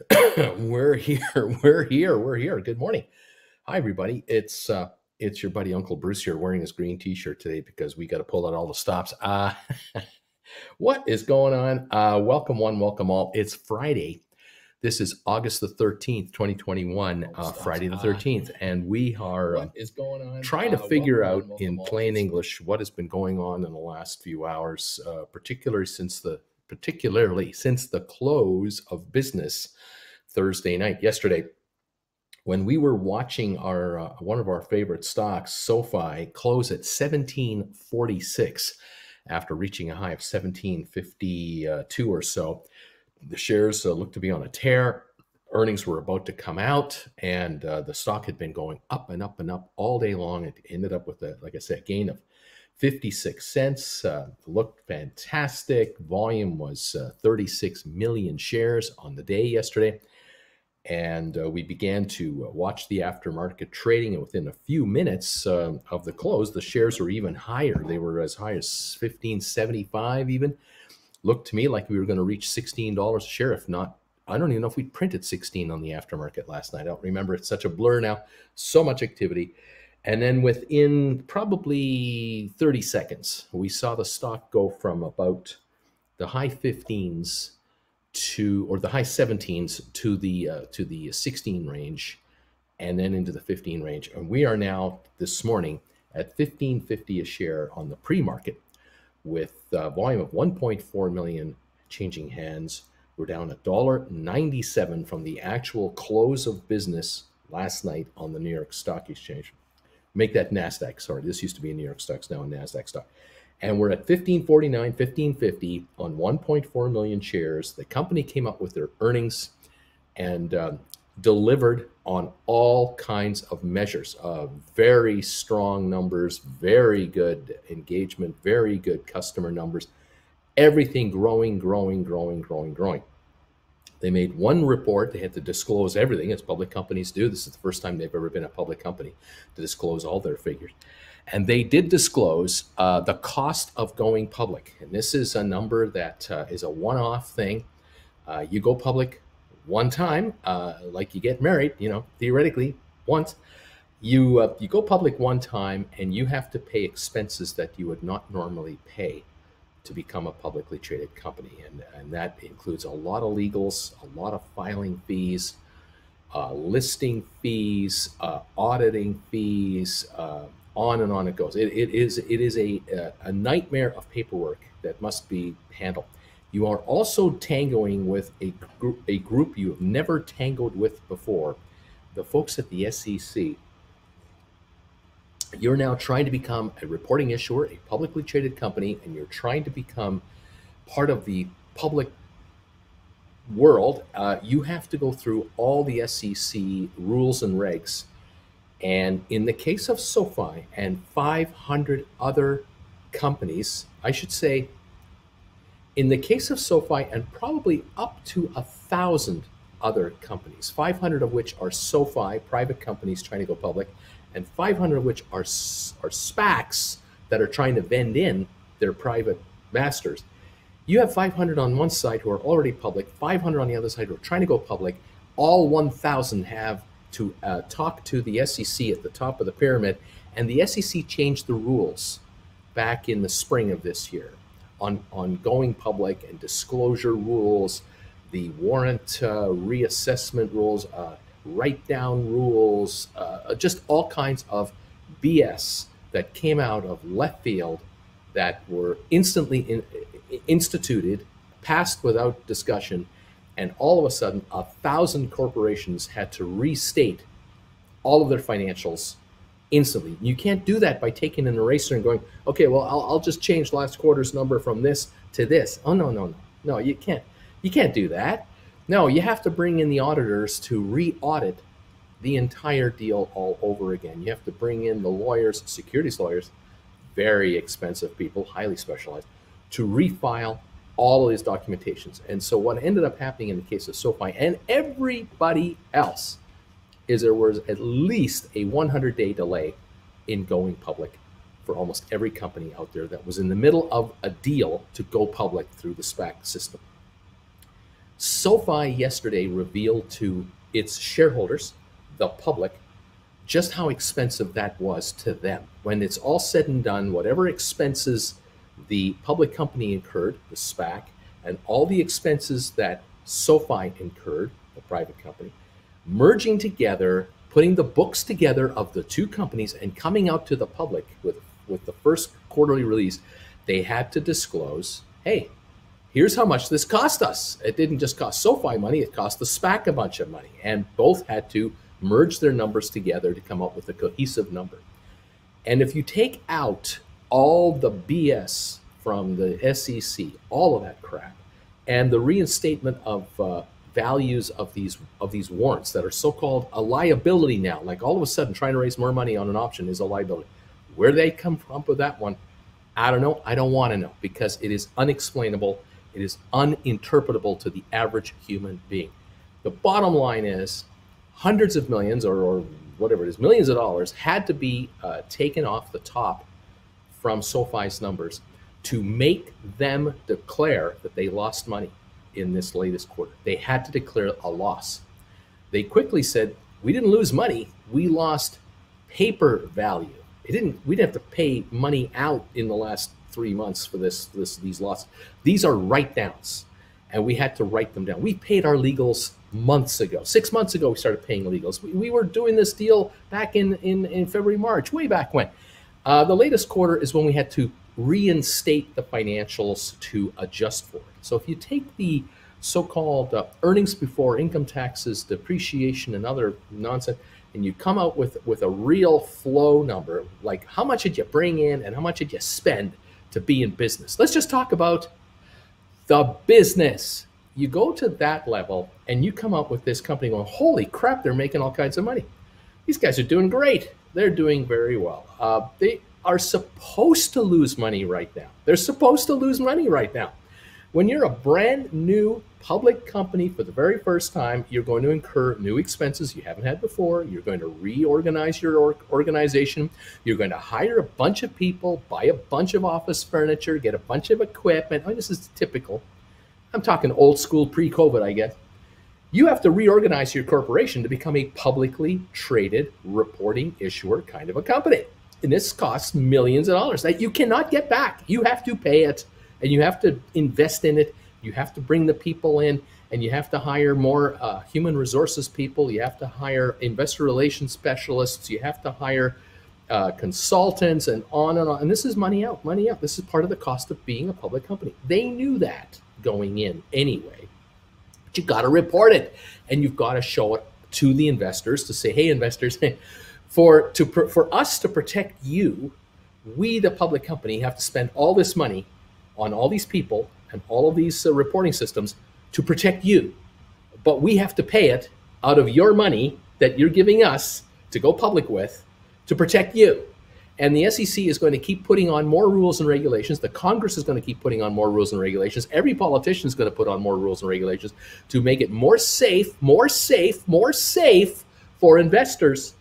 we're here. We're here. We're here. Good morning. Hi, everybody. It's uh, it's your buddy Uncle Bruce here, wearing his green T-shirt today because we got to pull out all the stops. Uh, what is going on? Uh, welcome one, welcome all. It's Friday. This is August the thirteenth, twenty twenty one. Uh, Friday the thirteenth, and we are uh, going on? trying to Uh, figure out in plain English what has been going on in the last few hours, uh, particularly since the particularly since the close of business Thursday night yesterday. When we were watching our uh, one of our favorite stocks, SoFi, close at 1746 after reaching a high of 1752 or so, the shares uh, looked to be on a tear. Earnings were about to come out, and uh, the stock had been going up and up and up all day long. It ended up with a, like I said, gain of 56 cents. Uh, looked fantastic. Volume was uh, 36 million shares on the day yesterday. And uh, we began to uh, watch the aftermarket trading. And within a few minutes um of the close, the shares were even higher. They were as high as 1575 even. Looked to me like we were going to reach $16 a share, if not I don't even know if we printed 16 on the aftermarket last night. I don't remember. It's such a blur now. So much activity. And then within probably 30 seconds, we saw the stock go from about the high 15s to or the high 17s to the uh, to the 16 range and then into the 15 range. And we are now this morning at 1550 a share on the pre-market with volume of 1.4 million changing hands. We're down a dollar 97 from the actual close of business last night on the New York Stock Exchange. Make that NASDAQ. Sorry, this used to be a New York stocks, now a NASDAQ stock. And we're at 1549, 1550 on 1.4 million shares. The company came up with their earnings and um, delivered on all kinds of measures. Uh, very strong numbers, very good engagement, very good customer numbers. Everything growing, growing, growing, growing, growing. They made one report. They had to disclose everything, as public companies do. This is the first time they've ever been a public company to disclose all their figures. And they did disclose uh, the cost of going public. And this is a number that uh, is a one off thing. Uh, you go public one time, uh, like you get married, you know, theoretically, once. You, uh, you go public one time and you have to pay expenses that you would not normally pay to become a publicly traded company. And, and that includes a lot of legals, a lot of filing fees, uh, listing fees, uh, auditing fees, uh, on and on it goes. It, it is, it is a, a nightmare of paperwork that must be handled. You are also tangoing with a, gr- a group you have never tangled with before, the folks at the SEC. You're now trying to become a reporting issuer, a publicly traded company, and you're trying to become part of the public world. Uh, you have to go through all the SEC rules and regs. And in the case of SoFi and 500 other companies, I should say, in the case of SoFi and probably up to a thousand other companies, 500 of which are SoFi, private companies trying to go public, and 500 of which are, are SPACs that are trying to vend in their private masters. You have 500 on one side who are already public, 500 on the other side who are trying to go public. All 1,000 have to uh, talk to the SEC at the top of the pyramid, and the SEC changed the rules back in the spring of this year on, on going public and disclosure rules, the warrant uh, reassessment rules, uh, write down rules, uh, just all kinds of BS that came out of left field that were instantly in, instituted, passed without discussion, and all of a sudden, a thousand corporations had to restate all of their financials instantly. You can't do that by taking an eraser and going, okay, well, I'll, I'll just change last quarter's number from this to this. Oh no, no, no, no, you can't. You can't do that. No, you have to bring in the auditors to re-audit the entire deal all over again. You have to bring in the lawyers, securities lawyers, very expensive people, highly specialized, to refile all of these documentations. And so what ended up happening in the case of SoFi and everybody else is there was at least a 100 day delay in going public for almost every company out there that was in the middle of a deal to go public through the SPAC system. SoFi yesterday revealed to its shareholders, the public, just how expensive that was to them. When it's all said and done, whatever expenses the public company incurred, the SPAC, and all the expenses that SoFi incurred, the private company, merging together, putting the books together of the two companies and coming out to the public with, with the first quarterly release, they had to disclose, hey, here's how much this cost us. It didn't just cost SoFi money, it cost the SPAC a bunch of money. And both had to merge their numbers together to come up with a cohesive number. And if you take out all the BS from the SEC, all of that crap, and the reinstatement of uh, values of these of these warrants that are so-called a liability now, like all of a sudden trying to raise more money on an option is a liability. Where they come from with that one, I don't know. I don't want to know because it is unexplainable. It is uninterpretable to the average human being. The bottom line is hundreds of millions or, or whatever it is, millions of dollars had to be uh, taken off the top from SoFi's numbers to make them declare that they lost money in this latest quarter. They had to declare a loss. They quickly said, "We didn't lose money. We lost paper value. It didn't. We didn't have to pay money out in the last three months for this. This these losses. These are write downs, and we had to write them down. We paid our legals months ago. Six months ago, we started paying legals. We, we were doing this deal back in, in, in February, March, way back when. Uh, the latest quarter is when we had to reinstate the financials to adjust for it. So if you take the so-called uh, earnings before income taxes, depreciation, and other nonsense, and you come out with with a real flow number, like how much did you bring in and how much did you spend to be in business? Let's just talk about the business you go to that level and you come up with this company going, holy crap, they're making all kinds of money. These guys are doing great. They're doing very well. Uh, they are supposed to lose money right now. They're supposed to lose money right now. When you're a brand new public company for the very first time, you're going to incur new expenses you haven't had before. You're going to reorganize your organization. You're going to hire a bunch of people, buy a bunch of office furniture, get a bunch of equipment. I mean, this is typical I'm talking old school pre COVID, I guess. You have to reorganize your corporation to become a publicly traded reporting issuer kind of a company. And this costs millions of dollars that you cannot get back. You have to pay it and you have to invest in it. You have to bring the people in and you have to hire more uh, human resources people. You have to hire investor relations specialists. You have to hire uh, consultants and on and on. And this is money out, money out. This is part of the cost of being a public company. They knew that going in anyway. But you got to report it and you've got to show it to the investors to say, hey, investors, for to for us to protect you, we, the public company, have to spend all this money on all these people and all of these uh, reporting systems to protect you. But we have to pay it out of your money that you're giving us to go public with to protect you. And the SEC is going to keep putting on more rules and regulations. The Congress is going to keep putting on more rules and regulations. Every politician is going to put on more rules and regulations to make it more safe, more safe, more safe for investors.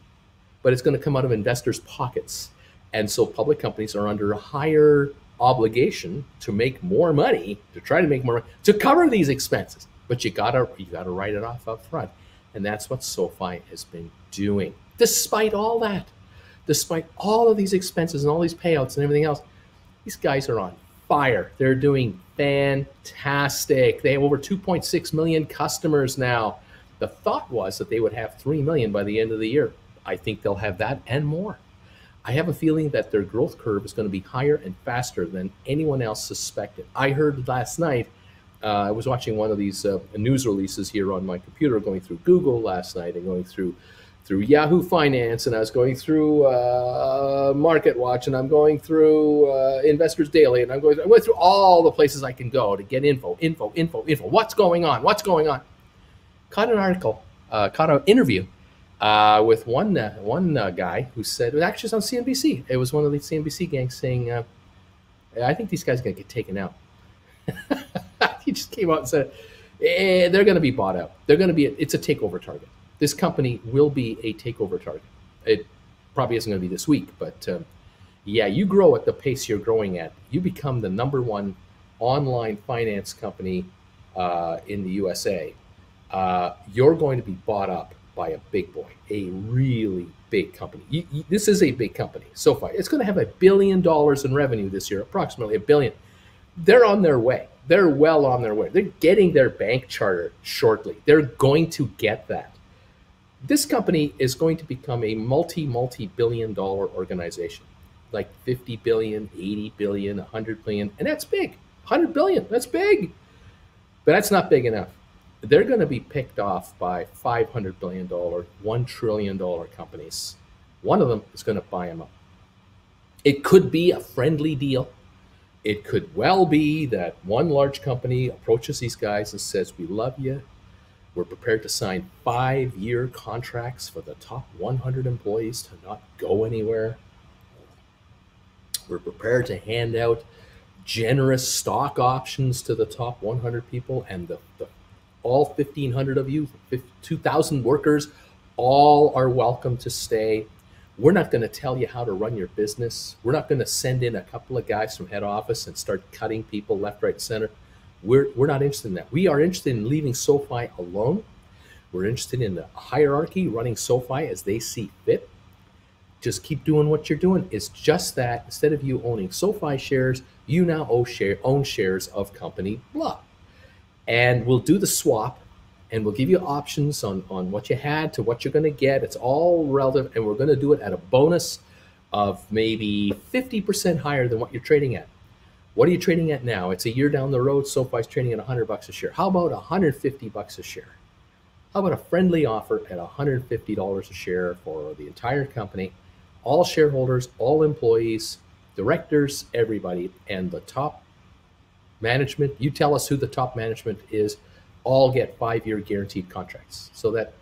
But it's going to come out of investors' pockets. And so public companies are under a higher obligation to make more money, to try to make more money, to cover these expenses. But you gotta you gotta write it off up front. And that's what SoFi has been doing. Despite all that despite all of these expenses and all these payouts and everything else, these guys are on fire. They're doing fantastic. They have over 2.6 million customers now. The thought was that they would have 3 million by the end of the year. I think they'll have that and more. I have a feeling that their growth curve is going to be higher and faster than anyone else suspected. I heard last night, uh, I was watching one of these uh, news releases here on my computer, going through Google last night and going through through Yahoo Finance, and I was going through uh, Market Watch, and I'm going through uh, Investors Daily, and I'm going, I went through all the places I can go to get info, info, info, info. What's going on? What's going on? Caught an article, uh, caught an interview uh, with one uh, one uh, guy who said it actually on CNBC. It was one of the CNBC gangs saying, "I think these guys are going to get taken out." he just came out and said, eh, "They're going to be bought out. They're going to be. It's a takeover target." this company will be a takeover target. It probably isn't going to be this week, but um, yeah, you grow at the pace you're growing at, you become the number one online finance company uh, in the USA, uh, you're going to be bought up by a big boy, a really big company. You, you, this is a big company. SoFi, it's going to have a billion dollars in revenue this year, approximately a billion. They're on their way. They're well on their way. They're getting their bank charter shortly. They're going to get that. This company is going to become a multi, multi billion dollar organization, like 50 billion, 80 billion, 100 billion. And that's big. 100 billion, that's big. But that's not big enough. They're going to be picked off by $500 billion, $1 trillion companies. One of them is going to buy them up. It could be a friendly deal it could well be that one large company approaches these guys and says, We love you. We're prepared to sign five year contracts for the top 100 employees to not go anywhere. We're prepared to hand out generous stock options to the top 100 people and the, the all 1500 of you 2000 workers all are welcome to stay we're not going to tell you how to run your business. We're not going to send in a couple of guys from head office and start cutting people left, right, center. We're, we're not interested in that. We are interested in leaving SoFi alone. We're interested in the hierarchy running SoFi as they see fit. Just keep doing what you're doing. It's just that instead of you owning SoFi shares, you now own, share, own shares of company blah. And we'll do the swap and we'll give you options on, on what you had to what you're going to get. It's all relative, and we're going to do it at a bonus of maybe 50% higher than what you're trading at. What are you trading at now? It's a year down the road. SoFi's trading at 100 bucks a share. How about 150 bucks a share? How about a friendly offer at $150 a share for the entire company? All shareholders, all employees, directors, everybody, and the top management. You tell us who the top management is all get five year guaranteed contracts so that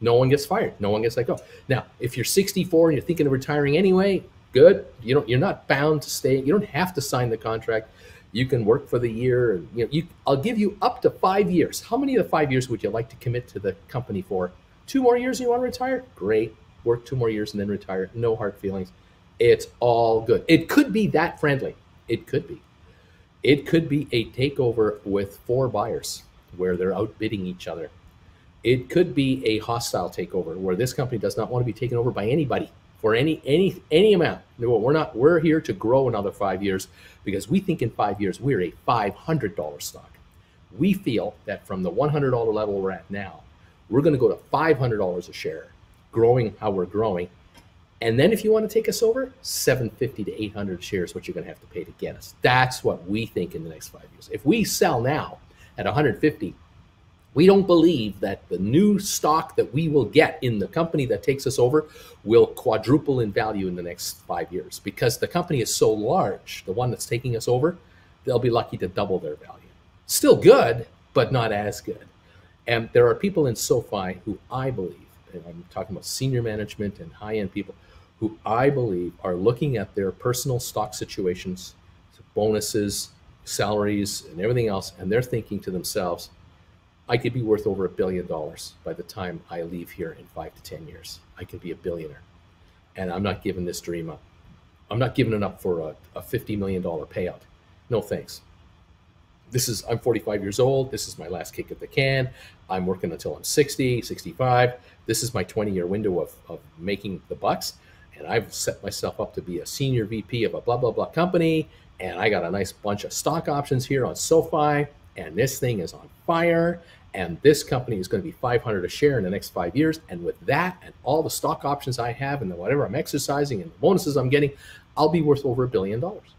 no one gets fired. No one gets let go. Now, if you're 64 and you're thinking of retiring anyway, good. You don't, you're not bound to stay. You don't have to sign the contract. You can work for the year. You know, you, I'll give you up to five years. How many of the five years would you like to commit to the company for? Two more years you want to retire? Great. Work two more years and then retire. No hard feelings. It's all good. It could be that friendly. It could be. It could be a takeover with four buyers where they're outbidding each other. It could be a hostile takeover where this company does not want to be taken over by anybody for any any any amount. No, we're not. We're here to grow another five years because we think in five years we're a five hundred dollar stock. We feel that from the one hundred dollar level we're at now, we're going to go to five hundred dollars a share, growing how we're growing. And then if you want to take us over, 750 to 800 shares, what you're going to have to pay to get us. That's what we think in the next five years. If we sell now at 150 we don't believe that the new stock that we will get in the company that takes us over will quadruple in value in the next five years because the company is so large the one that's taking us over they'll be lucky to double their value still good but not as good and there are people in sofi who i believe and i'm talking about senior management and high-end people who i believe are looking at their personal stock situations bonuses salaries and everything else, and they're thinking to themselves, I could be worth over a billion dollars by the time I leave here in five to 10 years. I could be a billionaire. And I'm not giving this dream up. I'm not giving it up for a, a $50 million payout. No thanks. This is, I'm 45 years old. This is my last kick at the can. I'm working until I'm 60, 65. This is my 20 year window of, of making the bucks. And I've set myself up to be a senior VP of a blah, blah, blah company and I got a nice bunch of stock options here on SoFi, and this thing is on fire. And this company is going to be 500 a share in the next five years. And with that, and all the stock options I have, and the whatever I'm exercising, and the bonuses I'm getting, I'll be worth over a billion dollars.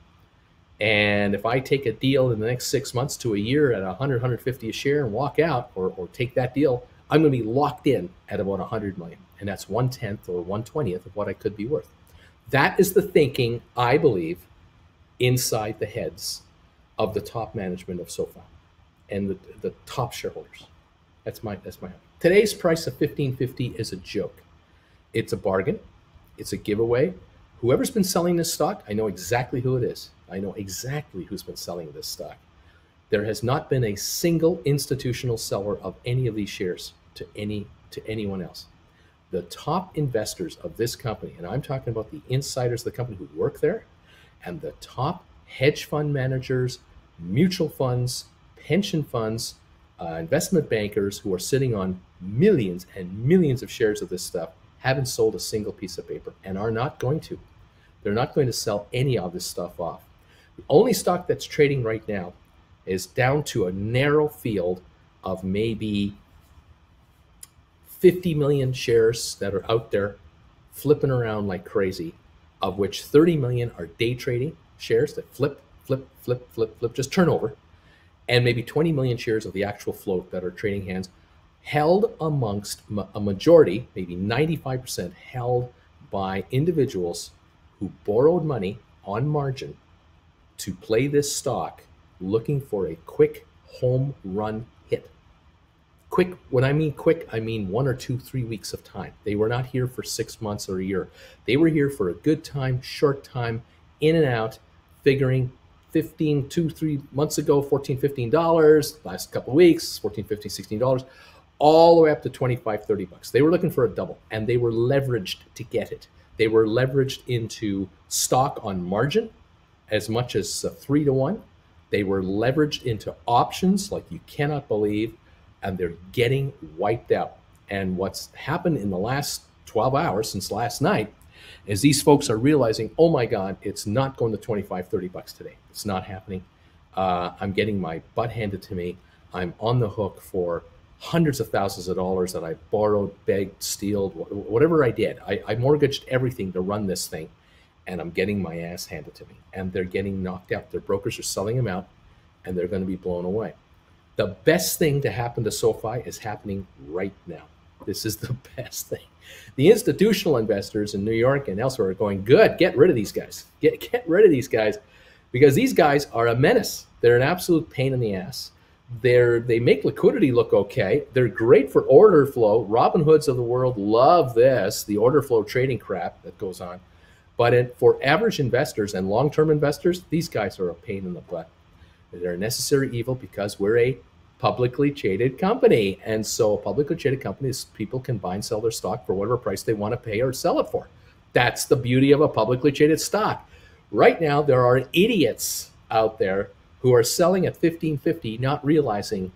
And if I take a deal in the next six months to a year at 100, 150 a share and walk out, or, or take that deal, I'm going to be locked in at about 100 million, and that's one tenth or one twentieth of what I could be worth. That is the thinking I believe inside the heads of the top management of SoFi and the, the top shareholders. That's my that's my today's price of 1550 is a joke. It's a bargain. It's a giveaway. Whoever's been selling this stock, I know exactly who it is. I know exactly who's been selling this stock. There has not been a single institutional seller of any of these shares to any to anyone else. The top investors of this company, and I'm talking about the insiders of the company who work there, and the top hedge fund managers, mutual funds, pension funds, uh, investment bankers who are sitting on millions and millions of shares of this stuff haven't sold a single piece of paper and are not going to. They're not going to sell any of this stuff off. The only stock that's trading right now is down to a narrow field of maybe 50 million shares that are out there flipping around like crazy, of which 30 million are day trading shares that flip, flip, flip, flip, flip, just turn over, and maybe 20 million shares of the actual float that are trading hands held amongst a majority, maybe 95% held by individuals who borrowed money on margin to play this stock looking for a quick home run. Quick, when I mean quick, I mean one or two, three weeks of time. They were not here for six months or a year. They were here for a good time, short time, in and out, figuring 15, two, three months ago, 14, 15 dollars, last couple weeks, 14, 15, 16 dollars, all the way up to 25, 30 bucks. They were looking for a double and they were leveraged to get it. They were leveraged into stock on margin as much as uh, three to one. They were leveraged into options like you cannot believe, and they're getting wiped out. And what's happened in the last 12 hours since last night is these folks are realizing, oh my God, it's not going to 25, 30 bucks today. It's not happening. Uh, I'm getting my butt handed to me. I'm on the hook for hundreds of thousands of dollars that I borrowed, begged, stealed, whatever I did. I, I mortgaged everything to run this thing, and I'm getting my ass handed to me. And they're getting knocked out. Their brokers are selling them out, and they're going to be blown away. The best thing to happen to SoFi is happening right now. This is the best thing. The institutional investors in New York and elsewhere are going, good, get rid of these guys. Get, get rid of these guys because these guys are a menace. They're an absolute pain in the ass. They're, they make liquidity look okay. They're great for order flow. Robinhoods of the world love this, the order flow trading crap that goes on. But it, for average investors and long term investors, these guys are a pain in the butt. They're a necessary evil because we're a publicly traded company. And so, a publicly traded companies, people can buy and sell their stock for whatever price they want to pay or sell it for. That's the beauty of a publicly traded stock. Right now, there are idiots out there who are selling at 1550, not realizing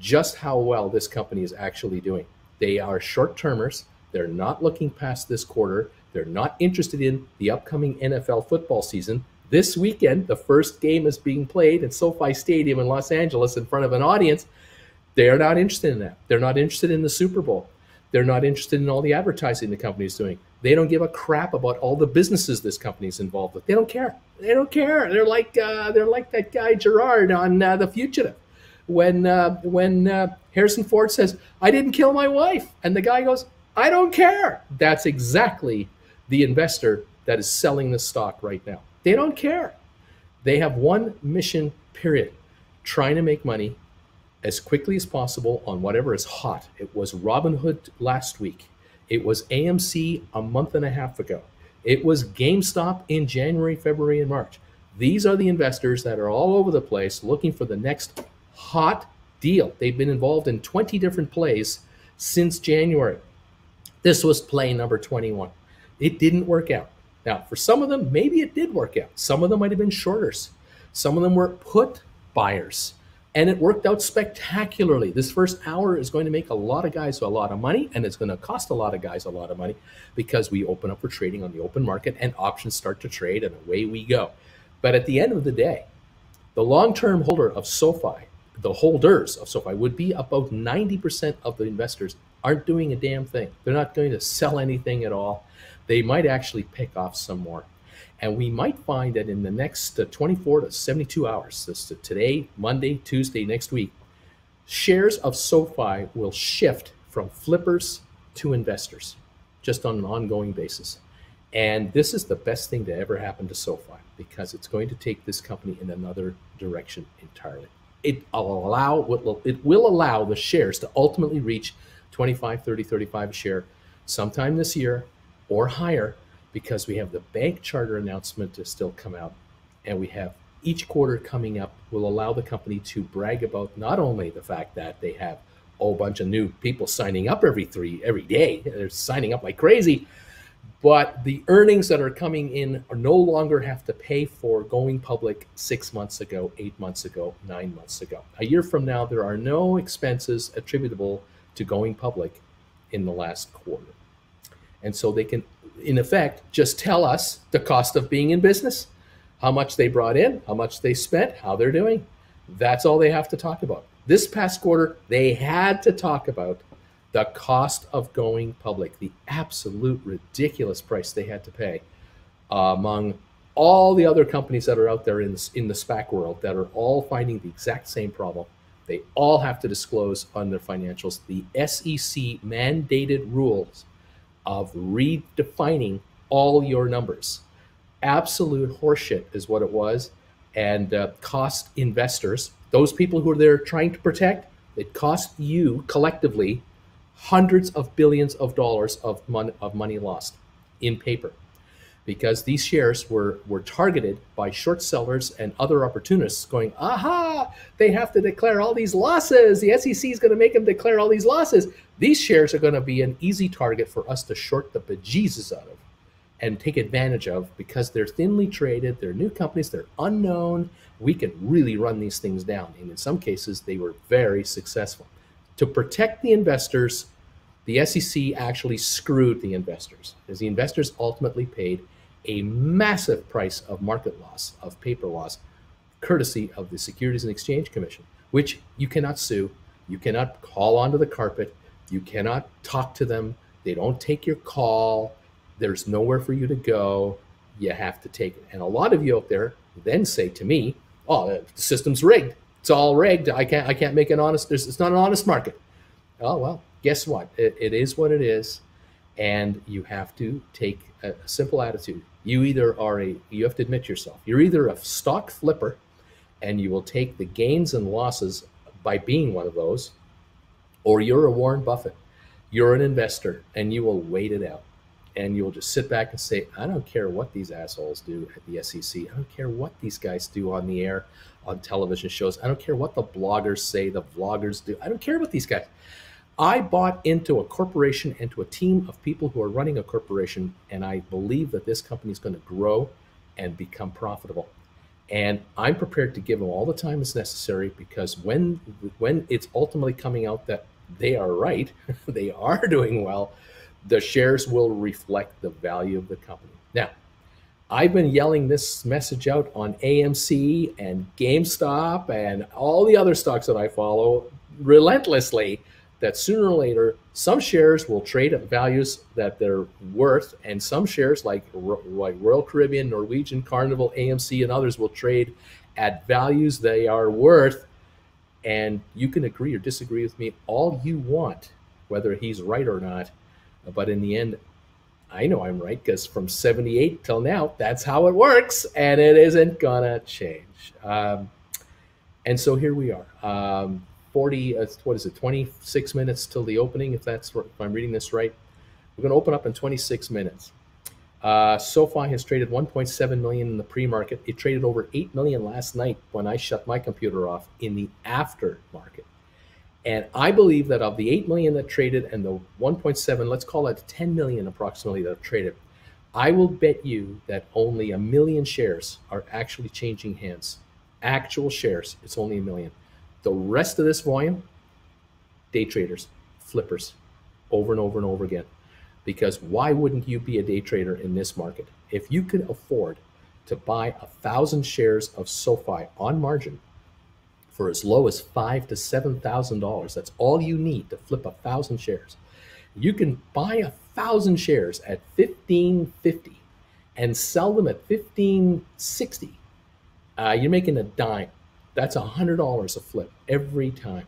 just how well this company is actually doing. They are short termers. They're not looking past this quarter. They're not interested in the upcoming NFL football season. This weekend, the first game is being played at SoFi Stadium in Los Angeles in front of an audience. They're not interested in that. They're not interested in the Super Bowl. They're not interested in all the advertising the company is doing. They don't give a crap about all the businesses this company is involved with. They don't care. They don't care. They're like uh, they're like that guy Gerard on uh, The Fugitive, when uh, when uh, Harrison Ford says, "I didn't kill my wife," and the guy goes, "I don't care." That's exactly the investor that is selling the stock right now. They don't care. They have one mission, period trying to make money as quickly as possible on whatever is hot. It was Robinhood last week. It was AMC a month and a half ago. It was GameStop in January, February, and March. These are the investors that are all over the place looking for the next hot deal. They've been involved in 20 different plays since January. This was play number 21. It didn't work out. Now, for some of them, maybe it did work out. Some of them might have been shorters. Some of them were put buyers. And it worked out spectacularly. This first hour is going to make a lot of guys a lot of money, and it's going to cost a lot of guys a lot of money because we open up for trading on the open market and options start to trade, and away we go. But at the end of the day, the long term holder of SoFi, the holders of SoFi, would be about 90% of the investors aren't doing a damn thing. They're not going to sell anything at all they might actually pick off some more. And we might find that in the next uh, 24 to 72 hours, this uh, today, Monday, Tuesday, next week, shares of SoFi will shift from flippers to investors just on an ongoing basis. And this is the best thing to ever happen to SoFi because it's going to take this company in another direction entirely. It will allow it will allow the shares to ultimately reach 25, 30, 35 a share sometime this year or higher because we have the bank charter announcement to still come out and we have each quarter coming up will allow the company to brag about not only the fact that they have a whole bunch of new people signing up every three every day they're signing up like crazy but the earnings that are coming in are no longer have to pay for going public six months ago, eight months ago, nine months ago. A year from now, there are no expenses attributable to going public in the last quarter. And so they can, in effect, just tell us the cost of being in business, how much they brought in, how much they spent, how they're doing. That's all they have to talk about. This past quarter, they had to talk about the cost of going public, the absolute ridiculous price they had to pay uh, among all the other companies that are out there in in the SPAC world that are all finding the exact same problem. They all have to disclose on their financials the SEC mandated rules of redefining all your numbers. Absolute horseshit is what it was, and uh, cost investors, those people who are there trying to protect, it cost you collectively hundreds of billions of dollars of, mon- of money lost in paper because these shares were, were targeted by short sellers and other opportunists going, aha, they have to declare all these losses. The SEC is going to make them declare all these losses. These shares are going to be an easy target for us to short the bejesus out of and take advantage of because they're thinly traded, they're new companies, they're unknown. We can really run these things down. And in some cases, they were very successful. To protect the investors, the SEC actually screwed the investors, as the investors ultimately paid a massive price of market loss, of paper loss, courtesy of the Securities and Exchange Commission, which you cannot sue, you cannot call onto the carpet, you cannot talk to them, they don't take your call, there's nowhere for you to go, you have to take it. And a lot of you out there then say to me, "Oh, the system's rigged. It's all rigged. I can't I can't make an honest. It's not an honest market." Oh well, guess what? It, it is what it is, and you have to take a, a simple attitude you either are a you have to admit yourself you're either a stock flipper and you will take the gains and losses by being one of those or you're a warren buffett you're an investor and you will wait it out. And you'll just sit back and say i don't care what these assholes do at the sec i don't care what these guys do on the air on television shows. I don't care what the bloggers say the vloggers do. I don't care what these guys I bought into a corporation into a team of people who are running a corporation, and I believe that this company is going to grow and become profitable. And I'm prepared to give them all the time as necessary because when when it's ultimately coming out that they are right, they are doing well, the shares will reflect the value of the company. Now, I've been yelling this message out on AMC and GameStop and all the other stocks that I follow relentlessly that sooner or later some shares will trade at values that they're worth, and some shares like like Royal Caribbean, Norwegian, Carnival, AMC, and others will trade at values they are worth. And you can agree or disagree with me all you want, whether he's right or not. But in the end, I know I'm right because from 78 till now, that's how it works, and it isn't gonna change. Um, and so here we are. Um, 40, uh, what is it, 26 minutes till the opening, if that's if I'm reading this right. We're going to open up in 26 minutes. Uh, SoFi has traded 1.7 million in the pre-market. It traded over 8 million last night when I shut my computer off in the after market. And I believe that of the 8 million that traded and the 1.7, let's call it 10 million approximately that have traded, I will bet you that only a million shares are actually changing hands. Actual shares, it's only a million. The rest of this volume, day traders, flippers, over and over and over again. Because why wouldn't you be a day trader in this market? If you could afford to buy a thousand shares of SoFi on margin for as low as five to seven thousand dollars, that's all you need to flip a thousand shares. You can buy a thousand shares at fifteen fifty and sell them at fifteen sixty. Uh, you're making a dime that's a hundred dollars a flip every time.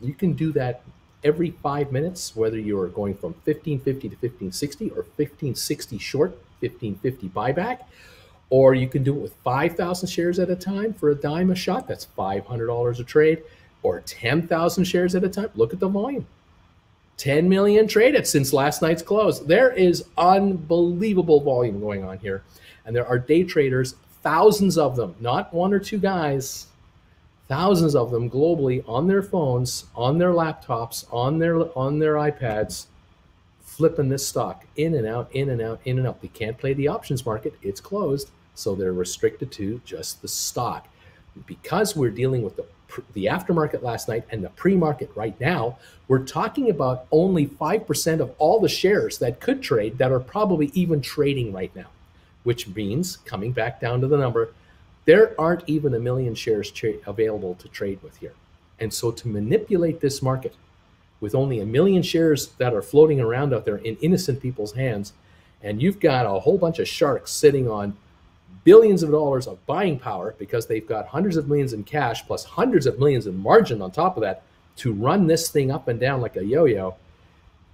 You can do that every five minutes, whether you're going from 1550 to 1560 or 1560 short, 1550 buyback, or you can do it with 5,000 shares at a time for a dime a shot. That's $500 a trade, or 10,000 shares at a time. Look at the volume 10 million traded since last night's close. There is unbelievable volume going on here. And there are day traders, thousands of them, not one or two guys, thousands of them globally on their phones, on their laptops, on their on their iPads, flipping this stock in and out, in and out, in and out. They can't play the options market, it's closed. So they're restricted to just the stock. Because we're dealing with the the aftermarket last night and the pre-market right now, we're talking about only 5% of all the shares that could trade that are probably even trading right now, which means coming back down to the number, there aren't even a million shares tra- available to trade with here. And so to manipulate this market with only a million shares that are floating around out there in innocent people's hands, and you've got a whole bunch of sharks sitting on billions of dollars of buying power because they've got hundreds of millions in cash plus hundreds of millions in margin on top of that to run this thing up and down like a yo-yo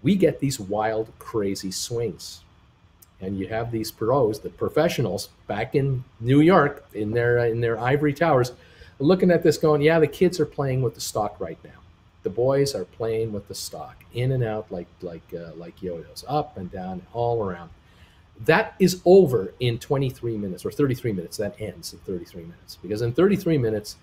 we get these wild crazy swings and you have these pros the professionals back in new york in their in their ivory towers looking at this going yeah the kids are playing with the stock right now the boys are playing with the stock in and out like like uh, like yo-yos up and down all around that is over in 23 minutes or 33 minutes. That ends in 33 minutes because in 33 minutes,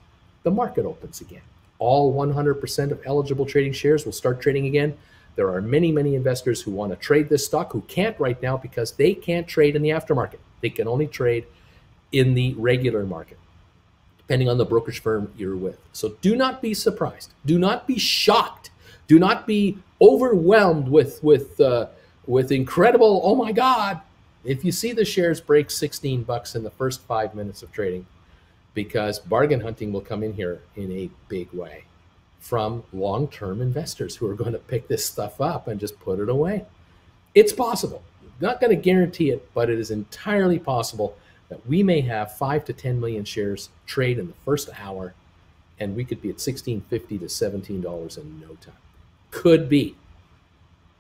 the market opens again. All 100% of eligible trading shares will start trading again. There are many, many investors who want to trade this stock who can't right now because they can't trade in the aftermarket. They can only trade in the regular market, depending on the brokerage firm you're with. So do not be surprised. Do not be shocked. Do not be overwhelmed with with uh, with incredible. Oh my God! If you see the shares break 16 bucks in the first five minutes of trading, because bargain hunting will come in here in a big way from long term investors who are going to pick this stuff up and just put it away. It's possible. Not going to guarantee it, but it is entirely possible that we may have five to 10 million shares trade in the first hour, and we could be at 1650 to $17 in no time. Could be.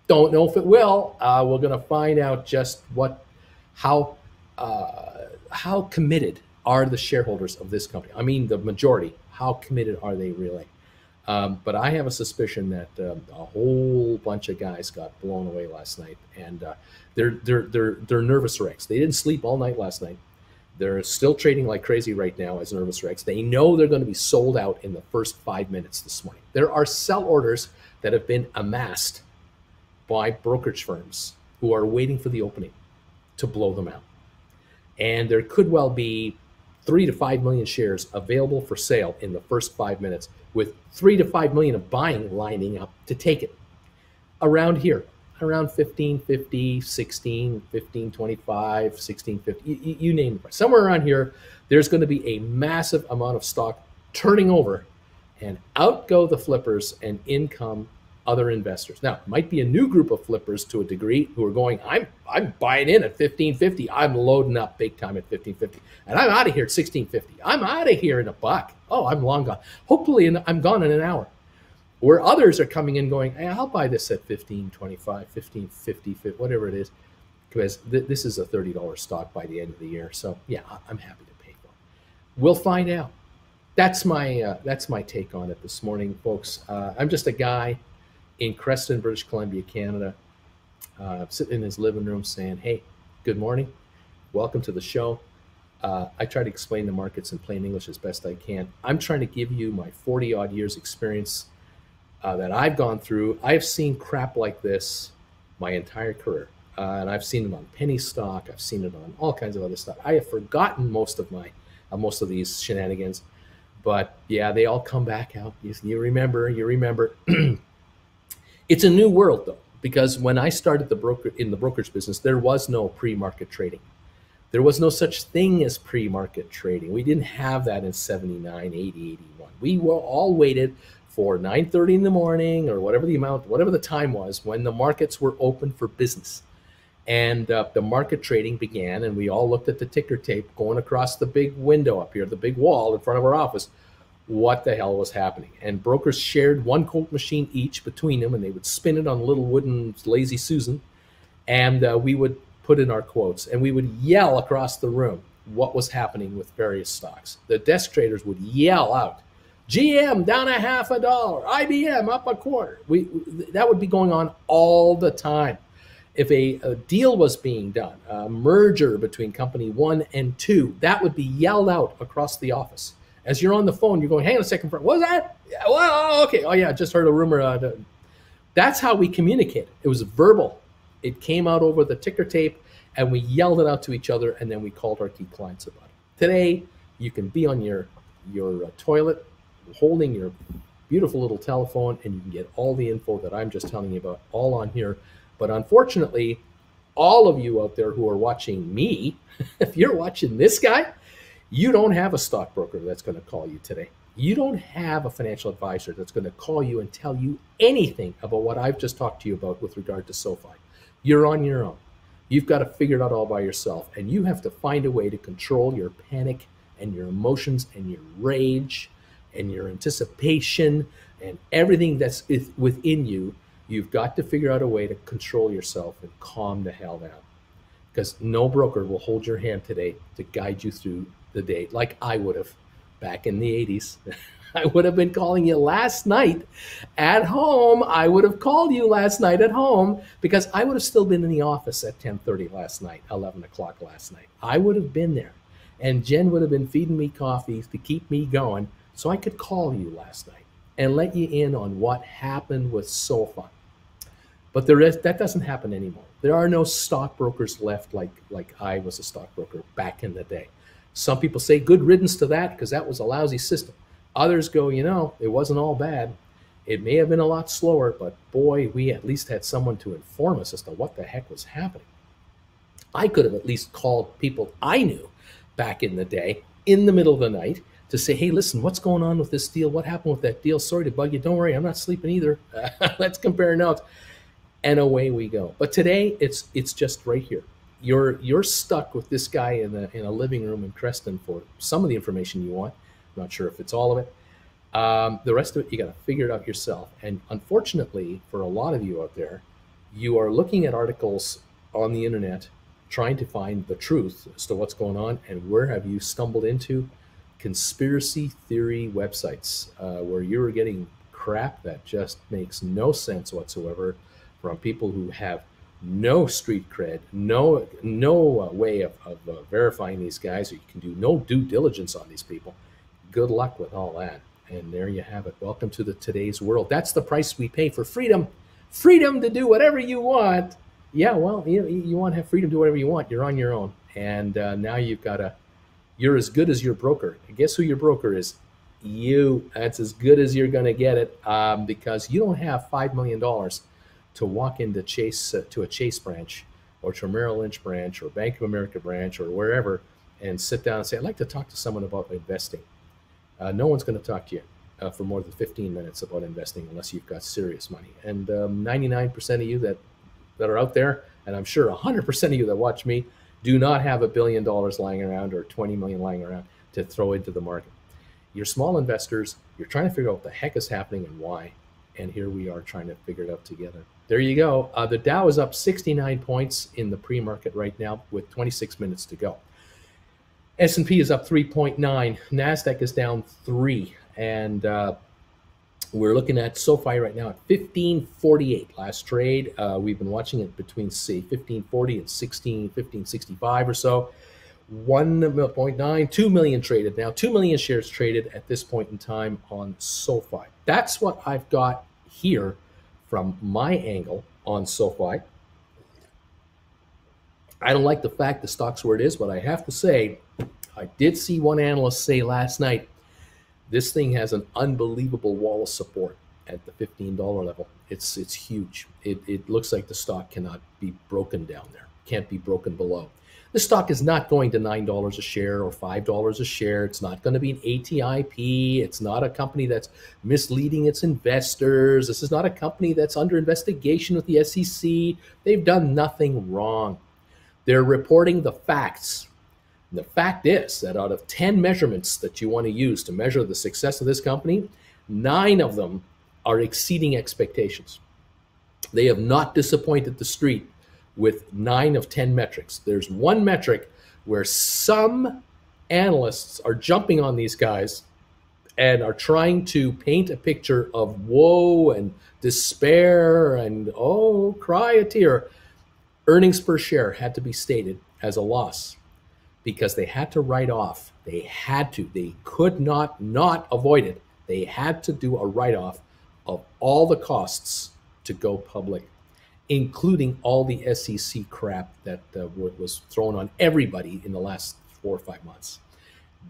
Don't know if it will. Uh, we're going to find out just what how uh, how committed are the shareholders of this company? I mean, the majority. How committed are they really? Um, but I have a suspicion that um, a whole bunch of guys got blown away last night, and uh, they're they're they're they're nervous wrecks. They didn't sleep all night last night. They're still trading like crazy right now as nervous wrecks. They know they're going to be sold out in the first five minutes this morning. There are sell orders that have been amassed by brokerage firms who are waiting for the opening to blow them out. And there could well be three to five million shares available for sale in the first five minutes, with three to five million of buying lining up to take it. Around here, around 1550, 16, 1525, 1650, you, you name it. Somewhere around here, there's going to be a massive amount of stock turning over, and out go the flippers, and in come other investors. Now, might be a new group of flippers to a degree who are going, I'm I'm buying in at 1550. I'm loading up big time at 1550. And I'm out of here at 1650. I'm out of here in a buck. Oh, I'm long gone. Hopefully I'm gone in an hour. Where others are coming in going, hey, I'll buy this at 1525, 1550, whatever it is, because th- this is a $30 stock by the end of the year. So yeah, I'm happy to pay for it. We'll find out. That's my uh, that's my take on it this morning, folks. Uh, I'm just a guy in Creston, British Columbia, Canada, uh, sitting in his living room saying, Hey, good morning. Welcome to the show. Uh, I try to explain the markets in plain English as best I can. I'm trying to give you my 40 odd years experience uh, that I've gone through. I've seen crap like this my entire career. Uh, and I've seen it on penny stock. I've seen it on all kinds of other stuff. I have forgotten most of my, uh, most of these shenanigans, but yeah, they all come back out. You, you remember, you remember. It's a new world though, because when I started the broker in the brokerage business, there was no pre-market trading. There was no such thing as pre-market trading. We didn't have that in 79, 80, 81. We were all waited for 9:30 in the morning or whatever the amount, whatever the time was when the markets were open for business. And uh, the market trading began, and we all looked at the ticker tape going across the big window up here, the big wall in front of our office what the hell was happening. And brokers shared one quote machine each between them, and they would spin it on a little wooden lazy Susan, and uh, we would put in our quotes, and we would yell across the room what was happening with various stocks. The desk traders would yell out, "GM down a half a dollar, IBM up a quarter." We that would be going on all the time. If a, a deal was being done, a merger between company one and two, that would be yelled out across the office as you're on the phone, you're going, hang on a second, what was that? Yeah, well, okay. Oh, yeah, I just heard a rumor. Uh, that's how we communicate. It was verbal. It came out over the ticker tape, and we yelled it out to each other, and then we called our key clients about it. Today, you can be on your your uh, toilet, holding your beautiful little telephone, and you can get all the info that I'm just telling you about all on here. But unfortunately, all of you out there who are watching me, if you're watching this guy, you don't have a stockbroker that's going to call you today. You don't have a financial advisor that's going to call you and tell you anything about what I've just talked to you about with regard to SoFi. You're on your own. You've got to figure it out all by yourself, and you have to find a way to control your panic and your emotions and your rage and your anticipation and everything that's within you. You've got to figure out a way to control yourself and calm the hell down. Because no broker will hold your hand today to guide you through the date, like I would have back in the 80s. I would have been calling you last night at home. I would have called you last night at home because I would have still been in the office at 10:30 last night, 11 o'clock last night. I would have been there, and Jen would have been feeding me coffee to keep me going, so I could call you last night and let you in on what happened with SoFi. But there is that doesn't happen anymore. There are no stockbrokers left like like I was a stockbroker back in the day. Some people say good riddance to that because that was a lousy system. Others go, you know, it wasn't all bad. It may have been a lot slower, but boy, we at least had someone to inform us as to what the heck was happening. I could have at least called people I knew back in the day in the middle of the night to say, hey, listen, what's going on with this deal? What happened with that deal? Sorry to bug you. Don't worry, I'm not sleeping either. let's compare notes. And away we go. But today it's it's just right here you're you're stuck with this guy in a in a living room in Creston for some of the information you want. I'm not sure if it's all of it. Um, the rest of it, you got to figure it out yourself. And unfortunately, for a lot of you out there, you are looking at articles on the internet, trying to find the truth as to what's going on, and where have you stumbled into conspiracy theory websites uh, where you're getting crap that just makes no sense whatsoever from people who have no street cred, no no uh, way of, of uh, verifying these guys, you can do no due diligence on these people. Good luck with all that. And there you have it. Welcome to the today's world. That's the price we pay for freedom. Freedom to do whatever you want. Yeah, well, you, you want to have freedom to do whatever you want. You're on your own. And uh, now you've got a, you're as good as your broker. And guess who your broker is? You. That's as good as you're going to get it um, because you don't have $5 million to walk into Chase uh, to a Chase branch or to a Merrill Lynch branch or Bank of America branch or wherever and sit down and say, I'd like to talk to someone about investing. Uh, no one's going to talk to you uh, for more than 15 minutes about investing unless you've got serious money. And um, 99% of you that, that are out there, and I'm sure 100% of you that watch me, do not have a billion dollars lying around or 20 million lying around to throw into the market. You're small investors, you're trying to figure out what the heck is happening and why. And here we are trying to figure it out together there you go. Uh, the Dow is up 69 points in the pre-market right now with 26 minutes to go. S&P is up 3.9. Nasdaq is down three, and uh, we're looking at SoFi right now at 1548 last trade. Uh, we've been watching it between say 1540 and 16, 1565 or so. 1.9, 2 million traded now, 2 million shares traded at this point in time on SoFi. That's what I've got here from my angle on SoFi. I don't like the fact the stock's where it is, but I have to say, I did see one analyst say last night this thing has an unbelievable wall of support at the $15 level. It's it's huge. It, it looks like the stock cannot be broken down there, can't be broken below. The stock is not going to $9 a share or $5 a share. It's not going to be an ATIP. It's not a company that's misleading its investors. This is not a company that's under investigation with the SEC. They've done nothing wrong. They're reporting the facts. And the fact is that out of 10 measurements that you want to use to measure the success of this company, nine of them are exceeding expectations. They have not disappointed the street with nine of 10 metrics. There's one metric where some analysts are jumping on these guys and are trying to paint a picture of woe and despair and oh, cry a tear. Earnings per share had to be stated as a loss because they had to write off. They had to. They could not not avoid it. They had to do a write off of all the costs to go public including all the SEC crap that uh, was thrown on everybody in the last four or five months.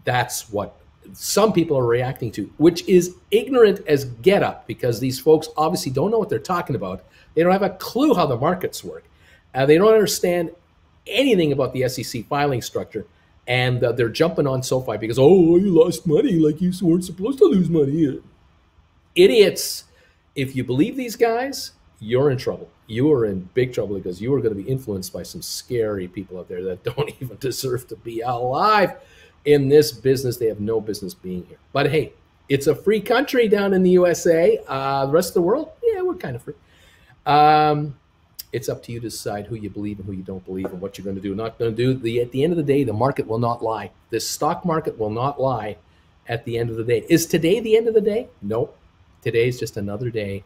That's what some people are reacting to, which is ignorant as get up because these folks obviously don't know what they're talking about. They don't have a clue how the markets work. Uh, they don't understand anything about the SEC filing structure. And uh, they're jumping on SoFi because, oh, you lost money like you weren't supposed to lose money. Idiots. If you believe these guys, you're in trouble. You are in big trouble because you are going to be influenced by some scary people out there that don't even deserve to be alive in this business. They have no business being here. But hey, it's a free country down in the USA. Uh, the rest of the world, yeah, we're kind of free. Um, it's up to you to decide who you believe and who you don't believe and what you're going to do. Not going to do. The at the end of the day, the market will not lie. The stock market will not lie. At the end of the day, is today the end of the day? Nope. Today is just another day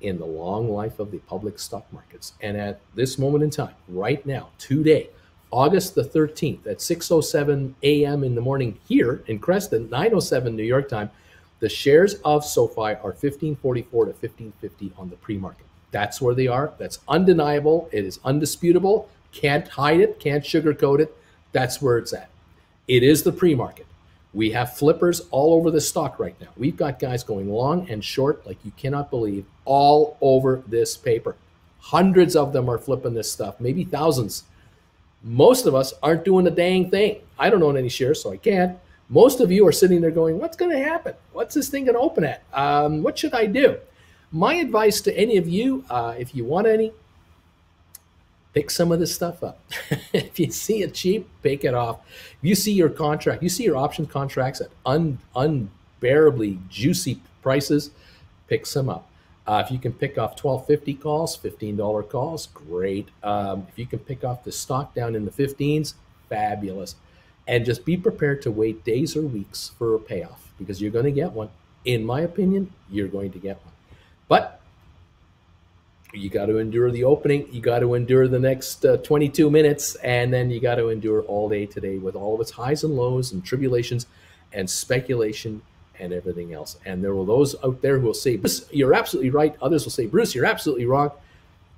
in the long life of the public stock markets. And at this moment in time, right now, today, August the 13th at 6:07 a.m. in the morning here in Creston, 9:07 New York time, the shares of SoFi are 1544 to 1550 on the pre-market. That's where they are. That's undeniable. It is undisputable. Can't hide it, can't sugarcoat it. That's where it's at. It is the pre-market. We have flippers all over the stock right now. We've got guys going long and short like you cannot believe all over this paper. Hundreds of them are flipping this stuff, maybe thousands. Most of us aren't doing a dang thing. I don't own any shares, so I can't. Most of you are sitting there going, What's going to happen? What's this thing going to open at? Um, what should I do? My advice to any of you, uh, if you want any, pick some of this stuff up. if you see it cheap, pick it off. If you see your contract, you see your option contracts at un, unbearably juicy prices, pick some up. Uh, if you can pick off 1250 calls, $15 calls, great. Um, if you can pick off the stock down in the 15s, fabulous. And just be prepared to wait days or weeks for a payoff because you're going to get one. In my opinion, you're going to get one. But you got to endure the opening. You got to endure the next uh, 22 minutes, and then you got to endure all day today with all of its highs and lows and tribulations and speculation and everything else. And there will those out there who will say, Bruce, you're absolutely right. Others will say, Bruce, you're absolutely wrong.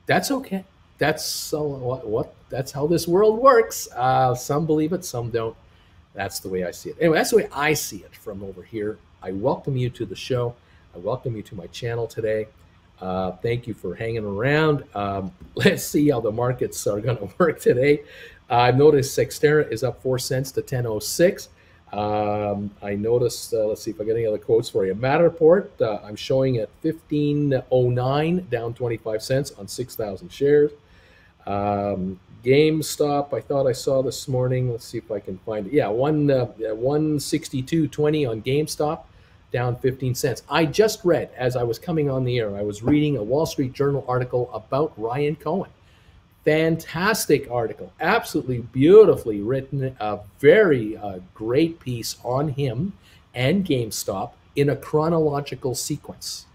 That's okay. That's uh, what, what, that's how this world works. Uh, some believe it, some don't. That's the way I see it. Anyway, that's the way I see it from over here. I welcome you to the show. I welcome you to my channel today. Uh, thank you for hanging around. Um, let's see how the markets are going to work today. Uh, I've noticed Xterra is up four cents to 1006. Um, I noticed, uh, let's see if I get any other quotes for you. Matterport, uh, I'm showing at 1509, down 25 cents on 6,000 shares. Um, GameStop, I thought I saw this morning. Let's see if I can find it. Yeah, one uh, 162.20 on GameStop, down 15 cents. I just read as I was coming on the air. I was reading a Wall Street Journal article about Ryan Cohen fantastic article, absolutely beautifully written, a very uh, great piece on him and GameStop in a chronological sequence,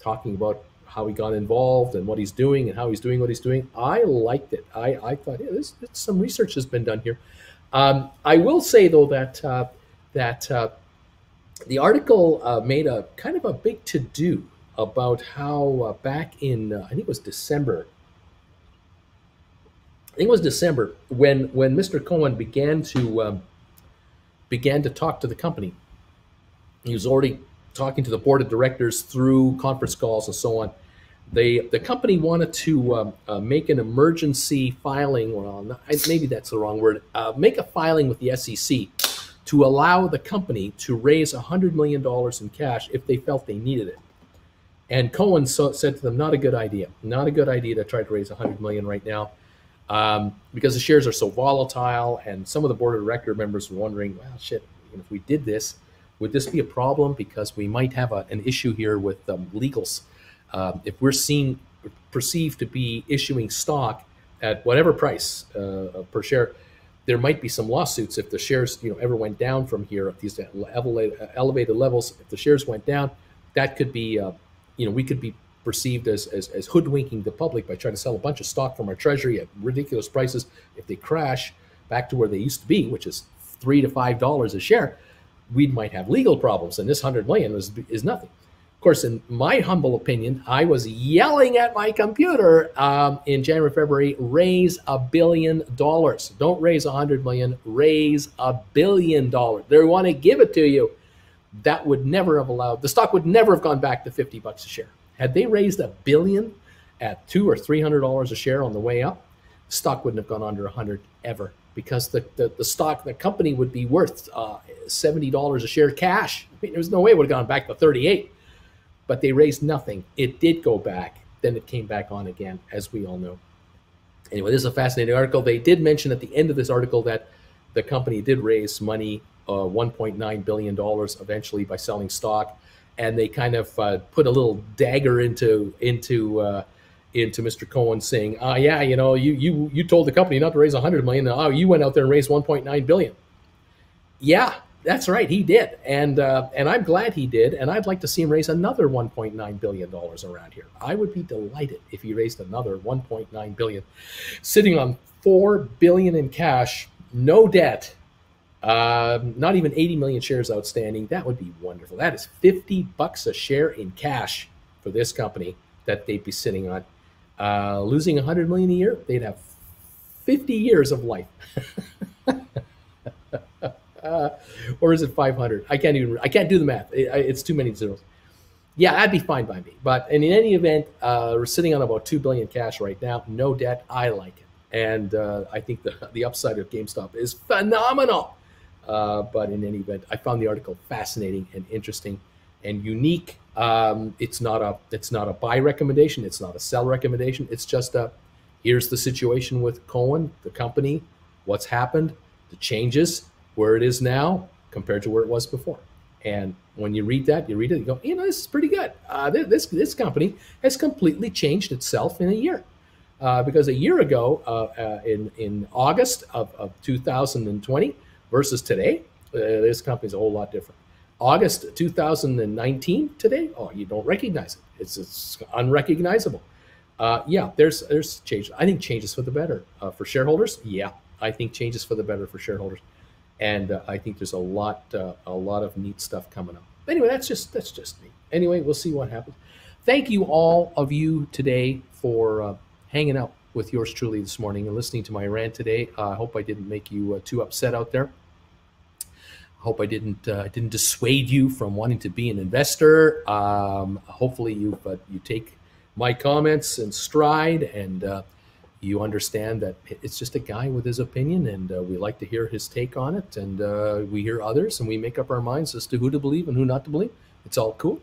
talking about how he got involved and what he's doing and how he's doing what he's doing. I liked it. I, I thought, yeah, this, this, some research has been done here. Um, I will say though that uh, that uh, the article uh, made a kind of a big to do about how uh, back in uh, I think it was December I think it was December when when Mr. Cohen began to um, began to talk to the company. He was already talking to the board of directors through conference calls and so on. They the company wanted to um, uh, make an emergency filing. Well, maybe that's the wrong word. Uh, make a filing with the SEC to allow the company to raise hundred million dollars in cash if they felt they needed it. And Cohen so, said to them, "Not a good idea. Not a good idea to try to raise hundred million right now." um, because the shares are so volatile. And some of the board of director members were wondering, well, shit, if we did this, would this be a problem? Because we might have a, an issue here with um, legals. Uh, if we're seen perceived to be issuing stock at whatever price uh, per share, there might be some lawsuits if the shares you know ever went down from here at these elevated, levels. If the shares went down, that could be uh, you know we could be perceived as, as, as hoodwinking the public by trying to sell a bunch of stock from our treasury at ridiculous prices. If they crash back to where they used to be, which is three to five dollars a share, we might have legal problems. And this hundred million is is nothing. Course, in my humble opinion, I was yelling at my computer um, in January, February, raise a billion dollars. Don't raise a hundred million, raise a billion dollars. They want to give it to you. That would never have allowed, the stock would never have gone back to 50 bucks a share. Had they raised a billion at two or three hundred dollars a share on the way up, the stock wouldn't have gone under a hundred ever because the, the, the, stock, the company would be worth uh, $70 a share cash. I mean, there's no way it would have gone back to 38 but they raised nothing. It did go back. Then it came back on again, as we all know. Anyway, this is a fascinating article. They did mention at the end of this article that the company did raise money, uh, $1.9 billion eventually by selling stock. And they kind of uh, put a little dagger into into uh, into Mr. Cohen saying, "Ah, yeah, you know, you you you told the company not to raise 100 million. Oh, you went out there and raised 1.9 billion." Yeah, that's right, he did, and uh, and I'm glad he did, and I'd like to see him raise another 1.9 billion dollars around here. I would be delighted if he raised another 1.9 billion, sitting on four billion in cash, no debt, uh, not even 80 million shares outstanding. That would be wonderful. That is 50 bucks a share in cash for this company that they'd be sitting on. Uh, losing 100 million a year, they'd have 50 years of life. or is it 500? I can't even. I can't do the math. It, it's too many zeros. Yeah, that'd be fine by me. But in any event, uh, we're sitting on about two billion cash right now, no debt. I like it, and uh, I think the the upside of GameStop is phenomenal. Uh, but in any event, I found the article fascinating and interesting and unique. Um, it's not a it's not a buy recommendation. It's not a sell recommendation. It's just a here's the situation with Cohen, the company, what's happened, the changes where it is now compared to where it was before. And when you read that, you read it, you go, you know, this is pretty good. Uh, this this company has completely changed itself in a year. Uh, because a year ago, uh, uh in in August of, of 2020 versus today, uh, this is a whole lot different. August 2019 today, oh, you don't recognize it. It's it's unrecognizable. Uh, yeah, there's there's change. I think changes for the better for shareholders. Yeah, I think changes for the better for shareholders and uh, I think there's a lot uh, a lot of neat stuff coming up. Anyway, that's just that's just me. Anyway, we'll see what happens. Thank you all of you today for uh, hanging out with yours truly this morning and listening to my rant today. I hope I didn't make you uh, too upset out there. I hope I didn't uh, didn't dissuade you from wanting to be an investor. Um, hopefully you uh, you take my comments in stride and you understand that it's just a guy with his opinion and uh, we like to hear his take on it and uh, we hear others and we make up our minds as to who to believe and who not to believe. It's all cool.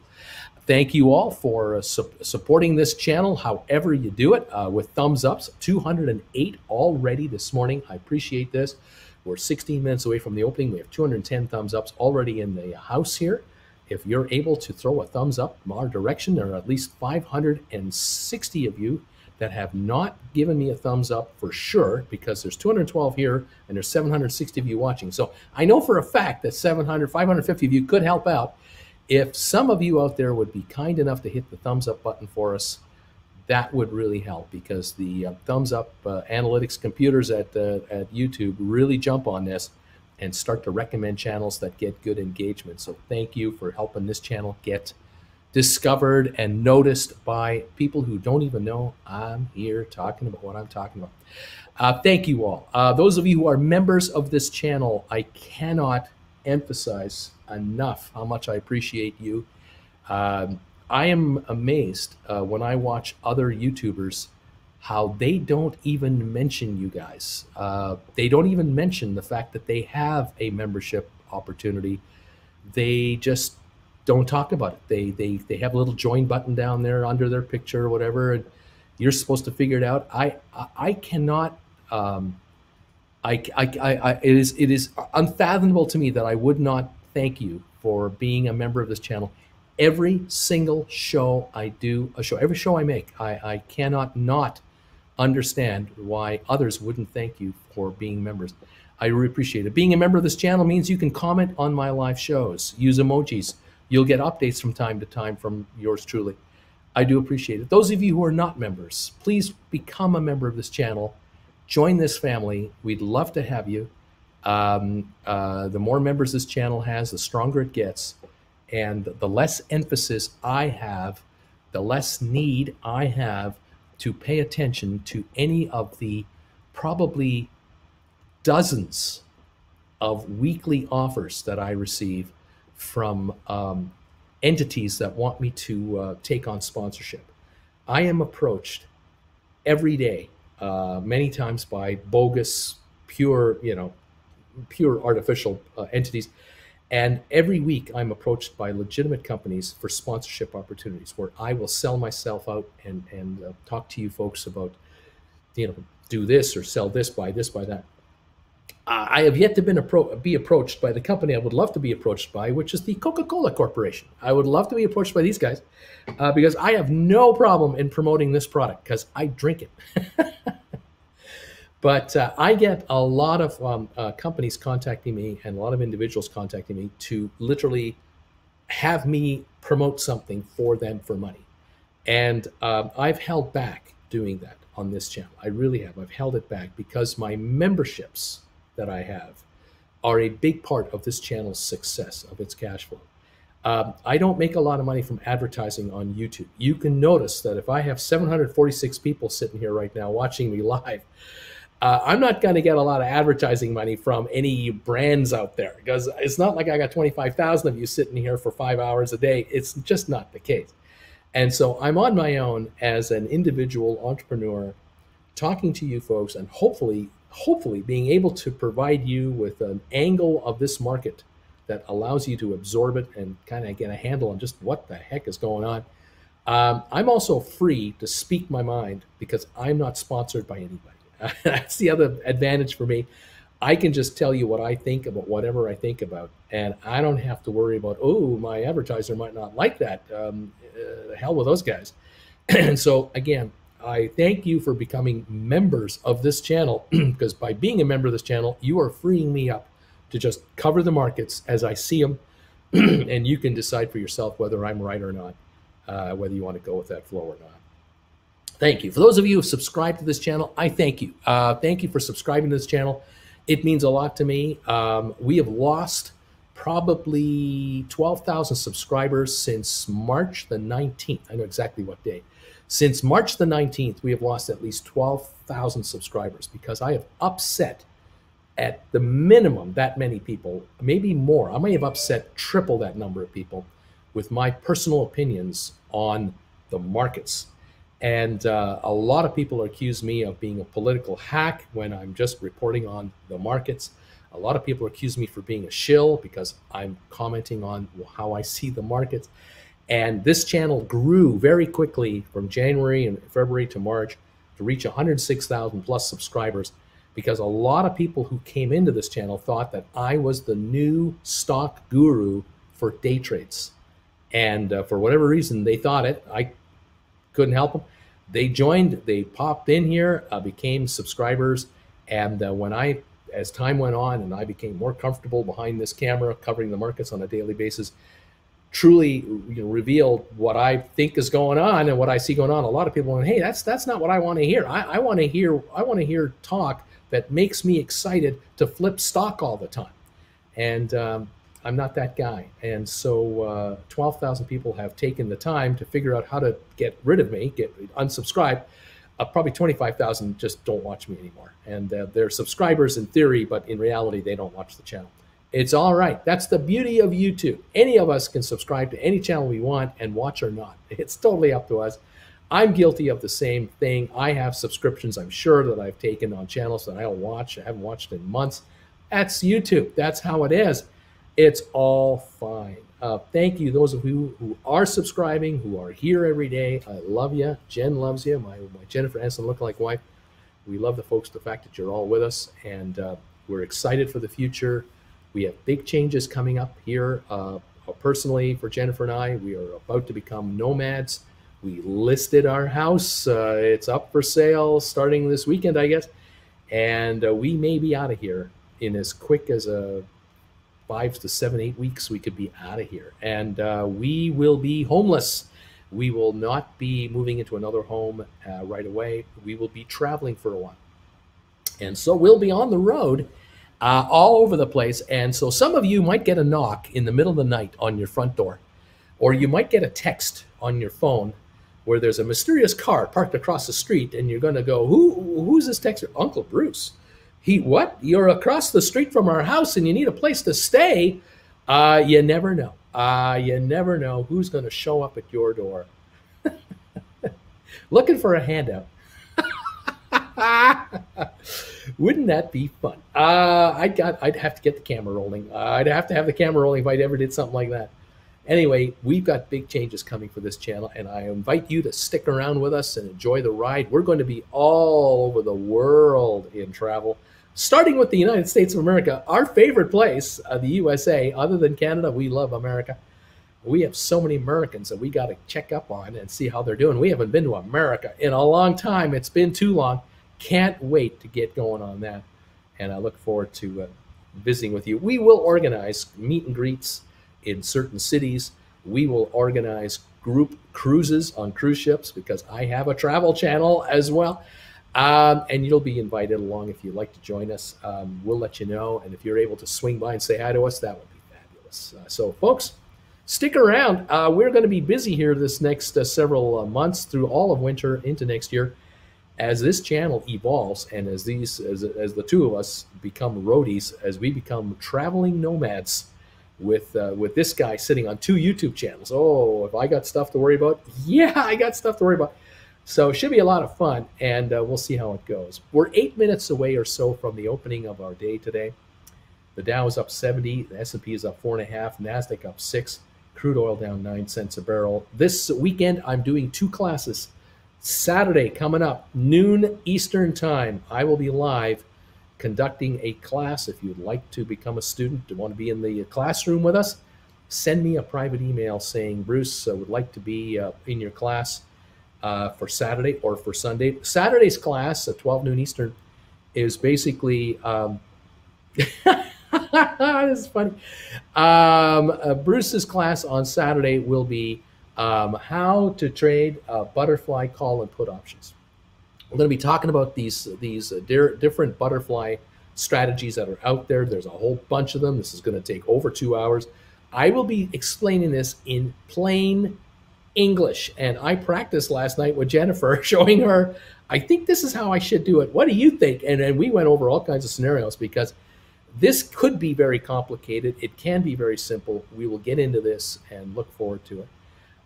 Thank you all for uh, su- supporting this channel however you do it uh, with thumbs ups. 208 already this morning. I appreciate this. We're 16 minutes away from the opening. We have 210 thumbs ups already in the house here. If you're able to throw a thumbs up in our direction there are at least 560 of you that have not given me a thumbs up for sure because there's 212 here and there's 760 of you watching. So I know for a fact that 700, 550 of you could help out. If some of you out there would be kind enough to hit the thumbs up button for us, that would really help because the uh, thumbs up uh, analytics computers at, uh, at YouTube really jump on this and start to recommend channels that get good engagement. So thank you for helping this channel get discovered and noticed by people who don't even know I'm here talking about what I'm talking about. Uh, thank you all. Uh, those of you who are members of this channel, I cannot emphasize enough how much I appreciate you. Um, I am amazed uh, when I watch other YouTubers how they don't even mention you guys. Uh, they don't even mention the fact that they have a membership opportunity. They just don't talk about it. They they they have a little join button down there under their picture or whatever, and you're supposed to figure it out. I I, cannot. Um, I, I, I, it is it is unfathomable to me that I would not thank you for being a member of this channel. Every single show I do, a show, every show I make, I, I cannot not understand why others wouldn't thank you for being members. I really appreciate it. Being a member of this channel means you can comment on my live shows, use emojis, You'll get updates from time to time from yours truly. I do appreciate it. Those of you who are not members, please become a member of this channel. Join this family. We'd love to have you. Um, uh, the more members this channel has, the stronger it gets. And the less emphasis I have, the less need I have to pay attention to any of the probably dozens of weekly offers that I receive from um, entities that want me to uh, take on sponsorship. I am approached every day, uh, many times by bogus, pure, you know, pure artificial uh, entities. And every week I'm approached by legitimate companies for sponsorship opportunities where I will sell myself out and, and uh, talk to you folks about, you know, do this or sell this, buy this, buy that. I have yet to been appro- be approached by the company I would love to be approached by, which is the Coca-Cola Corporation. I would love to be approached by these guys uh, because I have no problem in promoting this product because I drink it. but uh, I get a lot of um, uh, companies contacting me and a lot of individuals contacting me to literally have me promote something for them for money. And um, I've held back doing that on this channel. I really have. I've held it back because my memberships that I have are a big part of this channel's success, of its cash flow. Um, I don't make a lot of money from advertising on YouTube. You can notice that if I have 746 people sitting here right now watching me live, uh, I'm not going to get a lot of advertising money from any brands out there because it's not like I got 25,000 of you sitting here for five hours a day. It's just not the case. And so I'm on my own as an individual entrepreneur talking to you folks and hopefully hopefully being able to provide you with an angle of this market that allows you to absorb it and kind of get a handle on just what the heck is going on. Um, I'm also free to speak my mind because I'm not sponsored by anybody. That's the other advantage for me. I can just tell you what I think about whatever I think about, and I don't have to worry about oh my advertiser might not like that. Um, uh, hell with those guys. and so again, I thank you for becoming members of this channel because by being a member of this channel, you are freeing me up to just cover the markets as I see them, and you can decide for yourself whether I'm right or not, uh, whether you want to go with that flow or not. Thank you. For those of you who subscribed to this channel, I thank you. Uh, thank you for subscribing to this channel. It means a lot to me. Um, we have lost probably 12,000 subscribers since March the 19th. I know exactly what day. Since March the 19th, we have lost at least 12,000 subscribers because I have upset at the minimum that many people, maybe more. I may have upset triple that number of people with my personal opinions on the markets. And uh, a lot of people accuse me of being a political hack when I'm just reporting on the markets. A lot of people accuse me for being a shill because I'm commenting on how I see the markets. And this channel grew very quickly from January and February to March to reach 106,000 plus subscribers because a lot of people who came into this channel thought that I was the new stock guru for day trades. And uh, for whatever reason, they thought it. I couldn't help them. They joined, they popped in here, uh, became subscribers. And uh, when I, as time went on and I became more comfortable behind this camera, covering the markets on a daily basis, truly you know, what I think is going on and what I see going on. A lot of people are, hey, that's that's not what I want to hear. I, I want to hear I want to hear talk that makes me excited to flip stock all the time. And um, I'm not that guy. And so uh, 12,000 people have taken the time to figure out how to get rid of me, get unsubscribe. Uh, probably 25,000 just don't watch me anymore. And uh, they're subscribers in theory, but in reality, they don't watch the channel. It's all right. That's the beauty of YouTube. Any of us can subscribe to any channel we want and watch or not. It's totally up to us. I'm guilty of the same thing. I have subscriptions, I'm sure, that I've taken on channels that I don't watch, I haven't watched in months. That's YouTube. That's how it is. It's all fine. Uh, thank you, those of you who are subscribing, who are here every day. I love you. Jen loves you, my, my Jennifer Aniston lookalike wife. We love the folks, the fact that you're all with us, and uh, we're excited for the future. We have big changes coming up here. Uh, personally, for Jennifer and I, we are about to become nomads. We listed our house. Uh, it's up for sale starting this weekend, I guess. And uh, we may be out of here in as quick as a five to seven, eight weeks. We could be out of here. And uh, we will be homeless. We will not be moving into another home uh, right away. We will be traveling for a while. And so we'll be on the road uh, all over the place. And so some of you might get a knock in the middle of the night on your front door, or you might get a text on your phone where there's a mysterious car parked across the street, and you're going to go, "Who? Who's this text? Uncle Bruce." He what? You're across the street from our house, and you need a place to stay. Uh, you never know. Uh, you never know who's going to show up at your door. Looking for a handout. Wouldn't that be fun? Uh, I'd got, I'd have to get the camera rolling. Uh, I'd have to have the camera rolling if I ever did something like that. Anyway, we've got big changes coming for this channel, and I invite you to stick around with us and enjoy the ride. We're going to be all over the world in travel, starting with the United States of America, our favorite place, uh, the USA. Other than Canada, we love America. We have so many Americans that we got to check up on and see how they're doing. We haven't been to America in a long time. It's been too long. Can't wait to get going on that. And I look forward to uh, visiting with you. We will organize meet and greets in certain cities. We will organize group cruises on cruise ships because I have a travel channel as well. Um, and you'll be invited along if you'd like to join us. Um, we'll let you know. And if you're able to swing by and say hi to us, that would be fabulous. Uh, so, folks, stick around. Uh, we're going to be busy here this next uh, several uh, months through all of winter into next year as this channel evolves and as these as, as the two of us become roadies as we become traveling nomads with uh, with this guy sitting on two youtube channels. Oh if i got stuff to worry about? Yeah i got stuff to worry about. So it should be a lot of fun and uh, we'll see how it goes. We're eight minutes away or so from the opening of our day today. The dow is up 70 the s&p is up four and a half nasdaq up six crude oil down nine cents a barrel. This weekend i'm doing two classes Saturday coming up, noon Eastern Time. I will be live conducting a class. If you'd like to become a student, to want to be in the classroom with us, send me a private email saying, Bruce, I would like to be uh, in your class uh, for Saturday or for Sunday. Saturday's class at 12 noon Eastern is basically. Um, funny. Um, uh, Bruce's class on Saturday will be um, how to trade butterfly call and put options. We're going to be talking about these these uh, different butterfly strategies that are out there. There's a whole bunch of them. This is going to take over two hours. I will be explaining this in plain English, and I practiced last night with Jennifer, showing her. I think this is how I should do it. What do you think? And then we went over all kinds of scenarios because this could be very complicated. It can be very simple. We will get into this and look forward to it.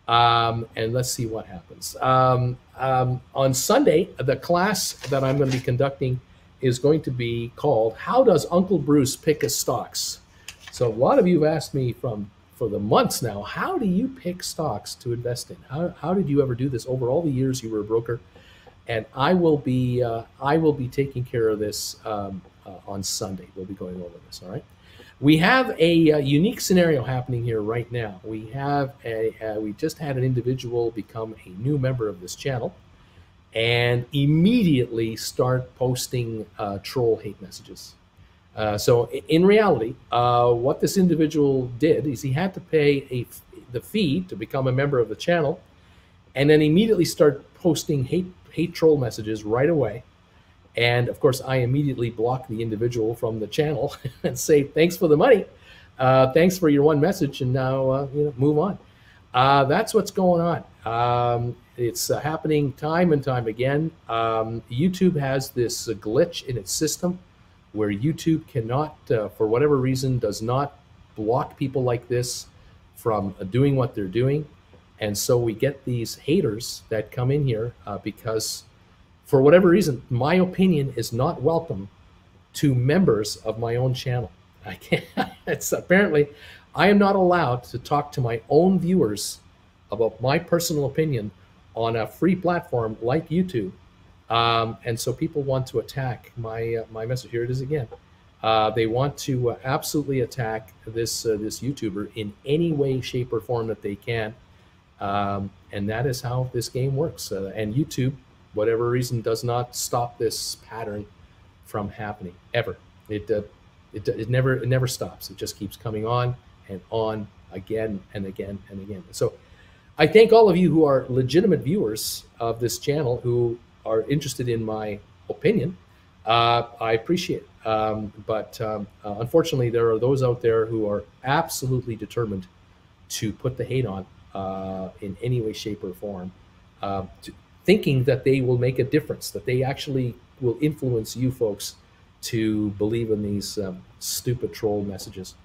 Um, and let's see what happens. Um, um, on Sunday, the class that I'm going to be conducting is going to be called "How Does Uncle Bruce Pick His Stocks?" So a lot of you have asked me from for the months now, how do you pick stocks to invest in? How, how did you ever do this over all the years you were a broker? And I will be uh, I will be taking care of this um, uh, on Sunday. We'll be going over this. All right. We have a, a, uh, unique scenario happening here right now. We have a, uh, we just had an individual become a new member of this channel and immediately start posting uh, troll hate messages. Uh, so in reality, uh, what this individual did is he had to pay a, the fee to become a member of the channel and then immediately start posting hate, hate troll messages right away and of course, I immediately block the individual from the channel and say, thanks for the money. Uh, thanks for your one message. And now, uh, you know, move on. Uh, that's what's going on. Um, it's uh, happening time and time again. Um, YouTube has this glitch in its system where YouTube cannot, uh, for whatever reason, does not block people like this from uh, doing what they're doing. And so we get these haters that come in here because for whatever reason, my opinion is not welcome to members of my own channel. I can't, it's apparently, I am not allowed to talk to my own viewers about my personal opinion on a free platform like YouTube. Um, and so people want to attack my uh, my message. Here it is again. Uh, they want to uh, absolutely attack this uh, this YouTuber in any way, shape, or form that they can, um, and that is how this game works. Uh, and YouTube whatever reason does not stop this pattern from happening ever. It, uh, it, it never it never stops. It just keeps coming on and on again and again and again. So I thank all of you who are legitimate viewers of this channel who are interested in my opinion. Uh, I appreciate it. Um, but um, uh, unfortunately, there are those out there who are absolutely determined to put the hate on uh, in any way, shape, or form, uh, to, thinking that they will make a difference, that they actually will influence you folks to believe in these um, stupid troll messages.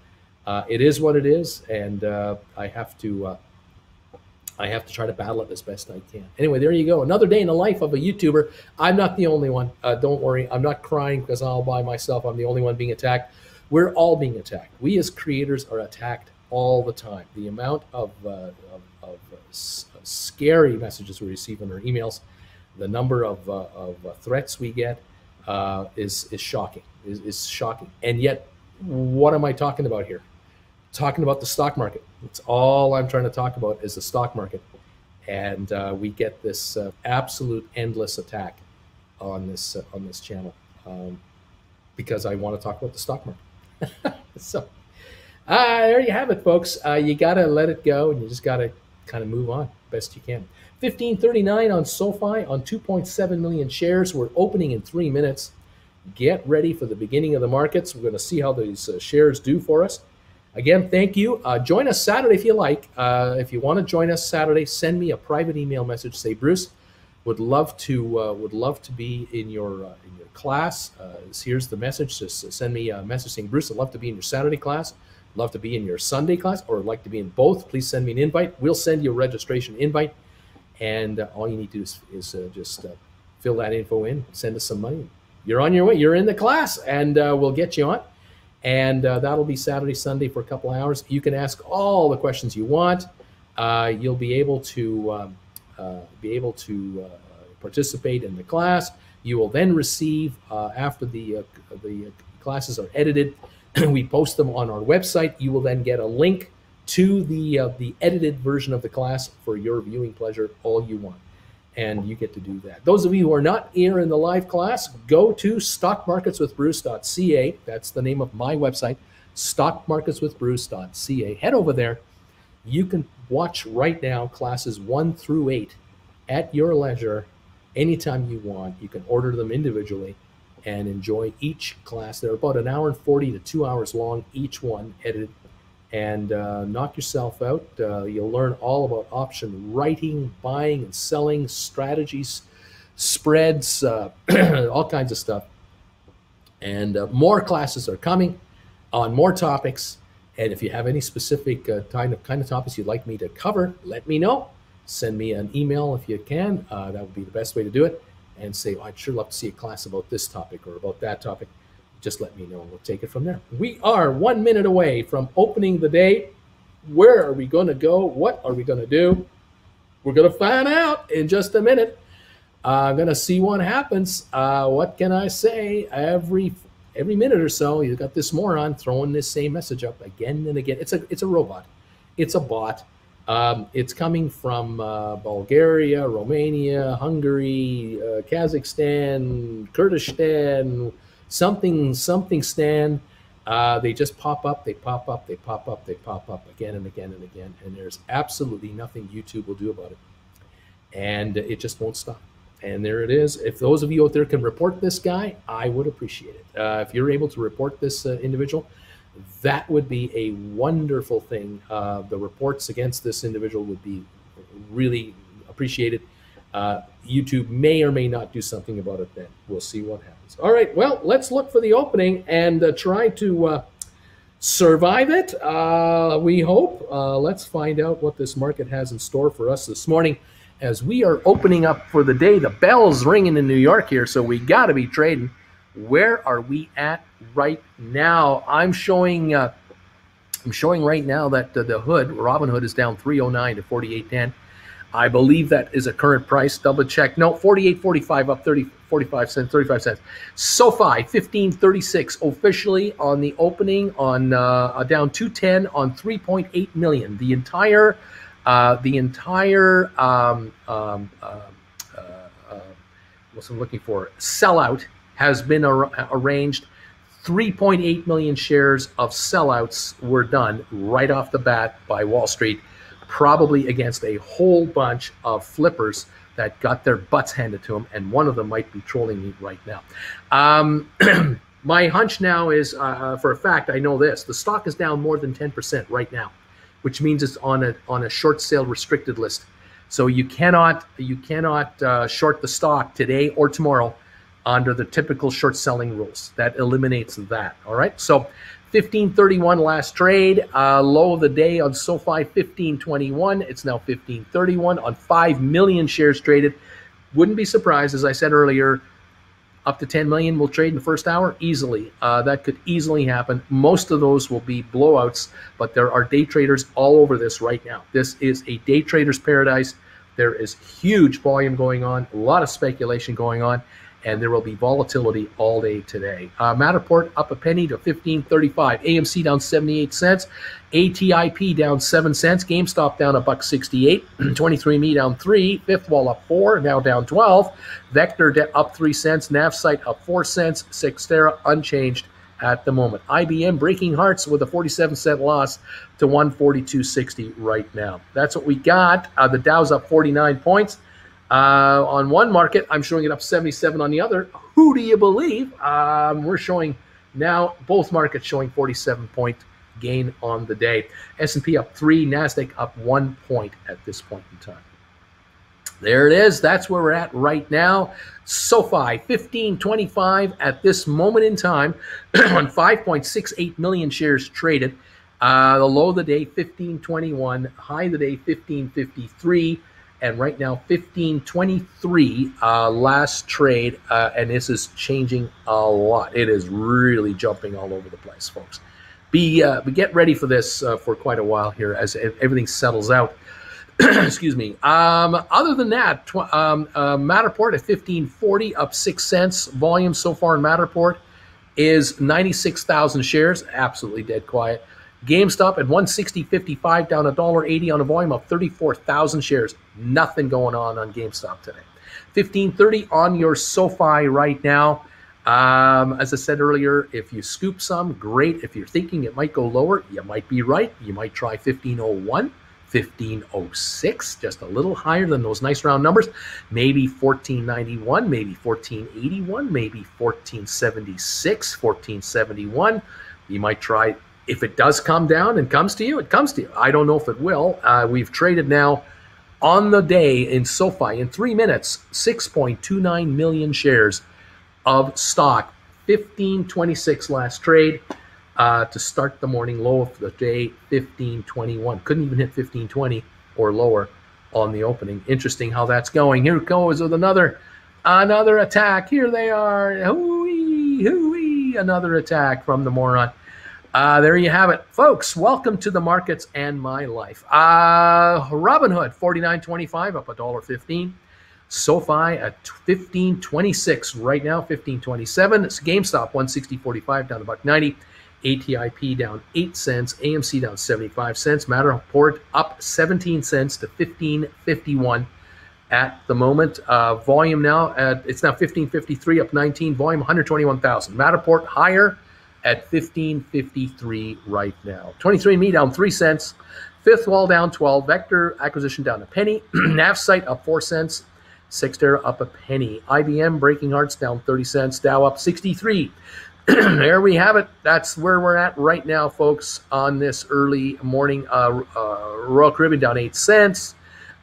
Uh, it is what it is, and uh, I have to uh, I have to try to battle it as best I can. Anyway, there you go. Another day in the life of a YouTuber. I'm not the only one. Uh, don't worry. I'm not crying because I'm all by myself. I'm the only one being attacked. We're all being attacked. We as creators are attacked all the time. The amount of, uh, of, of uh, scary messages we receive in our emails, the number of, uh, of uh, threats we get uh, is, is shocking. Is, is shocking. And yet, what am I talking about here? talking about the stock market. It's all I'm trying to talk about is the stock market. And uh, we get this uh, absolute endless attack on this uh, on this channel um, because I want to talk about the stock market. so uh, there you have it, folks. Uh, you got to let it go and you just got to kind of move on best you can. 1539 on SoFi on 2.7 million shares. We're opening in three minutes. Get ready for the beginning of the markets. We're going to see how these uh, shares do for us. Again, thank you. Uh, join us Saturday if you like. Uh, if you want to join us Saturday, send me a private email message. Say, Bruce, would love to uh, would love to be in your uh, in your class. Uh, here's the message. Just send me a message saying, Bruce, I'd love to be in your Saturday class. Love to be in your Sunday class, or like to be in both. Please send me an invite. We'll send you a registration invite, and uh, all you need to do is, is just fill that info in, send us some money. You're on your way. You're in the class, and we'll get you on and uh, that'll be Saturday, Sunday for a couple hours. You can ask all the questions you want. Uh, you'll be able to um, uh, be able to uh, participate in the class. You will then receive uh, after the uh, the classes are edited. we post them on our website. You will then get a link to the uh, the edited version of the class for your viewing pleasure, all you want and you get to do that. Those of you who are not here in the live class, go to stockmarketswithbruce.ca. That's the name of my website, stockmarketswithbruce.ca. Head over there. You can watch right now classes one through eight at your leisure anytime you want. You can order them individually and enjoy each class. They're about an hour and 40 to two hours long, each one edited and uh, knock yourself out. Uh, you'll learn all about option writing, buying and selling, strategies, spreads, uh, all kinds of stuff. And uh, more classes are coming on more topics. And if you have any specific uh, kind of kind of topics you'd like me to cover, let me know. Send me an email if you can. Uh, that would be the best way to do it. And say, I'd sure love to see a class about this topic or about that topic just let me know and we'll take it from there. We are one minute away from opening the day. Where are we going to go? What are we going to do? We're going to find out in just a minute. I'm going to see what happens. Uh, what can I say? Every every minute or so, you've got this moron throwing this same message up again and again. It's a it's a robot. It's a bot. Um, it's coming from uh, Bulgaria, Romania, Hungary, uh, Kazakhstan, Kurdistan, something something stand. Uh, they just pop up they pop up they pop up they pop up again and again and again and there's absolutely nothing youtube will do about it. And it just won't stop. And there it is. If those of you out there can report this guy i would appreciate it. Uh, if you're able to report this uh, individual that would be a wonderful thing uh, the reports against this individual would be really appreciated uh, YouTube may or may not do something about it then. We'll see what happens. All right, well, let's look for the opening and uh, try to uh, survive it. Uh, we hope. Uh, let's find out what this market has in store for us this morning as we are opening up for the day. The bell's ringing in New York here, so we got to be trading. Where are we at right now? I'm showing. Uh, I'm showing right now that the hood, Robinhood, is down 309 to 4810. I believe that is a current price. Double check. No, 48.45 up 30 45 cents, 35 cents. SoFi 1536 officially on the opening on uh, down 210 on 3.8 million. The entire uh, the entire um, um, uh, uh, uh what's I'm looking for sellout has been ar- arranged. 3.8 million shares of sellouts were done right off the bat by Wall Street probably against a whole bunch of flippers that got their butts handed to them, and one of them might be trolling me right now. Um, my hunch now is, uh, uh, for a fact, I know this: the stock is down more than ten percent right now, which means it's on a on a short sale restricted list. So you cannot you cannot uh, short the stock today or tomorrow under the typical short selling rules. That eliminates that. All right. So 1531 last trade. Uh, low of the day on SoFi 1521. It's now 1531 on 5 million shares traded. Wouldn't be surprised, as I said earlier, up to 10 million will trade in the first hour easily. Uh, that could easily happen. Most of those will be blowouts, but there are day traders all over this right now. This is a day trader's paradise. There is huge volume going on, a lot of speculation going on and there will be volatility all day today. Uh, Matterport up a penny to 15.35. AMC down 78 cents. ATIP down 7 cents. GameStop down a buck 68. 23andMe down 3. Fifth Wall up 4, now down 12. Vector up 3 cents. NavSight up 4 cents. Cyxtera unchanged at the moment. IBM breaking hearts with a 47 cent loss to 142.60 right now. That's what we got. Uh, the Dow's up 49 points. Uh, on one market, I'm showing it up 77 on the other. Who do you believe? Um, we're showing now both markets showing 47 point gain on the day. S&P up three, Nasdaq up one point at this point in time. There it is. That's where we're at right now. SoFi 1525 at this moment in time on 5.68 million shares traded. Uh, the low of the day 1521, high of the day 1553 and right now 1523 uh, last trade uh, and this is changing a lot. It is really jumping all over the place folks. Be uh, get ready for this uh, for quite a while here as everything settles out. Excuse me. Um, other than that tw- um, uh, matterport at 1540 up six cents. Volume so far in matterport is 96000 shares. Absolutely dead quiet GameStop at 160.55 down a dollar 80 on a volume of 34,000 shares. Nothing going on on GameStop today. 1530 on your SoFi right now. Um, as I said earlier, if you scoop some, great. If you're thinking it might go lower, you might be right. You might try 1501, 1506, just a little higher than those nice round numbers. Maybe 1491, maybe 1481, maybe 1476, 1471. You might try if it does come down and comes to you, it comes to you. I don't know if it will. Uh, we've traded now on the day in SoFi in three minutes 6.29 million shares of stock. 1526 last trade uh, to start the morning low of the day 1521. Couldn't even hit 1520 or lower on the opening. Interesting how that's going. Here goes with another another attack. Here they are. Hooey, hooey, another attack from the moron. Uh, there you have it, folks. Welcome to the markets and my life. Uh, Robinhood, forty nine twenty five, up a dollar fifteen. SoFi at fifteen twenty six right now, fifteen twenty seven. It's GameStop one sixty forty five down a buck ninety. ATIP down eight cents. AMC down seventy five cents. Matterport up seventeen cents to fifteen fifty one at the moment. Uh, volume now at it's now fifteen fifty three, up nineteen. Volume one hundred twenty one thousand. Matterport higher at 15.53 right now. 23andMe down 3 cents. Fifth Wall down 12. Vector acquisition down a penny. NavSight up 4 cents. Cyxtera up a penny. IBM breaking hearts down 30 cents. Dow up 63. there we have it. That's where we're at right now, folks, on this early morning. Uh, uh, Royal Caribbean down 8 cents.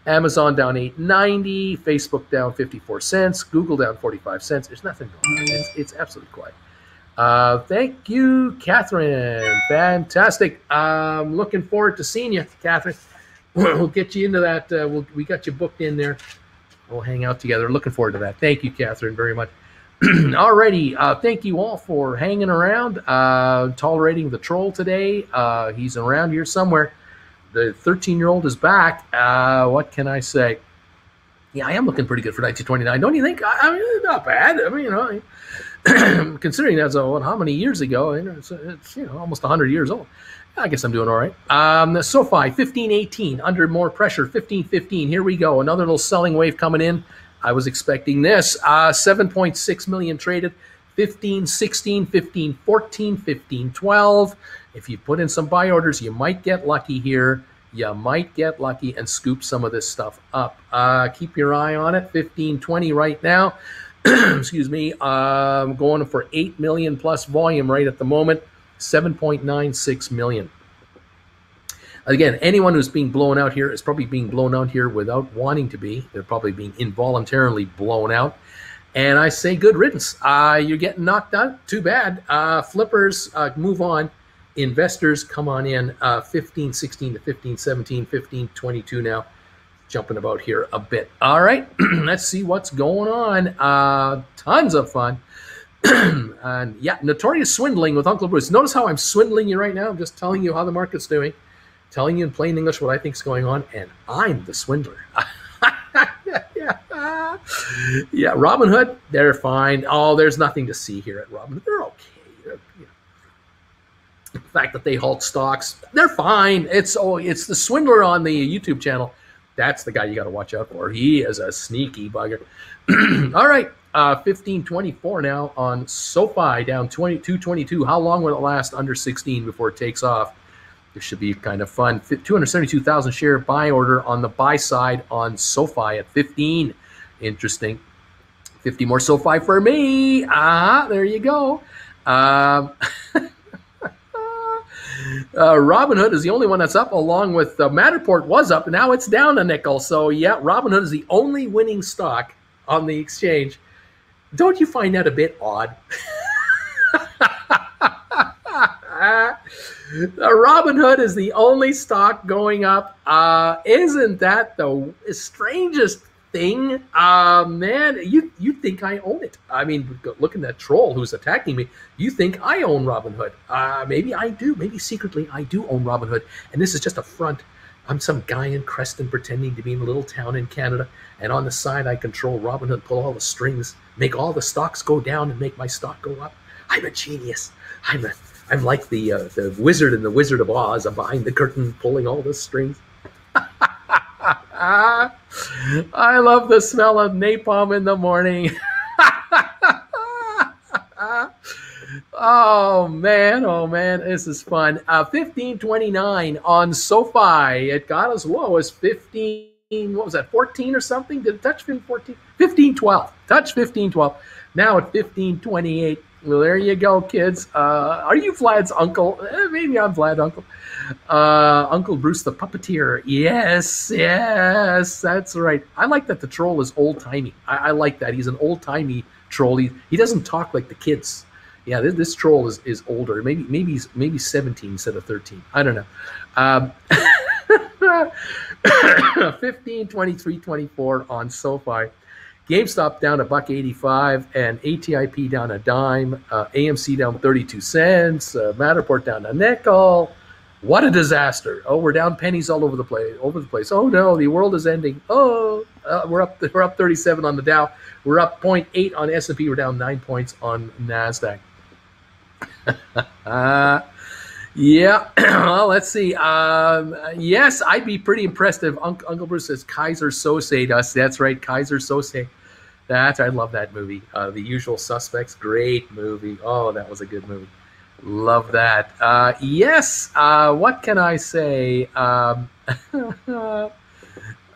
Amazon down 8.90. Facebook down 54 cents. Google down 45 cents. There's nothing going on. It's, it's absolutely quiet. Uh, thank you, Catherine. Fantastic. I'm looking forward to seeing you, Catherine. we'll get you into that. Uh, we'll, we got you booked in there. We'll hang out together. Looking forward to that. Thank you, Catherine, very much. Alrighty. Uh, thank you all for hanging around, uh, tolerating the troll today. Uh, he's around here somewhere. The 13 year old is back. Uh, what can I say? Yeah, I am looking pretty good for 1929. Don't you think? I, I mean, not bad. I mean, you know. considering that's a, what, how many years ago? It's, it's you know almost 100 years old. I guess I'm doing all right. Um, SoFi 1518 under more pressure 1515. Here we go. Another little selling wave coming in. I was expecting this. Uh, 7.6 million traded. 15 16, 15 14, 15 12. If you put in some buy orders, you might get lucky here. you might get lucky and scoop some of this stuff up. Uh, keep your eye on it. 1520 right now. Excuse me. Um, going for 8 million plus volume right at the moment. 7.96 million. Again, anyone who's being blown out here is probably being blown out here without wanting to be. They're probably being involuntarily blown out. And I say good riddance. Uh, you're getting knocked out. Too bad. Uh, flippers, uh, move on. Investors, come on in. Uh, 15, 16 to 15, 17, 15, 22 now. Jumping about here a bit. All right, let's see what's going on. Uh, tons of fun. and yeah, notorious swindling with Uncle Bruce. Notice how I'm swindling you right now. I'm just telling you how the market's doing telling you in plain English what I think's going on, and I'm the swindler. yeah, Robinhood, they're fine. Oh, there's nothing to see here at Robinhood. They're okay. They're, you know. The fact that they halt stocks, they're fine. It's oh, it's the swindler on the YouTube channel. That's the guy you got to watch out for. He is a sneaky bugger. All right, uh, 1524 now on SoFi down 2222. How long will it last under 16 before it takes off? This should be kind of fun. 272,000 share buy order on the buy side on SoFi at 15. Interesting. 50 more SoFi for me. Ah, there you go. Um, Robinhood is the only one that's up, along with uh, Matterport was up. Now it's down a nickel. So, yeah, Robinhood is the only winning stock on the exchange. Don't you find that a bit odd? Robinhood is the only stock going up. Uh, isn't that the strangest thing? Uh, man, you you think I own it? I mean, look at that troll who's attacking me, you think I own Robinhood? Uh, maybe I do. Maybe secretly I do own Robinhood, and this is just a front. I'm some guy in Creston pretending to be in a little town in Canada, and on the side I control Robinhood, pull all the strings, make all the stocks go down, and make my stock go up. I'm a genius. I'm a I'm like the uh, the wizard in the Wizard of Oz. I'm behind the curtain pulling all the strings. I love the smell of napalm in the morning. oh man, oh man, this is fun. Uh, 1529 on SoFi. It got as low as 15. What was that? 14 or something? Did it touch 14? 1512. Touch 1512. Now at 1528. Well, there you go, kids. Uh, are you Vlad's uncle? Eh, maybe I'm Vlad uncle. Uh, uncle Bruce the puppeteer. Yes, yes, that's right. I like that the troll is old timey. I, I, like that. He's an old timey troll. He, he doesn't talk like the kids. Yeah, this, this troll is, is older. Maybe maybe he's maybe 17 instead of 13. I don't know. Um, 15, 23, 24 on SoFi. GameStop down a buck 85 and ATIP down a dime, uh, AMC down 32 cents, uh, Matterport down a nickel. What a disaster! Oh, we're down pennies all over the place. Over the place. Oh no, the world is ending. Oh, uh, we're up. We're up 37 on the Dow. We're up 0.8 on S&P. We're down nine points on Nasdaq. Yeah, well, let's see. Um, yes, I'd be pretty impressed if Uncle, Uncle Bruce says Keyser Söze does. That's right, Keyser Söze. That's I love that movie. Uh, the Usual Suspects, great movie. Oh, that was a good movie. Love that. Uh, yes. Uh, what can I say? Um,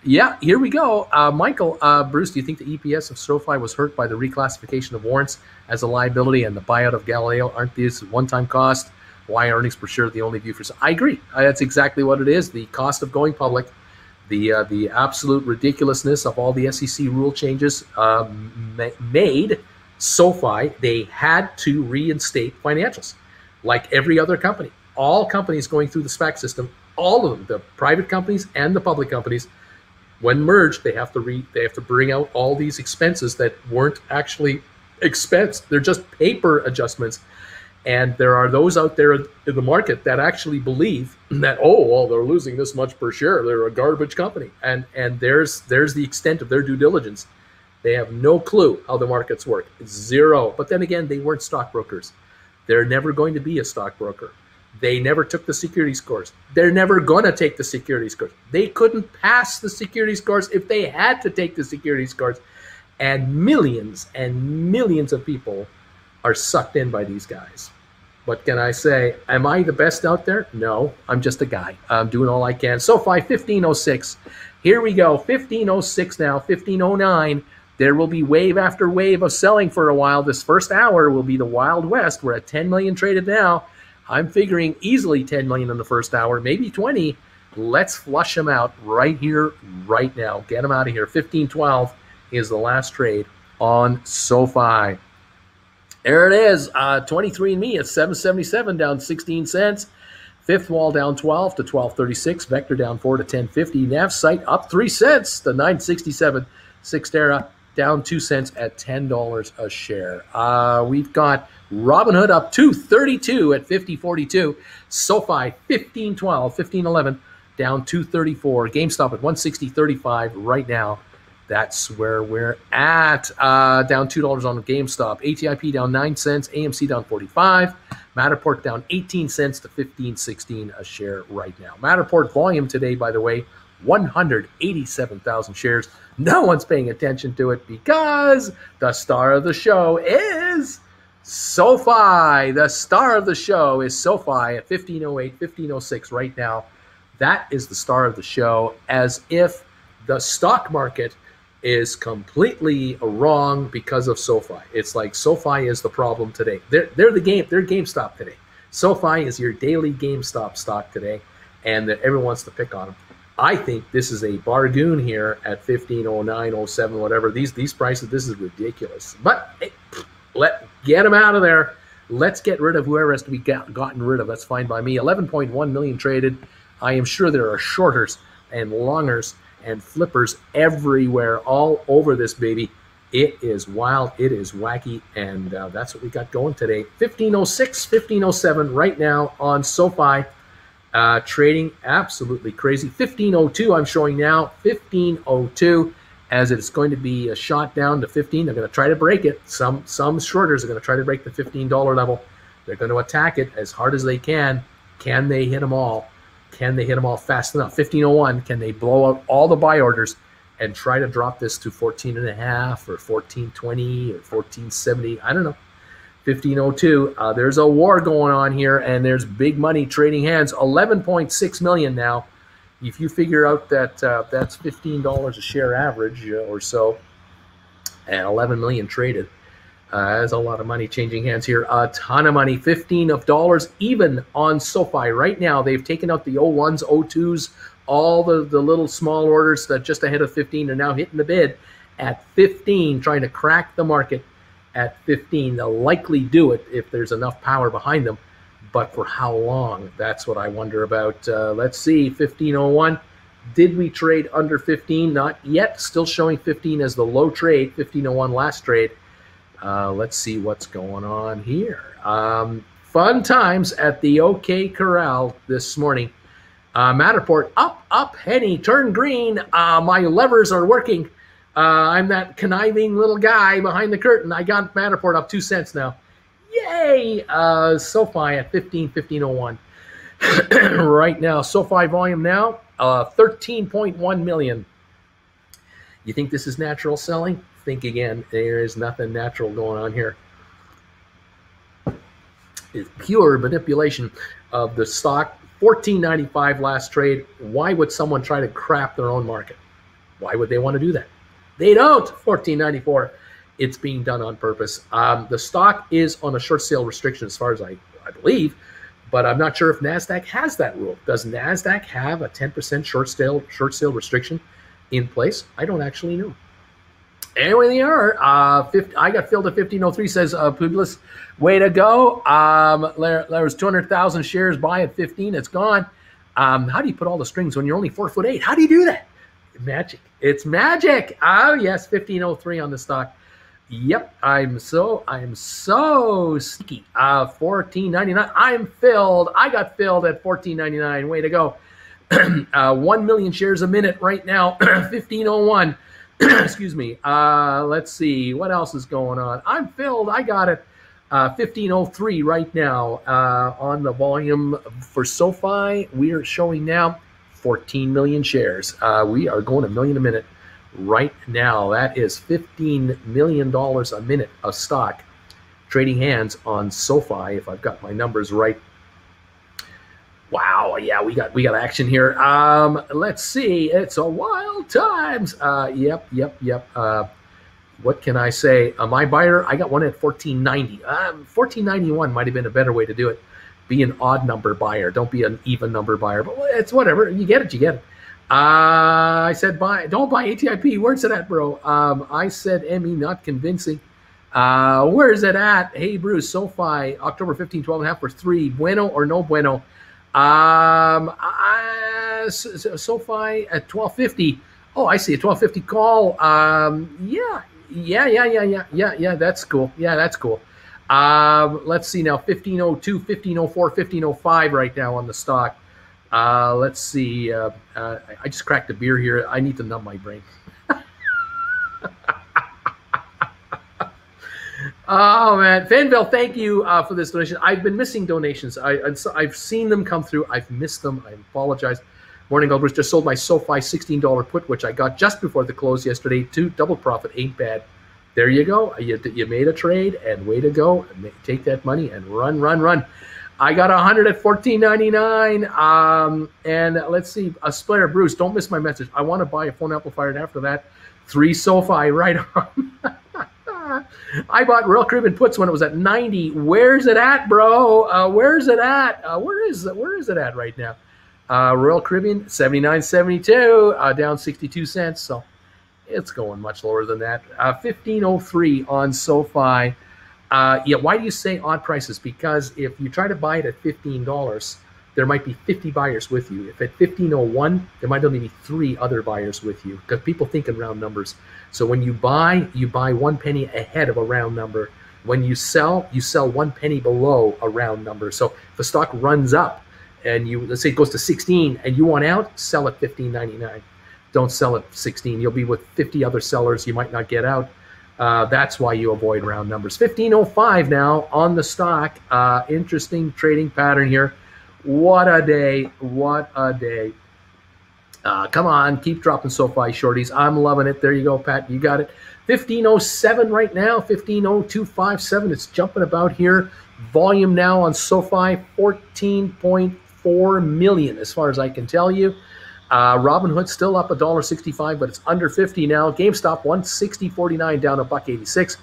yeah, here we go. Uh, Michael, uh, Bruce, do you think the EPS of SoFi was hurt by the reclassification of warrants as a liability and the buyout of Galileo? Aren't these one-time cost? Why earnings per share the only view for. I agree. Uh, that's exactly what it is. The cost of going public, the uh, the absolute ridiculousness of all the SEC rule changes um, made SoFi. They had to reinstate financials, like every other company. All companies going through the SPAC system, all of them, the private companies and the public companies, when merged, they have to re they have to bring out all these expenses that weren't actually expense. They're just paper adjustments and there are those out there in the market that actually believe that oh well they're losing this much per share. They're a garbage company. And and there's there's the extent of their due diligence. They have no clue how the markets work. Zero. But then again they weren't stockbrokers. They're never going to be a stockbroker. They never took the securities course. they're never going to take the securities course. they couldn't pass the securities course if they had to take the securities course. and millions and millions of people are sucked in by these guys. What can I say? Am I the best out there? No, I'm just a guy. I'm doing all I can. SoFi 1506. Here we go. 1506 now, 1509. There will be wave after wave of selling for a while. This first hour will be the Wild West. We're at 10 million traded now. I'm figuring easily 10 million in the first hour, maybe 20. Let's flush them out right here, right now. Get them out of here. 1512 is the last trade on SoFi. There it is. Uh, 23andMe at 777 down 16 cents. Fifth wall down 12 to 1236. Vector down 4 to 1050. NavSight up 3 cents to 967. Cyxtera down 2 cents at $10 a share. Uh, we've got Robinhood up 232 at 5042. SoFi 1512, 1511 down 234. GameStop at 160.35 right now. That's where we're at. Uh, down two dollars on GameStop. ATIP down nine cents. AMC down 45. Matterport down 18 cents to 15.16 a share right now. Matterport volume today, by the way, 187,000 shares. No one's paying attention to it because the star of the show is SoFi. The star of the show is SoFi at 1508, 1506 right now. That is the star of the show, as if the stock market is completely wrong because of SoFi. It's like SoFi is the problem today. They're, they're the game. They're GameStop today. SoFi is your daily GameStop stock today, and everyone wants to pick on them. I think this is a bargain here at 1509, 07, whatever. These these prices, this is ridiculous. But hey, let get them out of there. Let's get rid of whoever has to be got, gotten rid of. That's fine by me. 11.1 million traded. I am sure there are shorters and longers and flippers everywhere, all over this baby. It is wild, it is wacky, and uh, that's what we got going today. 1506, 1507 right now on SoFi. Uh, trading absolutely crazy. 1502, I'm showing now. 1502, as it's going to be a shot down to 15. They're going to try to break it. Some some shorters are going to try to break the $15 level. They're going to attack it as hard as they can. Can they hit them all? Can they hit them all fast enough? 1501, can they blow out all the buy orders and try to drop this to 14 and a half or 1420 or 1470? I don't know. 1502, uh, there's a war going on here and there's big money trading hands. 11.6 million now. If you figure out that uh, that's $15 a share average uh, or so, and 11 million traded, uh, a lot of money changing hands here. A ton of money, 15 of dollars even on SoFi right now. They've taken out the 01s, 02s, all the, the little small orders that just ahead of 15 are now hitting the bid at 15, trying to crack the market at 15. They'll likely do it if there's enough power behind them, but for how long? That's what I wonder about. Uh, let's see, 1501. Did we trade under 15? Not yet. Still showing 15 as the low trade. 1501 last trade. Uh, let's see what's going on here. Um, fun times at the OK Corral this morning. Uh, Matterport up, up, Henny, turn green. Uh, my levers are working. Uh, I'm that conniving little guy behind the curtain. I got Matterport up two cents now. Yay! Uh, SoFi at 15, 1501. right now, SoFi volume now, uh, 13.1 million. You think this is natural selling? Think again. There is nothing natural going on here. It's pure manipulation of the stock. 14.95 last trade. Why would someone try to crap their own market? Why would they want to do that? They don't. 14.94. It's being done on purpose. Um, the stock is on a short sale restriction, as far as I, I believe, but I'm not sure if Nasdaq has that rule. Does Nasdaq have a 10% short sale short sale restriction in place? I don't actually know. Anyway, they are. Uh, 50, I got filled at 1503, says uh, Publius. Way to go. Um, there, there was 200,000 shares buy at 15. It's gone. Um, how do you put all the strings when you're only four foot eight? How do you do that? Magic. It's magic. Oh, yes, 1503 on the stock. Yep, I'm so I'm so sneaky. Uh 14.99. I'm filled. I got filled at 14.99. Way to go. uh, 1 million shares a minute right now. 1501. excuse me. Uh, let's see what else is going on. I'm filled. I got it. Uh, 1503 right now uh, on the volume for SoFi. We are showing now 14 million shares. Uh, we are going a million a minute right now. That is 15 million dollars a minute of stock trading hands on SoFi, if I've got my numbers right. Wow, yeah, we got we got action here. Um, let's see, it's a wild times. Uh, yep, yep, yep. Uh, what can I say? Uh, my buyer, I got one at 1490. Um, 1491 might have been a better way to do it. Be an odd number buyer. Don't be an even number buyer. But it's whatever. You get it. You get it. Uh, I said buy. Don't buy ATIP. Where's it at, bro? Um, I said ME, not convincing. Uh, where is it at? Hey, Bruce, SoFi, October 15, 12 and a half for three. Bueno or no bueno? Um, I, so, SoFi at 1250. Oh, I see a 1250 call. Um, yeah, yeah, yeah, yeah, yeah, yeah, yeah. That's cool. Yeah, that's cool. Um, let's see now 1502, 1504, 1505 right now on the stock. Uh, let's see. Uh, uh, I just cracked a beer here. I need to numb my brain. Oh man, Fanville, thank you uh, for this donation. I've been missing donations. I, I've seen them come through. I've missed them. I apologize. Morning, Albert. Just sold my SoFi $16 put, which I got just before the close yesterday. Two double profit ain't bad. There you go. You, you made a trade, and way to go. Take that money and run, run, run. I got 100 at 14.99. Um, and let's see, a splitter, Bruce. Don't miss my message. I want to buy a phone amplifier, and after that, three SoFi right on. I bought Royal Caribbean puts when it was at 90. Where's it at, bro? Uh, where's it at? Uh, where is it? Where is it at right now? Uh, Royal Caribbean, 79.72, uh, down 62 cents. So it's going much lower than that. Uh, 1503 on SoFi. Uh, yeah, why do you say odd prices? Because if you try to buy it at $15, there might be 50 buyers with you. If at 1501, there might only be three other buyers with you because people think in round numbers. So when you buy, you buy one penny ahead of a round number. When you sell, you sell one penny below a round number. So if a stock runs up, and you let's say it goes to 16 and you want out, sell at 15.99. Don't sell at 16. You'll be with 50 other sellers. You might not get out. Uh, that's why you avoid round numbers. 1505 now on the stock. Uh, interesting trading pattern here. What a day. What a day. Uh, come on, keep dropping SoFi shorties. I'm loving it. There you go, Pat. You got it. 1507 right now, 150257. It's jumping about here. Volume now on SoFi, 14.4 million, as far as I can tell you. Uh, Robinhood still up a dollar sixty-five, but it's under fifty now. GameStop one sixty forty-nine down a buck eighty-six.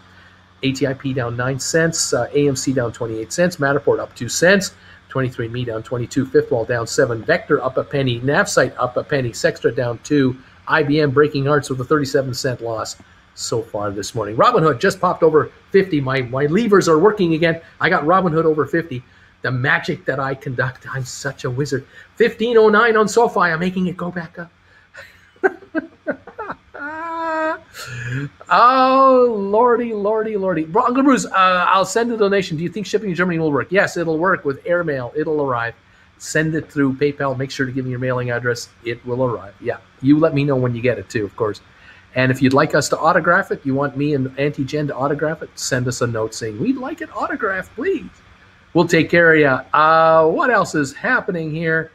ATIP down nine cents. Uh, AMC down twenty-eight cents. Matterport up two cents. 23andMe down 22. Fifth Wall down seven. Vector up a penny. NavSight up a penny. Cyxtera down two. IBM breaking hearts with a 37 cent loss so far this morning. Robinhood just popped over 50. My my levers are working again. I got Robinhood over 50 the magic that I conduct. I'm such a wizard. 1509 on SoFi. I'm making it go back up. oh, lordy, lordy, lordy. Uncle Bruce, uh, I'll send a donation. Do you think shipping in Germany will work? Yes, it'll work with airmail. It'll arrive. Send it through PayPal. Make sure to give me your mailing address. It will arrive. Yeah, you let me know when you get it too, of course. And if you'd like us to autograph it, you want me and Auntie Jen to autograph it, send us a note saying, we'd like it autographed, please. We'll take care of you. Uh, what else is happening here?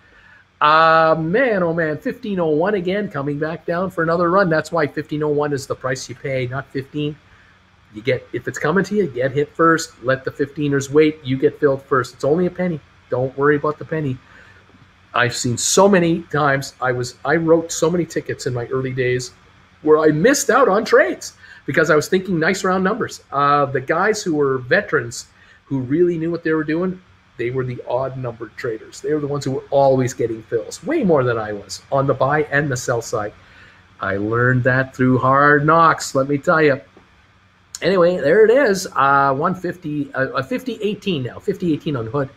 Uh, man, oh man, 1501 again, coming back down for another run. That's why 1501 is the price you pay, not 15. You get if it's coming to you, get hit first. Let the 15ers wait. You get filled first. It's only a penny. Don't worry about the penny. I've seen so many times. I was I wrote so many tickets in my early days where I missed out on trades because I was thinking nice round numbers. Uh, the guys who were veterans who really knew what they were doing, they were the odd numbered traders. They were the ones who were always getting fills, way more than I was on the buy and the sell side. I learned that through hard knocks, let me tell you. Anyway, there it is. Uh, 150, uh, 50 18 now, 50 18 on Hood,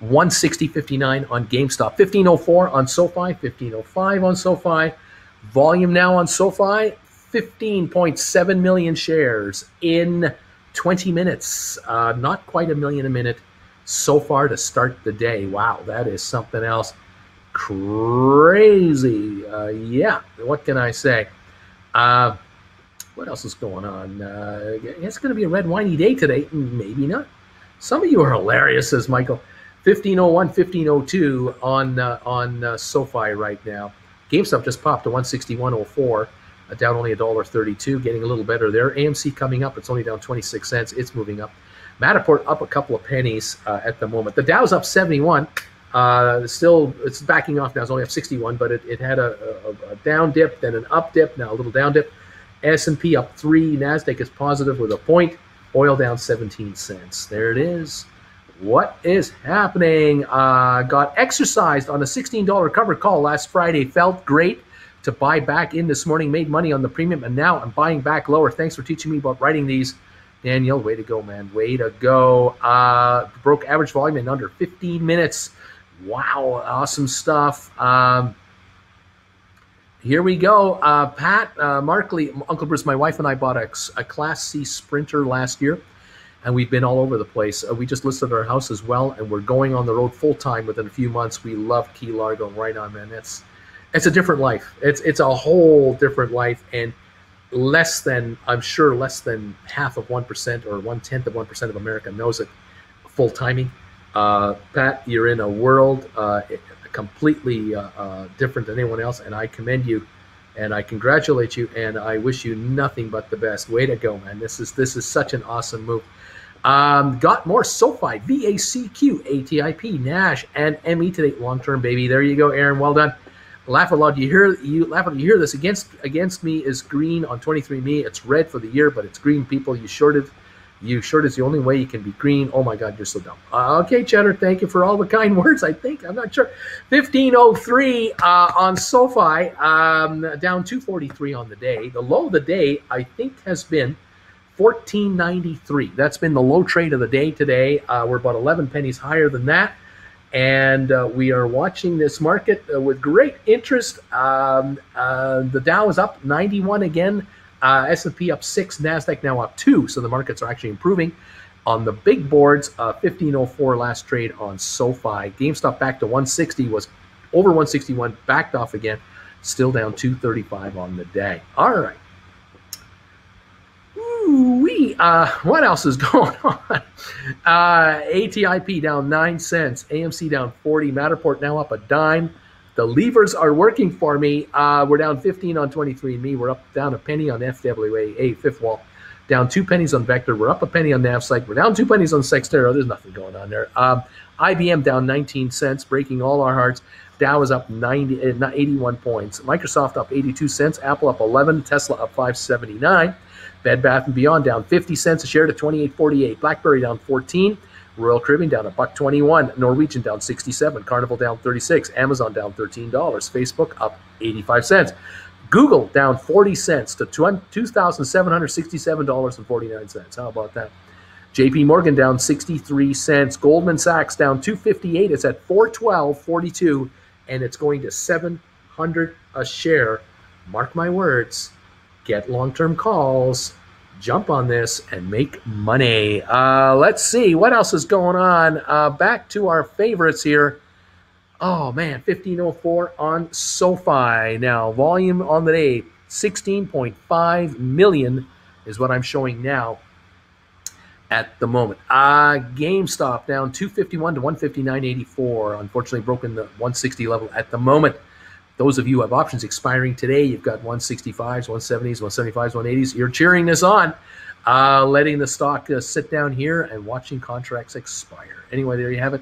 160 59 on GameStop, 1504 on SoFi, 1505 on SoFi. Volume now on SoFi, 15.7 million shares in 20 minutes, uh, not quite a million a minute so far to start the day. Wow, that is something else crazy. Uh, yeah, what can I say? Uh, what else is going on? Uh, it's going to be a red winey day today. Maybe not. Some of you are hilarious, says Michael. 1501, 1502 on uh, on uh, SoFi right now. GameStop just popped to 161.04 down only a dollar thirty-two, getting a little better there. AMC coming up; it's only down twenty-six cents. It's moving up. Matterport up a couple of pennies uh, at the moment. The Dow's up 71. Uh, still, it's backing off now. It's only up 61, but it, it had a, a, a, down dip, then an up dip, now a little down dip. S&P up three. Nasdaq is positive with a point. Oil down 17 cents. There it is. What is happening? Uh, got exercised on a $16 cover call last Friday. Felt great to buy back in this morning. Made money on the premium, and now I'm buying back lower. Thanks for teaching me about writing these. Daniel, way to go, man. Way to go. Uh, broke average volume in under 15 minutes. Wow, awesome stuff. Um, here we go. Uh, Pat uh, Markley, Uncle Bruce, my wife and I bought a, a, Class C Sprinter last year, and we've been all over the place. Uh, we just listed our house as well, and we're going on the road full time within a few months. We love Key Largo. Right on, man. It's it's a different life. It's it's a whole different life, and less than I'm sure less than half of one percent or one tenth of one percent of America knows it. Full timing, uh, Pat. You're in a world uh, completely uh, uh, different than anyone else, and I commend you, and I congratulate you, and I wish you nothing but the best. Way to go, man! This is this is such an awesome move. Um, got more SoFi, VACQ, ATIP, Nash, and ME today. Long term, baby. There you go, Aaron. Well done laugh aloud. You hear you laugh aloud. You hear this against against me is green on 23andMe. It's red for the year, but it's green. People, you shorted. You short is the only way you can be green. Oh my God, you're so dumb. Uh, okay, Cheddar, thank you for all the kind words. I think I'm not sure. 1503 uh, on SoFi, um, down 243 on the day. The low of the day, I think, has been 1493. That's been the low trade of the day today. Uh, we're about 11 pennies higher than that and uh, we are watching this market uh, with great interest. Um, uh, the Dow is up 91 again, uh, S&P up six, Nasdaq now up two. So the markets are actually improving. On the big boards, 1504 uh, last trade on SoFi. GameStop back to 160 was over 161, backed off again, still down 235 on the day. All right. Ooh-wee. Uh, what else is going on? Uh, ATIP down 9 cents. AMC down 40. Matterport now up a dime. The levers are working for me. Uh, we're down 15 on 23andMe. We're up down a penny on FWA, a fifth wall. Down two pennies on Vector. We're up a penny on NavSight. We're down two pennies on Cyxtera. There's nothing going on there. Um, IBM down 19 cents, breaking all our hearts. Dow is up 90, 81 points. Microsoft up 82 cents. Apple up 11. Tesla up 579. Bed Bath & Beyond down 50 cents a share to 28.48. BlackBerry down 14. Royal Caribbean down a buck 21. Norwegian down 67. Carnival down 36. Amazon down $13. Facebook up 85 cents. Google down 40 cents to $2,767.49. How about that? JP Morgan down 63 cents. Goldman Sachs down 258. It's at 412.42 and it's going to 700 a share. Mark my words get long term calls, jump on this, and make money. Uh, let's see what else is going on. Uh, back to our favorites here. Oh man, 1504 on SoFi. Now, volume on the day 16.5 million is what I'm showing now at the moment. Uh, GameStop down 251 to 159.84. Unfortunately, broken the 160 level at the moment. Those of you who have options expiring today, you've got 165s, 170s, 175s, 180s. You're cheering this on, uh, letting the stock uh, sit down here and watching contracts expire. Anyway, there you have it.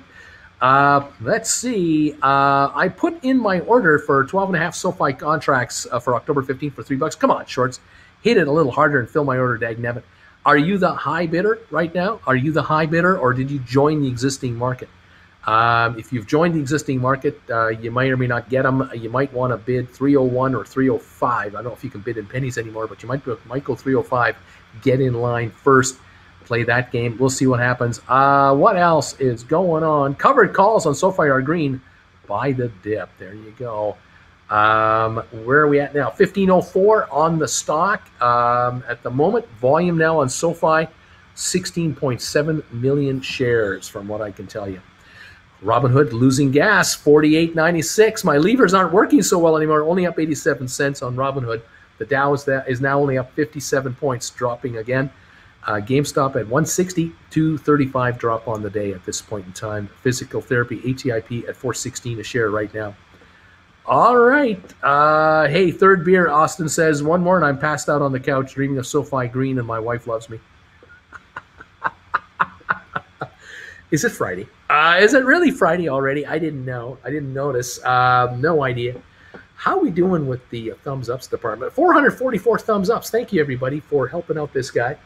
Uh, let's see. Uh, I put in my order for 12 and a half SoFi contracts uh, for October 15th for three bucks. Come on, shorts. Hit it a little harder and fill my order, dag nabbit. Are you the high bidder right now? Are you the high bidder or did you join the existing market? Um, if you've joined the existing market, uh, you might or may not get them. You might want to bid 301 or 305. I don't know if you can bid in pennies anymore, but you might might go 305. Get in line first. Play that game. We'll see what happens. Uh, what else is going on? Covered calls on SoFi are green. Buy the dip. There you go. Um, where are we at now? 1504 on the stock um, at the moment. Volume now on SoFi, 16.7 million shares, from what I can tell you. Robinhood losing gas, 48.96. My levers aren't working so well anymore. Only up 87 cents on Robinhood. The Dow is, that, is now only up 57 points, dropping again. Uh, GameStop at 160, 235 drop on the day at this point in time. Physical therapy, ATIP at 416 a share right now. All right. Uh, hey, third beer. Austin says one more, and I'm passed out on the couch dreaming of SoFi Green, and my wife loves me. Is it Friday? Uh, is it really Friday already? I didn't know. I didn't notice. Uh, no idea. How are we doing with the thumbs ups department? 444 thumbs ups. Thank you everybody for helping out this guy,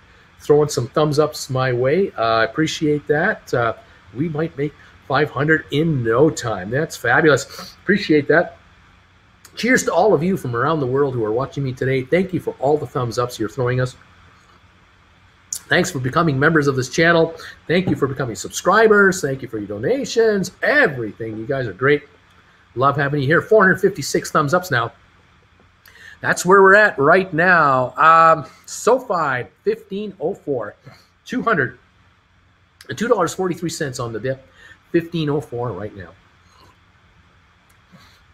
throwing some thumbs ups my way. I uh, appreciate that. Uh, we might make 500 in no time. That's fabulous. Appreciate that. Cheers to all of you from around the world who are watching me today. Thank you for all the thumbs ups you're throwing us. Thanks for becoming members of this channel. Thank you for becoming subscribers. Thank you for your donations, everything. You guys are great. Love having you here. 456 thumbs ups now. That's where we're at right now. Um, SoFi 1504, 200, $2.43 on the dip, 1504 right now.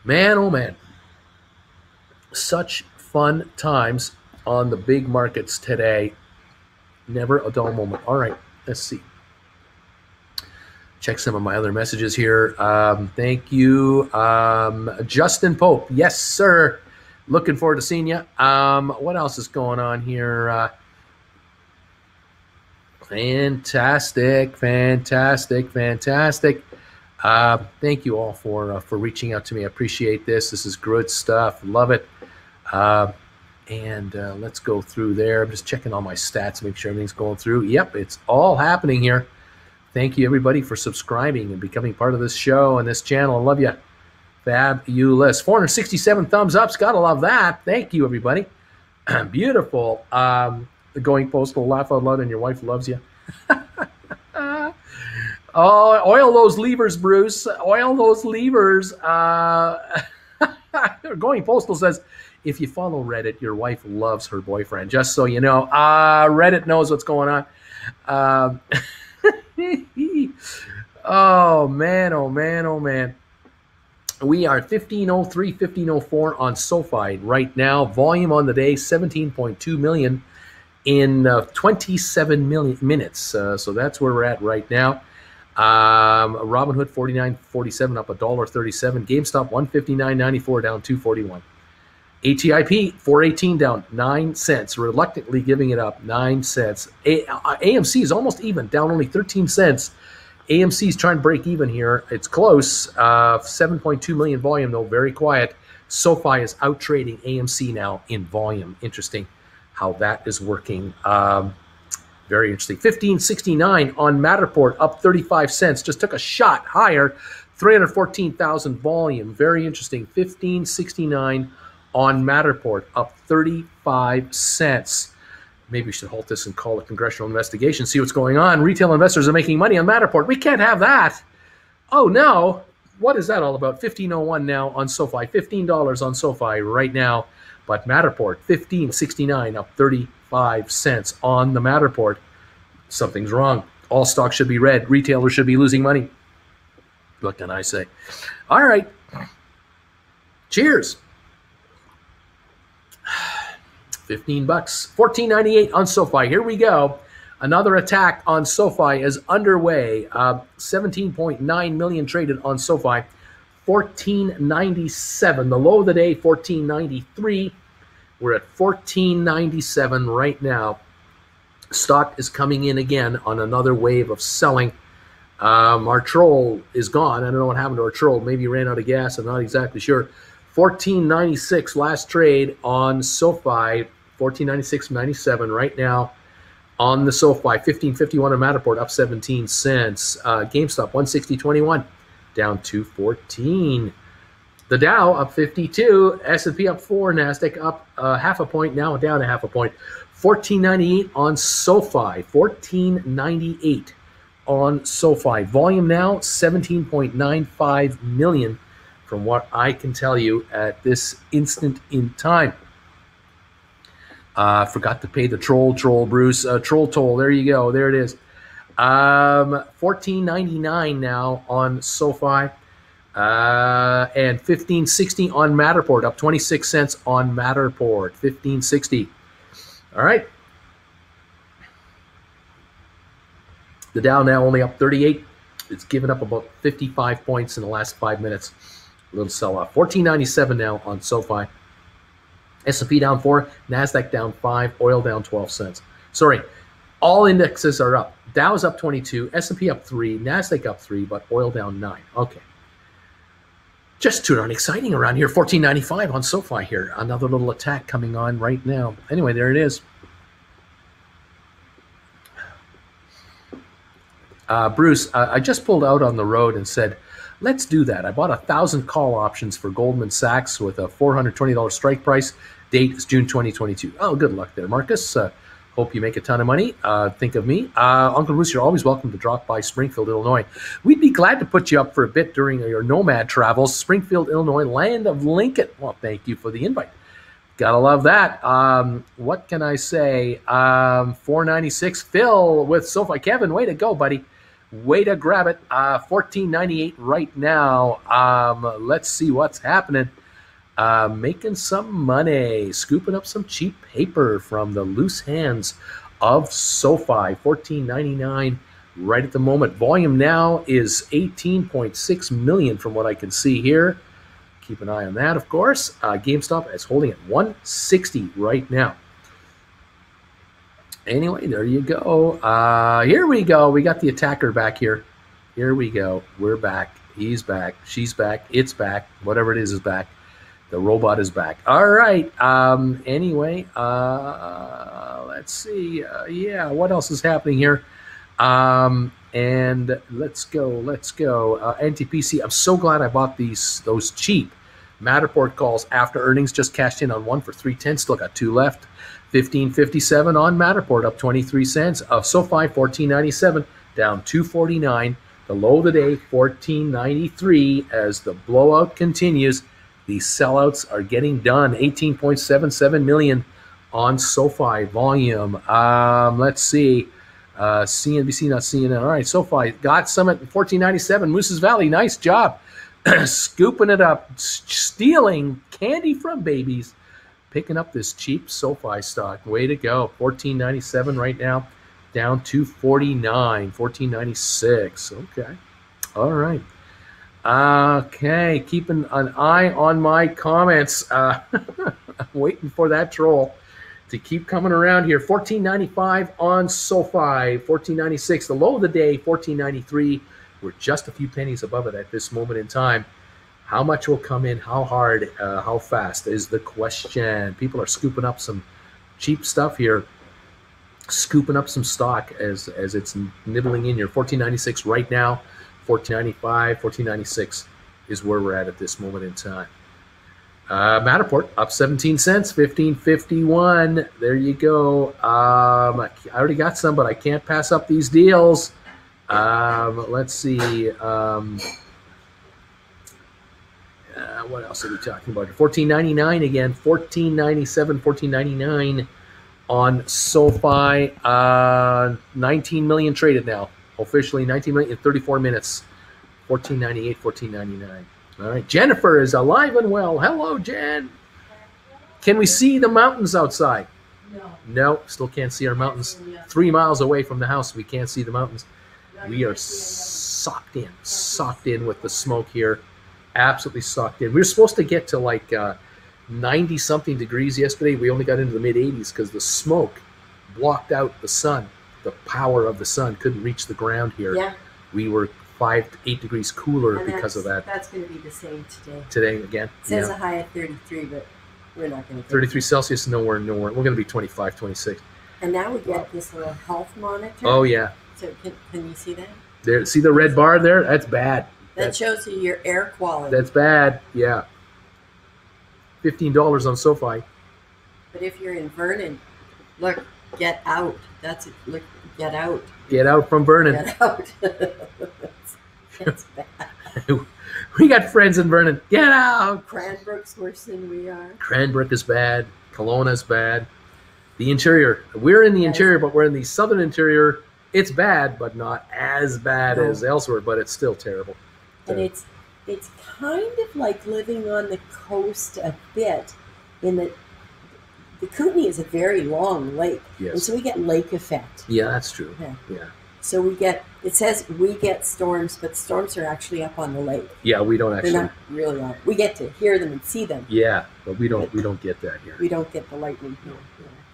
Man, oh man. Such fun times on the big markets today. Never a dull moment. All right, let's see. Check some of my other messages here. Um, thank you, um, Justin Pope. Yes, sir. Looking forward to seeing you. Um, what else is going on here? Uh, fantastic, fantastic, fantastic. Uh, thank you all for uh, for reaching out to me. I appreciate this. This is good stuff. Love it. Uh, and uh, let's go through there. I'm just checking all my stats, to make sure everything's going through. Yep, it's all happening here. Thank you, everybody, for subscribing and becoming part of this show and this channel. I love you. Fabulous. 467 thumbs ups. Gotta love that. Thank you, everybody. Beautiful. Um, the going postal laugh out loud and your wife loves you. oh, oil those levers, Bruce. Oil those levers. Uh, going postal says if you follow Reddit, your wife loves her boyfriend. Just so you know, uh, Reddit knows what's going on. Um, oh man, oh man, oh man. We are 1503, 1504 on SoFi right now. Volume on the day 17.2 million in uh, 27 million minutes. Uh, so that's where we're at right now. Um, Robinhood 49.47 up a dollar 37. GameStop 159.94 down 241. ATIP 418 down 9 cents, reluctantly giving it up 9 cents. A- AMC is almost even, down only 13 cents. AMC is trying to break even here. It's close. Uh, 7.2 million volume, though, very quiet. SoFi is out trading AMC now in volume. Interesting how that is working. Um, very interesting. 1569 on Matterport, up 35 cents. Just took a shot higher. 314,000 volume. Very interesting. 1569 on Matterport, up 35 cents. Maybe we should halt this and call a congressional investigation, see what's going on. Retail investors are making money on Matterport. We can't have that. Oh no. What is that all about? 1501 now on SoFi, $15 on SoFi right now. But Matterport, 1569 up 35 cents on the Matterport. Something's wrong. All stocks should be red. Retailers should be losing money. What can I say? All right. Cheers. 15 bucks. 14.98 on SoFi. Here we go. Another attack on SoFi is underway. Uh, 17.9 million traded on SoFi. 1497. The low of the day, 1493. We're at 1497 right now. Stock is coming in again on another wave of selling. Um, our troll is gone. I don't know what happened to our troll. Maybe he ran out of gas. I'm not exactly sure. 1496 last trade on SoFi. 1496.97 right now on the SoFi. 1551 on Matterport, up 17 cents. Uh, GameStop 160.21, down 214. The Dow up 52, S&P up four, Nasdaq up uh, half a point, now down a half a point. 1498 on SoFi, 1498 on SoFi. Volume now 17.95 million, from what I can tell you at this instant in time. Uh, forgot to pay the troll troll, Bruce. Uh, troll toll. There you go. There it is. Um, fourteen ninety nine now on SoFi, uh, and fifteen sixty on Matterport. Up twenty six cents on Matterport. Fifteen sixty. All right. The Dow now only up thirty eight. It's given up about fifty five points in the last five minutes. A little sell off. Fourteen ninety seven now on SoFi. S&P down four, Nasdaq down five, oil down 12 cents. Sorry, All indexes are up. Dow is up 22, S&P up 3, Nasdaq up 3, but oil down 9. Okay. Just too darn exciting around here. 1495 on SoFi here. Another little attack coming on right now. Anyway, there it is. Uh, Bruce, uh, I just pulled out on the road and said, let's do that. I bought a thousand call options for Goldman Sachs with a $420 strike price. Date is June 2022. Oh, good luck there, Marcus. Uh, Hope you make a ton of money. Uh, think of me. Uh, Uncle Bruce, you're always welcome to drop by Springfield, Illinois. We'd be glad to put you up for a bit during your nomad travels. Springfield, Illinois, land of Lincoln. Well, thank you for the invite. Gotta love that. Um, what can I say? Um, 496 Phil with SoFi. Kevin, way to go, buddy. Way to grab it. Uh, 1498 right now. Um, let's see what's happening uh, making some money, scooping up some cheap paper from the loose hands of SoFi, fourteen ninety nine right at the moment. Volume now is 18.6 million from what I can see here. Keep an eye on that, of course. Uh, GameStop is holding at 160 right now. Anyway, there you go. Uh, here we go. We got the attacker back here. Here we go. We're back. He's back. She's back. It's back. Whatever it is is back. The robot is back. All right. Um, anyway, uh, let's see. Uh, yeah, what else is happening here? Um, and let's go. Let's go. Uh, NTPC. I'm so glad I bought these those cheap Matterport calls after earnings. Just cashed in on one for 310. Still got two left. 1557 on Matterport, up 23 cents. Of SoFi, 1497, down 249. The low of the day, 1493, as the blowout continues. The sellouts are getting done. 18.77 million on SoFi volume. Um, let's see. Uh, CNBC, not CNN. All right, SoFi got some at 1497. Moose's Valley, nice job. Scooping it up, stealing candy from babies, picking up this cheap SoFi stock. Way to go. 1497 right now, down to 49, 1496. Okay. All right. Okay, keeping an eye on my comments. Uh, waiting for that troll to keep coming around here. 1495 on SoFi, 1496. The low of the day, 1493. We're just a few pennies above it at this moment in time. How much will come in? How hard? Uh, how fast is the question? People are scooping up some cheap stuff here, scooping up some stock as as it's nibbling in here. 1496 right now. 1495, 1496 is where we're at at this moment in time. Uh, Matterport up 17 cents, 1551. There you go. Um, I already got some, but I can't pass up these deals. Um, let's see. Um, uh, what else are we talking about? 14.99 again. 14.97, 14.99 on SoFi. Uh, 19 million traded now. Officially 19 million in 34 minutes. 1498 1499 all right jennifer is alive and well. Hello jen. Can we see the mountains outside? No. No still can't see our mountains. Three miles away from the house we can't see the mountains. We are socked in socked in with the smoke here absolutely sucked in we were supposed to get to like uh, 90 something degrees yesterday we only got into the mid 80s because the smoke blocked out the sun the power of the sun couldn't reach the ground here. Yeah. We were five to eight degrees cooler because of that. That's going to be the same today. Today again, It says yeah. a high of 33, but we're not going to. 33 Celsius, nowhere, nowhere. We're going to be 25, 26. And now we get this little health monitor. Oh yeah, So can, can you see that? there. See the red bar there? That's bad. That That's- shows you your air quality. That's bad. Yeah. Fifteen dollars on SoFi. but if you're in Vernon, look, get out. That's it. Look, get out. Get out from Vernon. Get out. it's bad. we got friends in Vernon. Get out. Cranbrook's worse than we are. Cranbrook is bad. Kelowna's bad. The interior. We're in the Yes. interior, but we're in the southern interior. It's bad, but not as bad as elsewhere. But it's still terrible. And So- it's it's kind of like living on the coast a bit in that the Kootenay is a very long lake and so we get lake effect Yeah, that's true. Yeah. Yeah. so we get it says we get storms but storms are actually up on the lake Yeah, we don't actually. they're not really on we get to hear them and see them Yeah, but we don't. We don't get that here. we don't get the lightning here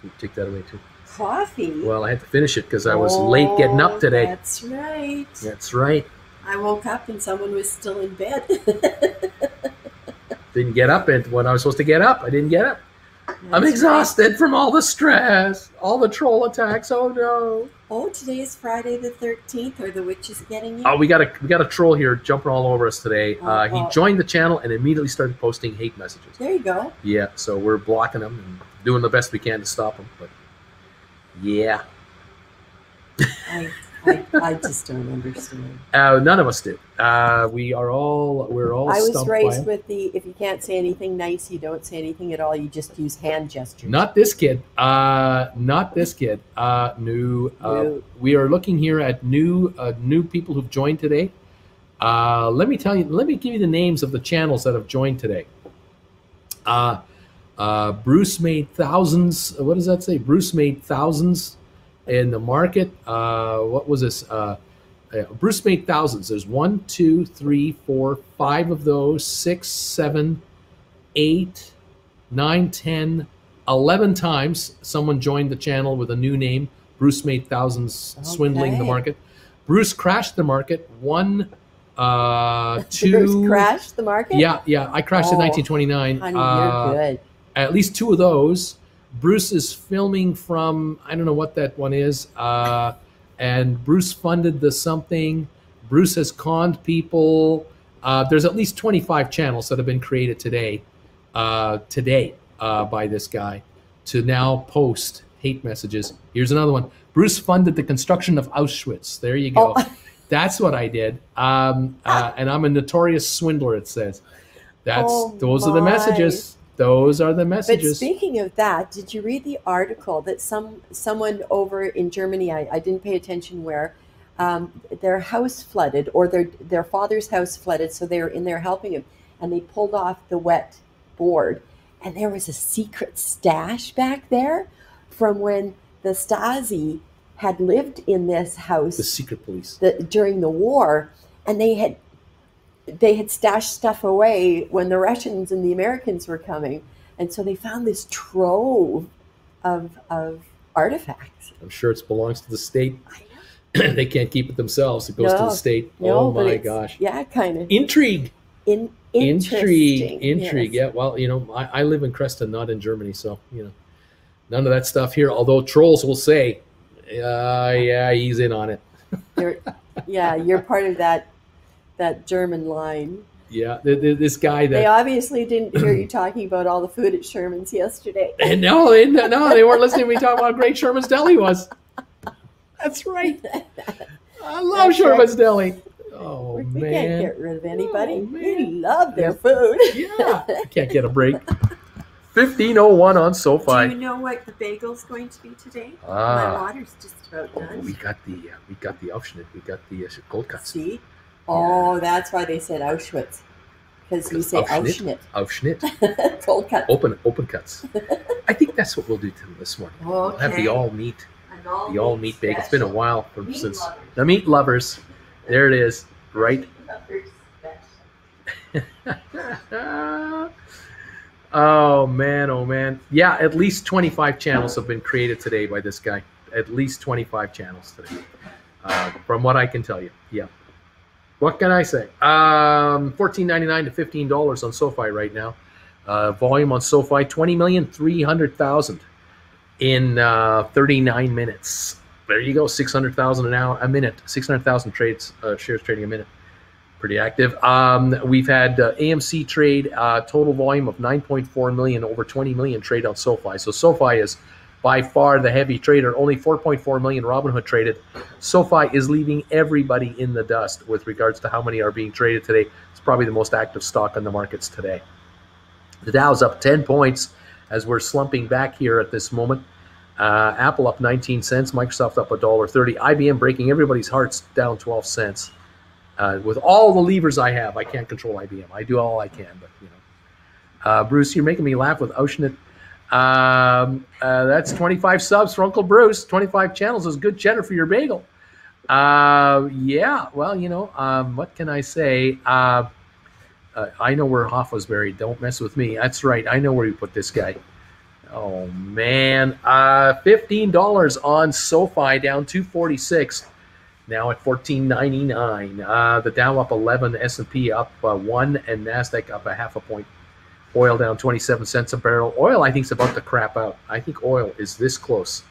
We take that away too. coffee. Well, I had to finish it because I was late oh, getting up Oh, today. That's right. That's right. I woke up and someone was still in bed. Didn't get up at when I was supposed to get up, I didn't get up. I'm That's right. exhausted from all the stress, all the troll attacks. Oh no! Oh, today is Friday the 13th. Are the witches getting you? Oh, we got a we got a troll here jumping all over us today. Uh, he Oh, oh. joined the channel and immediately started posting hate messages. There you go. Yeah, so we're blocking him and doing the best we can to stop him. But yeah, I, I, I just don't understand. uh, none of us do. Uh, we are all we're all. I was stumped by raised with the if you can't say anything nice, you don't say anything at all. You just use hand gestures. Not this kid. Uh, not this kid. Uh, new. Uh, We are looking here at new uh, new people who've joined today. Uh, let me tell you. Let me give you the names of the channels that have joined today. Uh, uh, Bruce made thousands. What does that say? Bruce made thousands in the market. Uh, what was this? Uh, uh, Bruce made thousands. There's one, two, three, four, five of those. Six, seven, eight, nine, ten, eleven times someone joined the channel with a new name. Bruce made thousands, swindling the market. Bruce crashed the market. One, uh, two. Bruce crashed the market. Yeah, yeah. I crashed in Oh, 1929. honey, Uh, you're good. at least two of those. Bruce is filming from I don't know what that one is, uh, and Bruce funded the something. Bruce has conned people. Uh, there's at least 25 channels that have been created today, uh, today uh, by this guy to now post hate messages. Here's another one. Bruce funded the construction of Auschwitz. There you go. Oh. That's what I did. Um, uh, and I'm a notorious swindler. It says. That's Oh, those are the messages. Those are the messages. But messages. speaking of that, did you read the article that some someone over in Germany? I, I didn't pay attention where um, their house flooded, or their their father's house flooded, so they were in there helping him, and they pulled off the wet board, and there was a secret stash back there from when the Stasi had lived in this house the secret police. the, during the war, and they had they had stashed stuff away when the Russians and the Americans were coming, and so they found this trove of of artifacts. I'm sure it belongs to the state. I know. they can't keep it themselves. It goes to the state. No, oh my gosh. Yeah, kind of Intrigue. in Intrigue. Intrigue. yes. Yeah. Well, you know, I, I live in Creston, not in Germany, so you know, none of that stuff here. Although trolls will say, uh, yeah, he's in on it. You're, yeah, you're part of that that German line. Yeah. th- th- This guy They obviously didn't hear you talking about all the food at Sherman's yesterday. And no, they, no, they weren't listening. to me talk about how great Sherman's Deli was. That's right. I love That's Sherman's Deli. Oh we man. can't get rid of anybody. Oh, we love their food. Yeah, can't get a break. 1501 on SoFi. Do you know what the bagel's going to be today? My Ah, water's just about done. we got the uh, we got the Aufschnitt. We got the uh, cold cuts. See? Oh, that's why they said Auschwitz. Because we say Aufschnitt? Auschnitt. Aufschnitt. Cold cut. Open open cuts. I think that's what we'll do to this morning. Okay. We'll have the all meat all the all meat bagel. It's been a while from Meat since lovers. the meat lovers. There it is, right? Oh man, oh man. Yeah, at least 25 channels have been created today by this guy. At least 25 channels today. Uh, from what I can tell you. Yeah. What can I say? Um, $14.99 to $15 on SoFi right now. Uh, volume on SoFi 20,300,000 in uh, 39 minutes. There you go, 600,000 an hour a minute, 600,000 trades uh, shares trading a minute. Pretty active. Um, we've had uh, AMC trade uh, total volume of 9.4 million, over 20 million trade on SoFi. So SoFi is by far the heavy trader. Only 4.4 million Robinhood traded. SoFi is leaving everybody in the dust with regards to how many are being traded today. It's probably the most active stock on the markets today. The Dow's up 10 points as we're slumping back here at this moment. Uh, Apple up 19 cents, Microsoft up $1.30, IBM breaking everybody's hearts down 12 cents. Uh, with all the levers I have, I can't control IBM. I do all I can, but you know. Uh, Bruce, you're making me laugh with Oceanit. Um, uh, that's 25 subs for Uncle Bruce. 25 channels is good cheddar for your bagel. Uh, yeah, well, you know, um, what can I say? Uh, uh, I know where Hoff was buried. Don't mess with me. That's right. I know where you put this guy. Oh man, uh, fifteen dollars on SoFi down two forty six, now at fourteen ninety nine. Uh, the Dow up eleven, S and P up uh, one, and Nasdaq up a half a point. Oil down twenty seven cents a barrel. Oil, I think, is about to crap out. I think oil is this close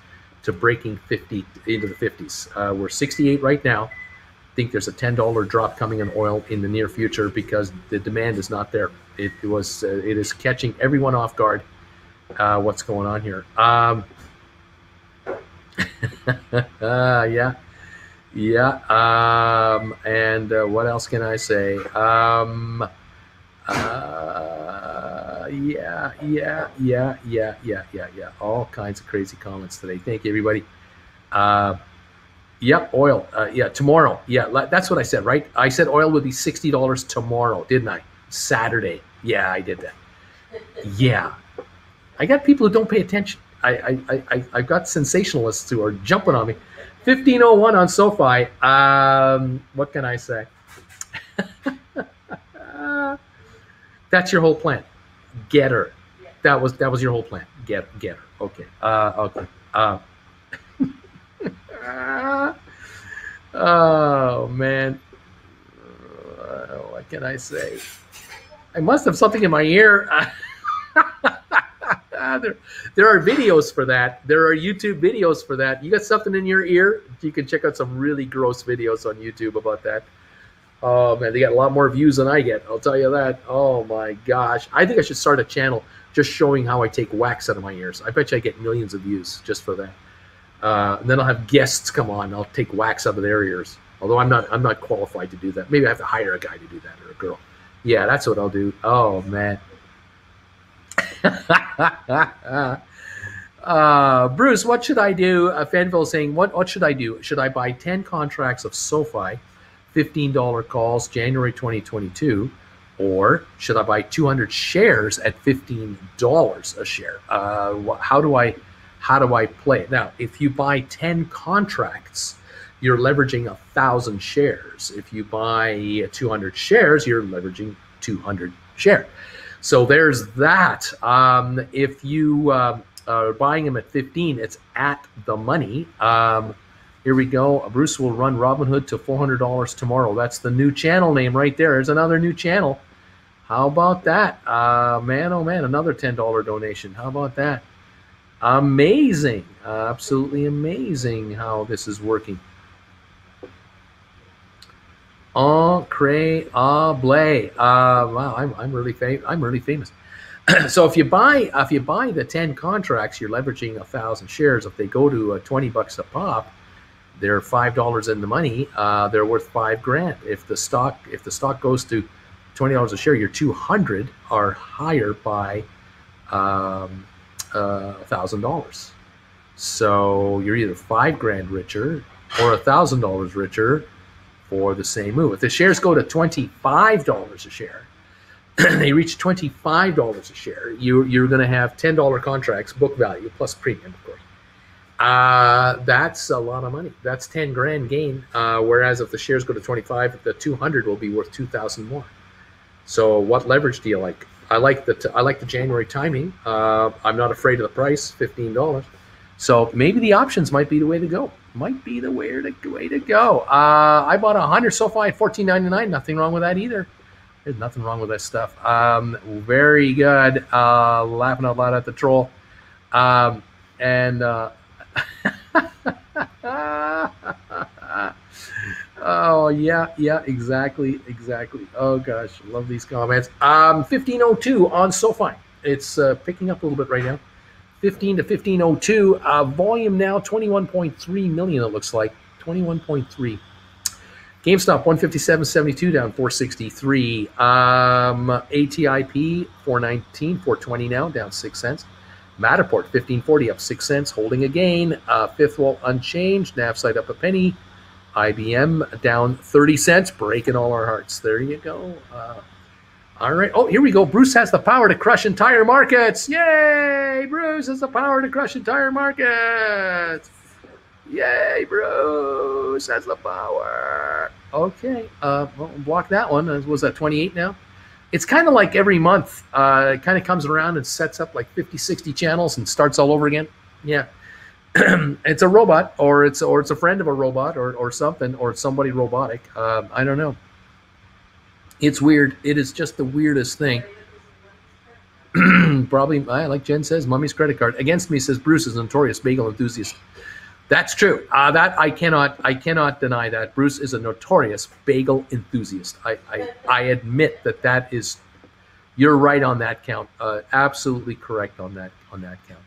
to breaking fifty into the fifties. Uh, we're sixty eight right now. I think there's a ten dollar drop coming in oil in the near future because the demand is not there. It, was uh, it is catching everyone off guard uh, what's going on here. Um, yeah, yeah. Um, and uh, what else can I say? Um, uh, yeah, yeah, yeah, yeah, yeah, yeah, yeah. All kinds of crazy comments today. Thank you, everybody. Uh, Yep, oil. Uh, yeah, tomorrow. Yeah, that's what I said, right? I said oil would be sixty dollars tomorrow, didn't I? Saturday. Yeah, I did that. Yeah, I got people who don't pay attention. I, I, I, I've got sensationalists who are jumping on me. 1501 on SoFi. Um, what can I say? That's your whole plan. Get her. That was that was your whole plan. Get get her. Okay. Uh, okay. Uh, oh man. Uh, what can I say? I must have something in my ear. there, there are videos for that. There are YouTube videos for that. You got something in your ear? You can check out some really gross videos on YouTube about that. Oh man, they got a lot more views than I get. I'll tell you that. Oh my gosh, I think I should start a channel just showing how I take wax out of my ears. I bet you I get millions of views just for that. Uh, and then I'll have guests come on. I'll take wax out of their ears. Although I'm not, I'm not qualified to do that. Maybe I have to hire a guy to do that or a girl. Yeah, that's what I'll do. Oh man. uh, Bruce, what should I do? Uh, Fanville saying, what, what should I do? Should I buy 10 contracts of SoFi, $15 calls, January 2022? Or should I buy 200 shares at $15 a share? Uh, how do I how do I play it? Now, if you buy 10 contracts, you're leveraging a thousand shares. If you buy 200 shares, you're leveraging 200 share. So there's that. Um, if you uh, are buying them at 15, it's at the money. Um, here we go. Bruce will run Robinhood to $400 tomorrow. That's the new channel name right there. There's another new channel. How about that? Uh, man, oh man, another $10 donation. How about that? Amazing. Uh, absolutely amazing how this is working. Incredible. Uh, wow, I'm, I'm really I'm really famous. so if you buy if you buy the 10 contracts, you're leveraging a thousand shares. If they go to uh, 20 bucks a pop, they're five dollars in the money. Uh, they're worth five grand. If the stock if the stock goes to twenty dollars a share, your 200 are higher by um, uh, thousand dollars. So you're either five grand richer or a thousand dollars richer for the same move. If the shares go to $25 a share, they reach $25 a share, you, you're going to have $10 contracts, book value plus premium, of course. Uh, that's a lot of money. That's 10 grand gain. Uh, whereas if the shares go to 25, the 200 will be worth 2,000 more. So what leverage do you like? I like the t- I like the January timing. Uh, I'm not afraid of the price, fifteen dollars. So maybe the options might be the way to go might be the way to way to go. Uh, I bought a hundred SoFi at fourteen ninety nine. Nothing wrong with that either. There's nothing wrong with that stuff. Um, very good. Uh, laughing out loud at the troll. Um, and uh, oh yeah, yeah, exactly, exactly. Oh gosh, love these comments. Um, fifteen oh two on SoFi. It's uh, picking up a little bit right now. 15 to 1502. Uh, volume now 21.3 million, it looks like. 21.3. GameStop 157.72 down 463. Um, ATIP 419, 420 now, down 6 cents. Matterport 1540 up 6 cents, holding a gain. Uh, fifth wall unchanged. NavSight up a penny. IBM down 30 cents, breaking all our hearts. There you go. Uh, all right. Oh, here we go. Bruce has the power to crush entire markets. Yay! Bruce has the power to crush entire markets. Yay, Bruce has the power. Okay. Uh, well, block that one. Uh, was that 28 now? It's kind of like every month, uh, it kind of comes around and sets up like 50, 60 channels and starts all over again. Yeah. it's a robot or it's or it's a friend of a robot or, or something or somebody robotic. Um, I don't know. It's weird. It is just the weirdest thing. Probably, like Jen says, mummy's credit card against me says Bruce is a notorious bagel enthusiast. That's true. Uh, that I cannot I cannot deny that Bruce is a notorious bagel enthusiast. I I, I admit that that is. You're right on that count. Uh, absolutely correct on that on that count.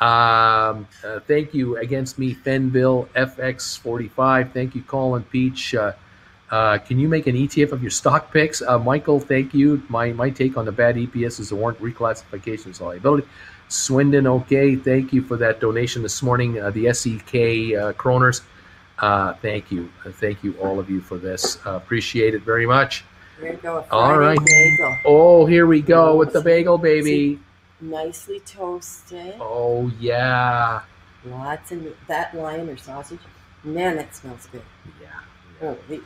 Um, uh, thank you against me, Fenville FX45. Thank you, Colin Peach. Uh, uh, can you make an ETF of your stock picks? Uh, Michael, thank you. My my take on the bad EPS is the warrant reclassification is liability. Swindon, okay. Thank you for that donation this morning. Uh, the SEK uh, Kroners. Uh, thank you. Uh, thank you, all of you, for this. Uh, appreciate it very much. There you go. All right. Bagel. Oh, here we go with the bagel, baby. Nicely toasted. Oh, yeah. Lots of that Lyoner sausage. Man, that smells good. Yeah. Holy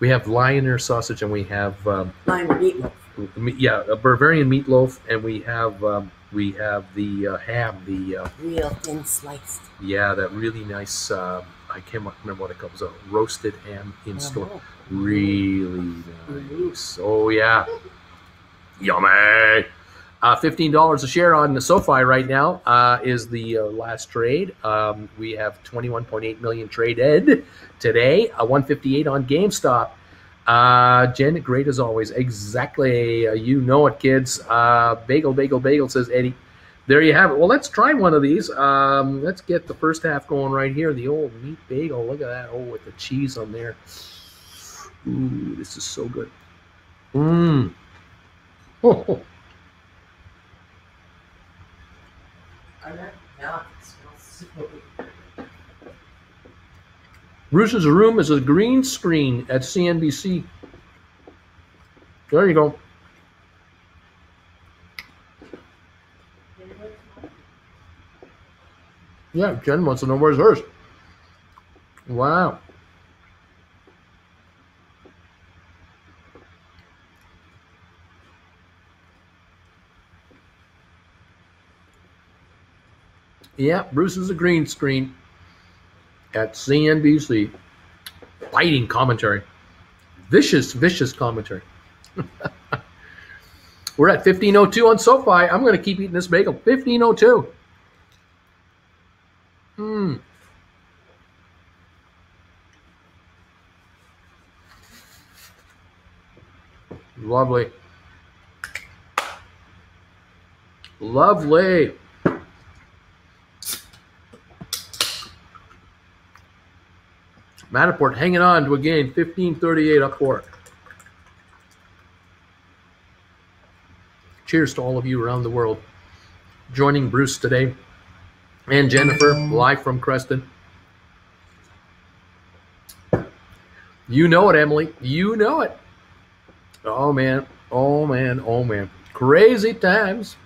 We have Lyoner sausage and we have, um, lion or meatloaf. me- yeah, a Bavarian meatloaf, and we have um, we have the uh, ham, the uh, Real thin sliced. yeah, that really nice. Um, I can't remember what it comes out. Roasted ham in store. Uh-huh. Really nice. Oh yeah, yummy. Uh, Fifteen dollars a share on the SoFi right now uh, is the uh, last trade. Um, we have twenty-one point eight million traded today. Uh, One fifty-eight on GameStop. Uh, Jen, great as always. Exactly. Uh, you know it, kids. Uh, bagel, bagel, bagel, says Eddie. There you have it. Well, let's try one of these. Um, let's get the first half going right here. The old meat bagel. Look at that. Oh, with the cheese on there. Ooh, this is so good. Mmm. Oh, oh. Yeah, it smells so good. Bruce's room is a green screen at CNBC. There you go. Yeah, Jen wants to know where's hers. Wow. Yeah, Bruce is a green screen at CNBC. Fighting commentary. Vicious, vicious commentary. We're at 1502 on SoFi. I'm going to keep eating this bagel. 1502. Hmm. Lovely. Lovely. Matterport hanging on to a gain 1538 up for it. Cheers to all of you around the world joining Bruce today and Jennifer live from Creston. You know it, Emily. You know it. Oh man. Oh man. Oh man. Crazy times.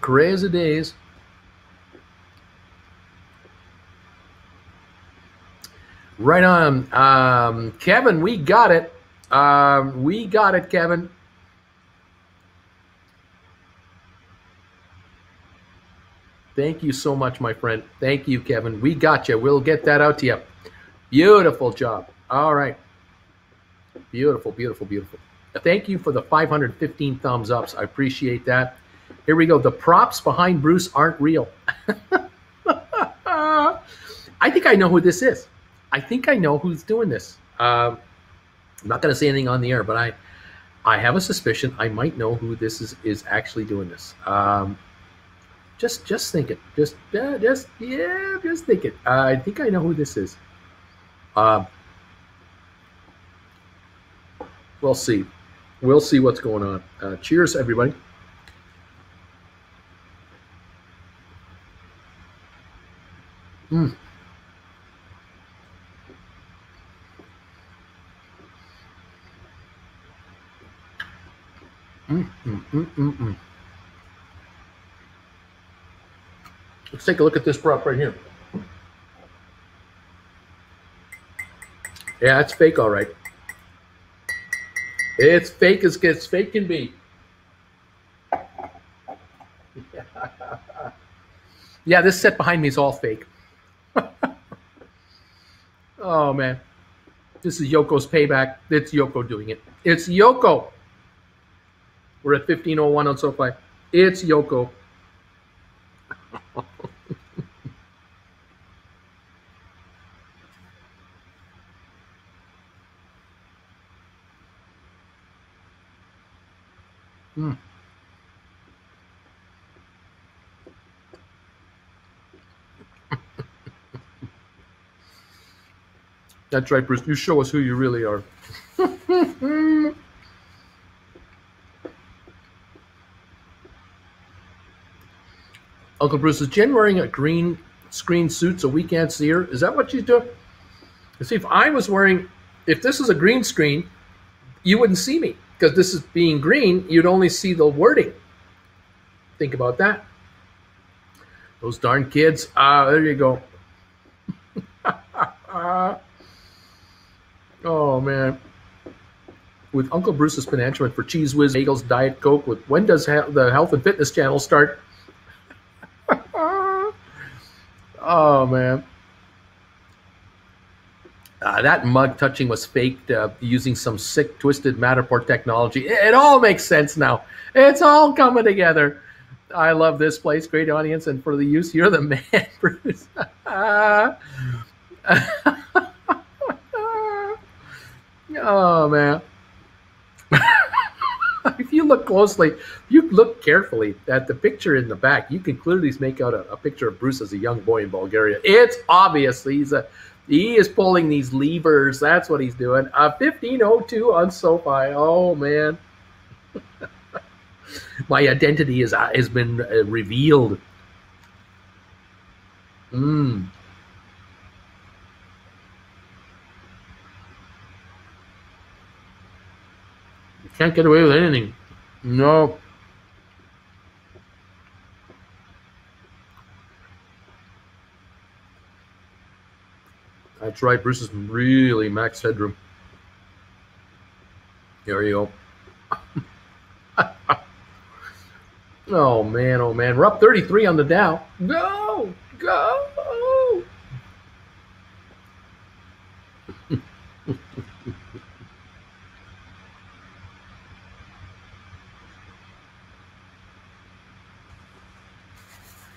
Crazy days. Right on. Um, Kevin, we got it. Um, we got it, Kevin. Thank you so much, my friend. Thank you, Kevin. We got you. We'll get that out to you. Beautiful job. All right. Beautiful, beautiful, beautiful. Thank you for the 515 thumbs ups. I appreciate that. Here we go. The props behind Bruce aren't real. I think I know who this is. I think I know who's doing this. Um, I'm not going to say anything on the air, but I, I have a suspicion I might know who this is is actually doing this. Um, just, just think it. Just, uh, just, yeah, just think it. Uh, I think I know who this is. Um, we'll see. We'll see what's going on. Uh, cheers, everybody. Mm. Mm, mm, mm, mm, mm. Let's take a look at this prop right here. Yeah, it's fake, all right. It's fake as gets fake can be. yeah, this set behind me is all fake. oh man. This is Yoko's payback. It's Yoko doing it. It's Yoko. We're at 1501 on SoFi. It's Yoko. hmm. That's right, Bruce. You show us who you really are. Uncle Bruce, is Jen wearing a green screen suit so we can't see her? Is that what she's doing? See, if I was wearing, if this is a green screen, you wouldn't see me because this is being green. You'd only see the wording. Think about that. Those darn kids. Ah, there you go. Oh man. With Uncle Bruce's penanchment for Cheez Whiz, Bagels, Diet Coke, with when does the Health and Fitness Channel start? Oh man. Uh, that mug touching was faked uh, using some sick, twisted Matterport technology. It, it all makes sense now. It's all coming together. I love this place. Great audience. And for the use, you're the man, Bruce. Oh man. You look closely, you look carefully at the picture in the back, you can clearly make out a, a, picture of Bruce as a young boy in Bulgaria. It's obviously he's a he is pulling these levers. That's what he's doing. Uh, 1502 on SoFi. Oh man. My identity is uh, has been uh, revealed. Mm. Can't get away with anything. No. That's right. Bruce is really max headroom. There you go. oh man, oh man. We're up 33 on the Dow. Go! Go!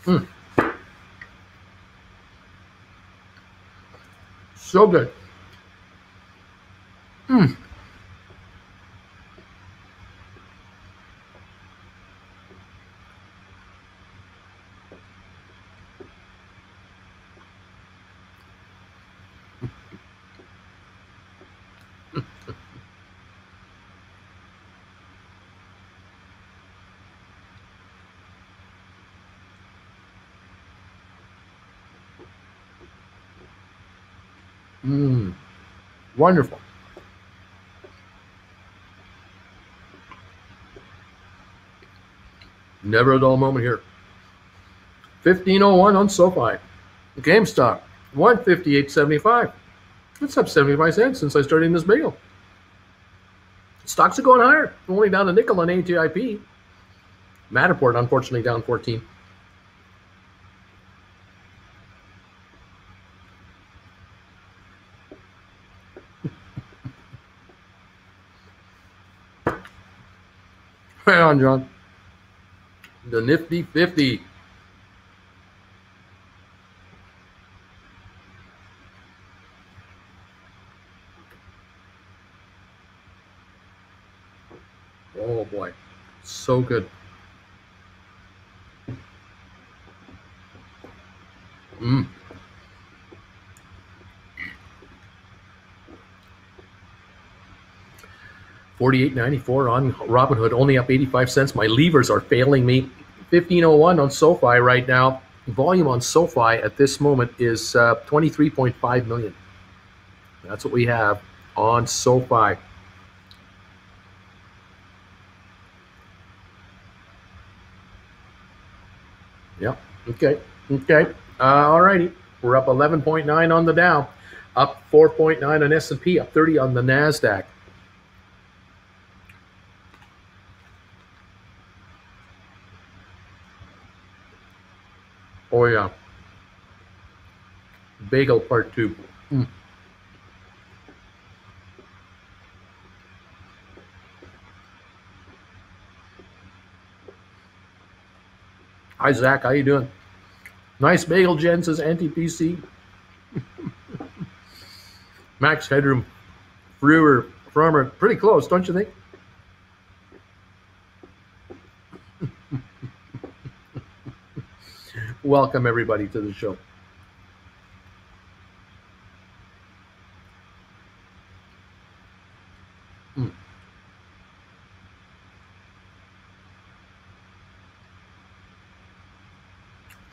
Mm. So good. Mm. Mm, wonderful. Never a dull moment here. 1501 on SoFi. GameStop, 158.75. It's up 75 cents since I started in this video. Stocks are going higher. Only down a nickel on ATIP. Matterport, unfortunately, down 14. Right on, John. The nifty 50. Oh boy, so good. 48.94 on Robinhood, only up 85 cents. My levers are failing me. 1501 on SoFi right now. Volume on SoFi at this moment is uh, 23.5 million. That's what we have on SoFi. Yep. Okay. Okay. Uh, all righty. We're up 11.9 on the Dow, up 4.9 on S&P, up 30 on the Nasdaq. Oh yeah. Bagel part two. Mm. Hi Zach, how you doing? Nice bagel, Jen says anti-PC. Max Headroom, Frewer, Frommert, pretty close, don't you think? Welcome everybody to the show.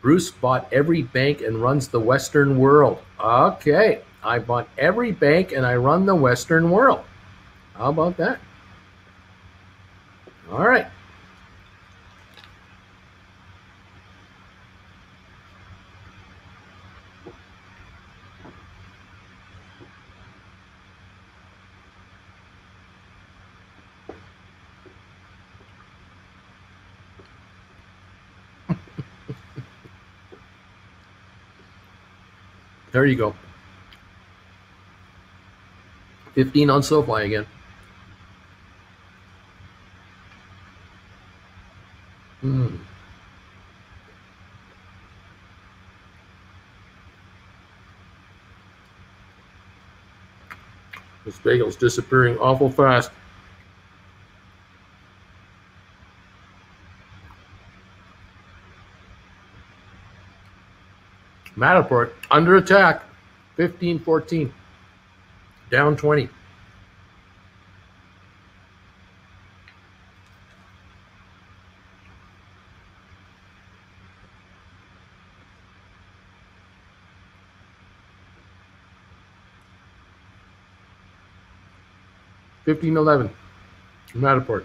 Bruce bought every bank and runs the Western world. Okay. I bought every bank and I run the Western world. How about that? All right. There you go. 15 on SoFi again. Hmm. This bagel's disappearing awful fast. Matterport under attack, 15 14, down 20. Fifteen eleven, Matterport.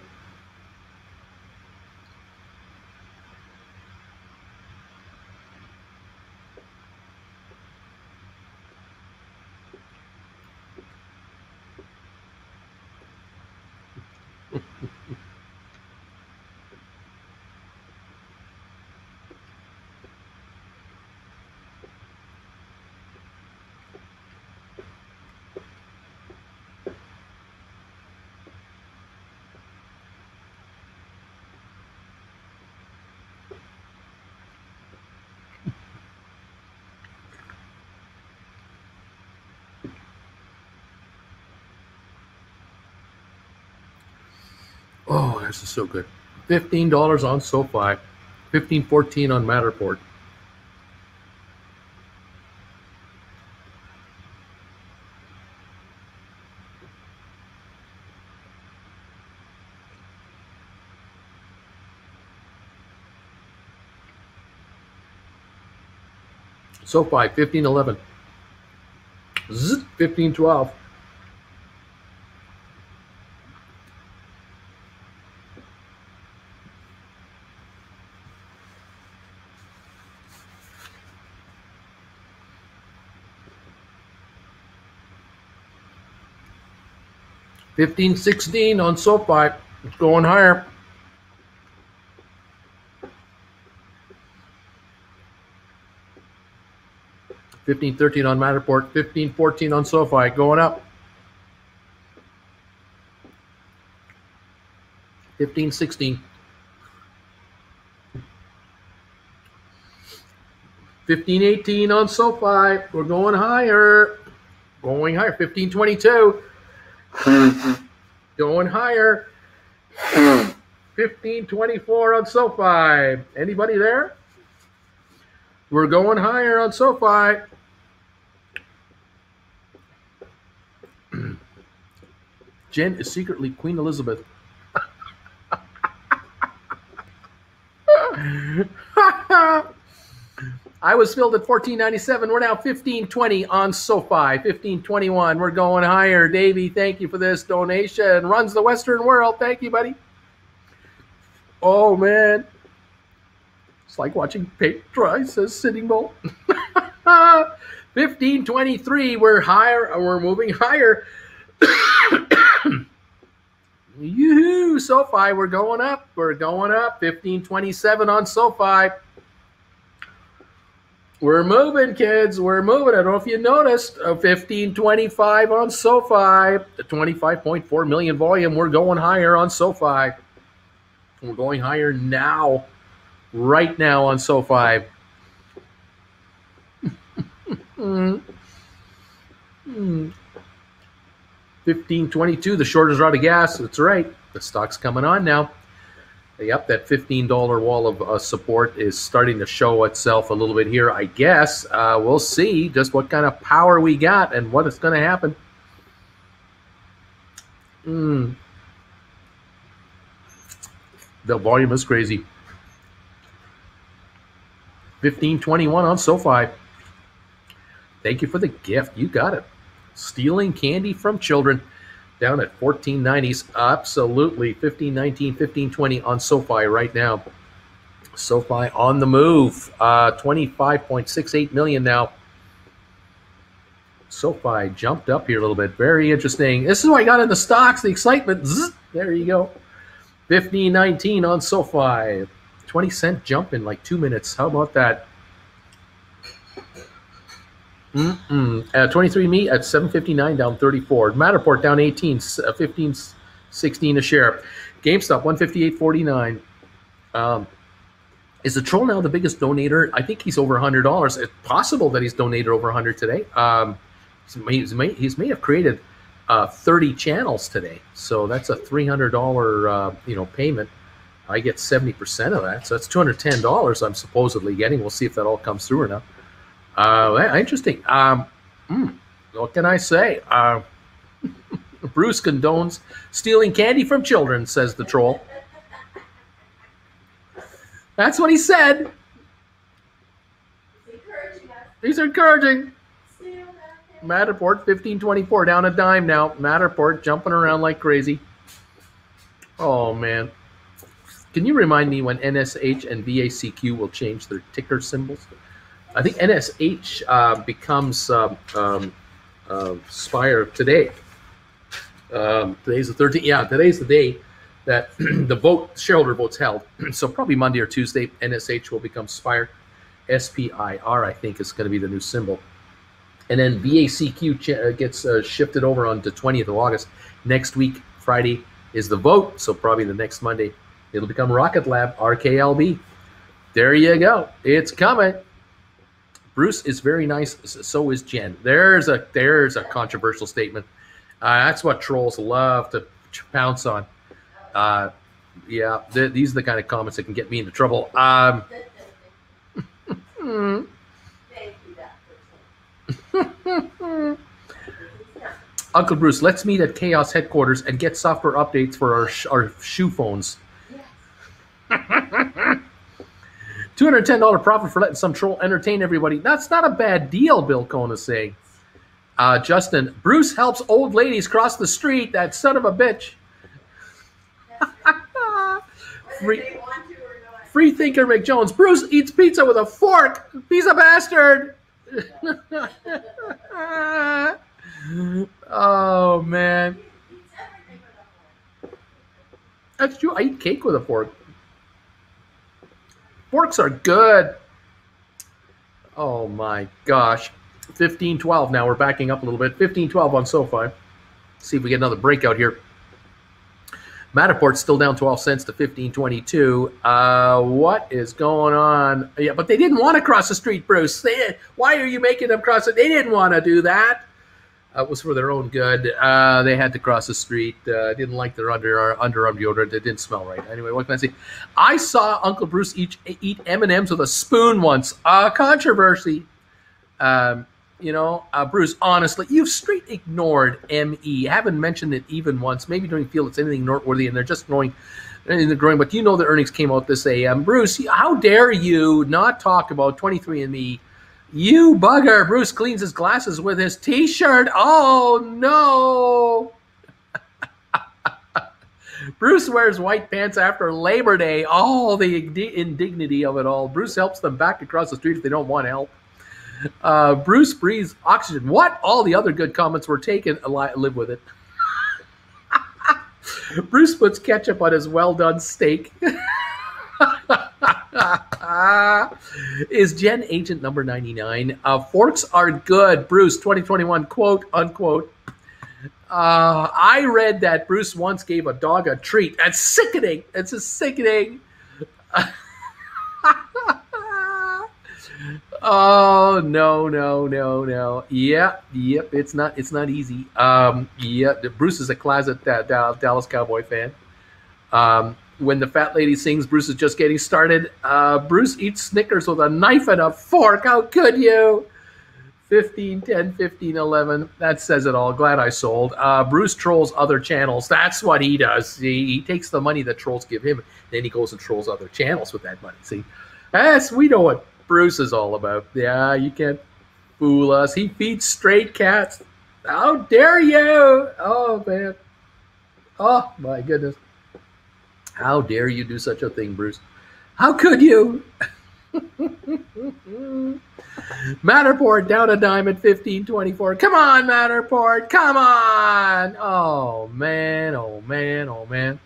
Oh, this is so good. $15 on SoFi, $15.14 on Matterport. SoFi 15 11. 15 12. Fifteen sixteen on SoFi. It's going higher. Fifteen thirteen on Matterport. Fifteen fourteen on SoFi. Going up. Fifteen sixteen. Fifteen eighteen on SoFi. We're going higher. Going higher. Fifteen twenty two. Going higher. 1524 on SoFi. Anybody there? We're going higher on SoFi. Jen is secretly Queen Elizabeth. I was filled at 1497. We're now 1520 on SoFi. 1521. We're going higher. Davey, thank you for this donation. Runs the Western world. Thank you, buddy. Oh man. It's like watching paint dry, says Sitting Bull. 1523. We're higher. We're moving higher. Yoo-hoo, SoFi, we're going up. We're going up. 1527 on SoFi. We're moving, kids. We're moving. I don't know if you noticed. A 1525 on SoFi. The 25.4 million volume. We're going higher on SoFi. We're going higher now. Right now on SoFi. mm. Mm. 1522. The shortest are out of gas. That's right. The stock's coming on now. Yep, that $15 wall of uh, support is starting to show itself a little bit here, I guess. Uh, we'll see just what kind of power we got and what is going to happen. Mm. The volume is crazy. 1521 on SoFi. Thank you for the gift. You got it. Stealing candy from children down at 1490s. Absolutely. 1519, 1520 on SoFi right now. SoFi on the move. Uh, 25.68 million now. SoFi jumped up here a little bit. Very interesting. This is why I got in the stocks, the excitement. Zzz, there you go. 1519 on SoFi. 20 cent jump in like two minutes. How about that? Mm-mm. Uh, 23 me at 759 down 34. Matterport down 18, uh, 15, 16 a share. GameStop 158.49. Um, is the troll now the biggest donator? I think he's over $100. It's possible that he's donated over 100 today. Um, he's, may, he's may have created uh, 30 channels today, so that's a $300 uh, you know payment. I get 70% of that, so that's $210 I'm supposedly getting. We'll see if that all comes through or not. Uh, interesting. Um, mm, what can I say? Uh, Bruce condones stealing candy from children, says the troll. That's what he said. These are encouraging. Matterport 1524 down a dime now. Matterport jumping around like crazy. Oh man. Can you remind me when NSH and VACQ will change their ticker symbols? I think NSH uh, becomes um, um, uh, Spire today. Um, today's the 13th. Yeah, today's the day that the vote shareholder votes held. so probably Monday or Tuesday, NSH will become Spire. SPIR, I think, is going to be the new symbol. And then VACQ uh, gets uh, shifted over on the 20th of August. Next week, Friday, is the vote. So probably the next Monday, it'll become Rocket Lab, RKLB. There you go. It's coming. Bruce is very nice. So is Jen. There's a there's a controversial statement. Uh, that's what trolls love to pounce on. Uh, yeah, th- these are the kind of comments that can get me into trouble. Um, Uncle Bruce, let's meet at Chaos headquarters and get software updates for our, sh- our shoe phones. $210 profit for letting some troll entertain everybody. That's not a bad deal, Bill Cohn is saying. Uh, Justin, Bruce helps old ladies cross the street. That son of a bitch. free, free thinker McJones. Bruce eats pizza with a fork. He's a bastard. oh, man. That's true. I eat cake with a fork. Forks are good. Oh my gosh. 15 12 now. We're backing up a little bit. 15 12 on SoFi. See if we get another breakout here. Matterport's still down 12 cents to 15.22. Uh, what is going on? Yeah, but they didn't want to cross the street, Bruce. They, why are you making them cross it? They didn't want to do that uh, was for their own good. Uh, they had to cross the street. Uh, didn't like their under underarm deodorant. It didn't smell right. Anyway, what can I say? I saw Uncle Bruce eat, eat M and M's with a spoon once. Uh, controversy. Um, you know, uh, Bruce. Honestly, you've straight ignored ME. Haven't mentioned it even once. Maybe don't feel it's anything noteworthy, and they're just ignoring in the growing. But you know the earnings came out this AM. Bruce, how dare you not talk about 23andMe? You bugger! Bruce cleans his glasses with his T-shirt. Oh no! Bruce wears white pants after Labor Day. Oh, the indignity of it all. Bruce helps them back across the street if they don't want help. Uh, Bruce breathes oxygen. What? All the other good comments were taken. Live with it. Bruce puts ketchup on his well done steak. is Jen agent number 99? Uh, forks are good. Bruce 2021, quote unquote. Uh, I read that Bruce once gave a dog a treat. That's sickening. It's a sickening. oh no no no no. Yeah yep. It's not it's not easy. Um, yeah. Bruce is a closet Dallas Cowboy fan. Um, when the fat lady sings, Bruce is just getting started. Uh, Bruce eats Snickers with a knife and a fork. How could you? 15, 10, 15, 11. That says it all. Glad I sold. Uh, Bruce trolls other channels. That's what he does. He, he takes the money that trolls give him, then he goes and trolls other channels with that money. See, that's we know what Bruce is all about. Yeah, you can't fool us. He feeds stray cats. How dare you? Oh man. Oh my goodness. How dare you do such a thing, Bruce? How could you? Matterport down a dime at 1524. Come on, Matterport. Come on. Oh, man. Oh, man. Oh, man.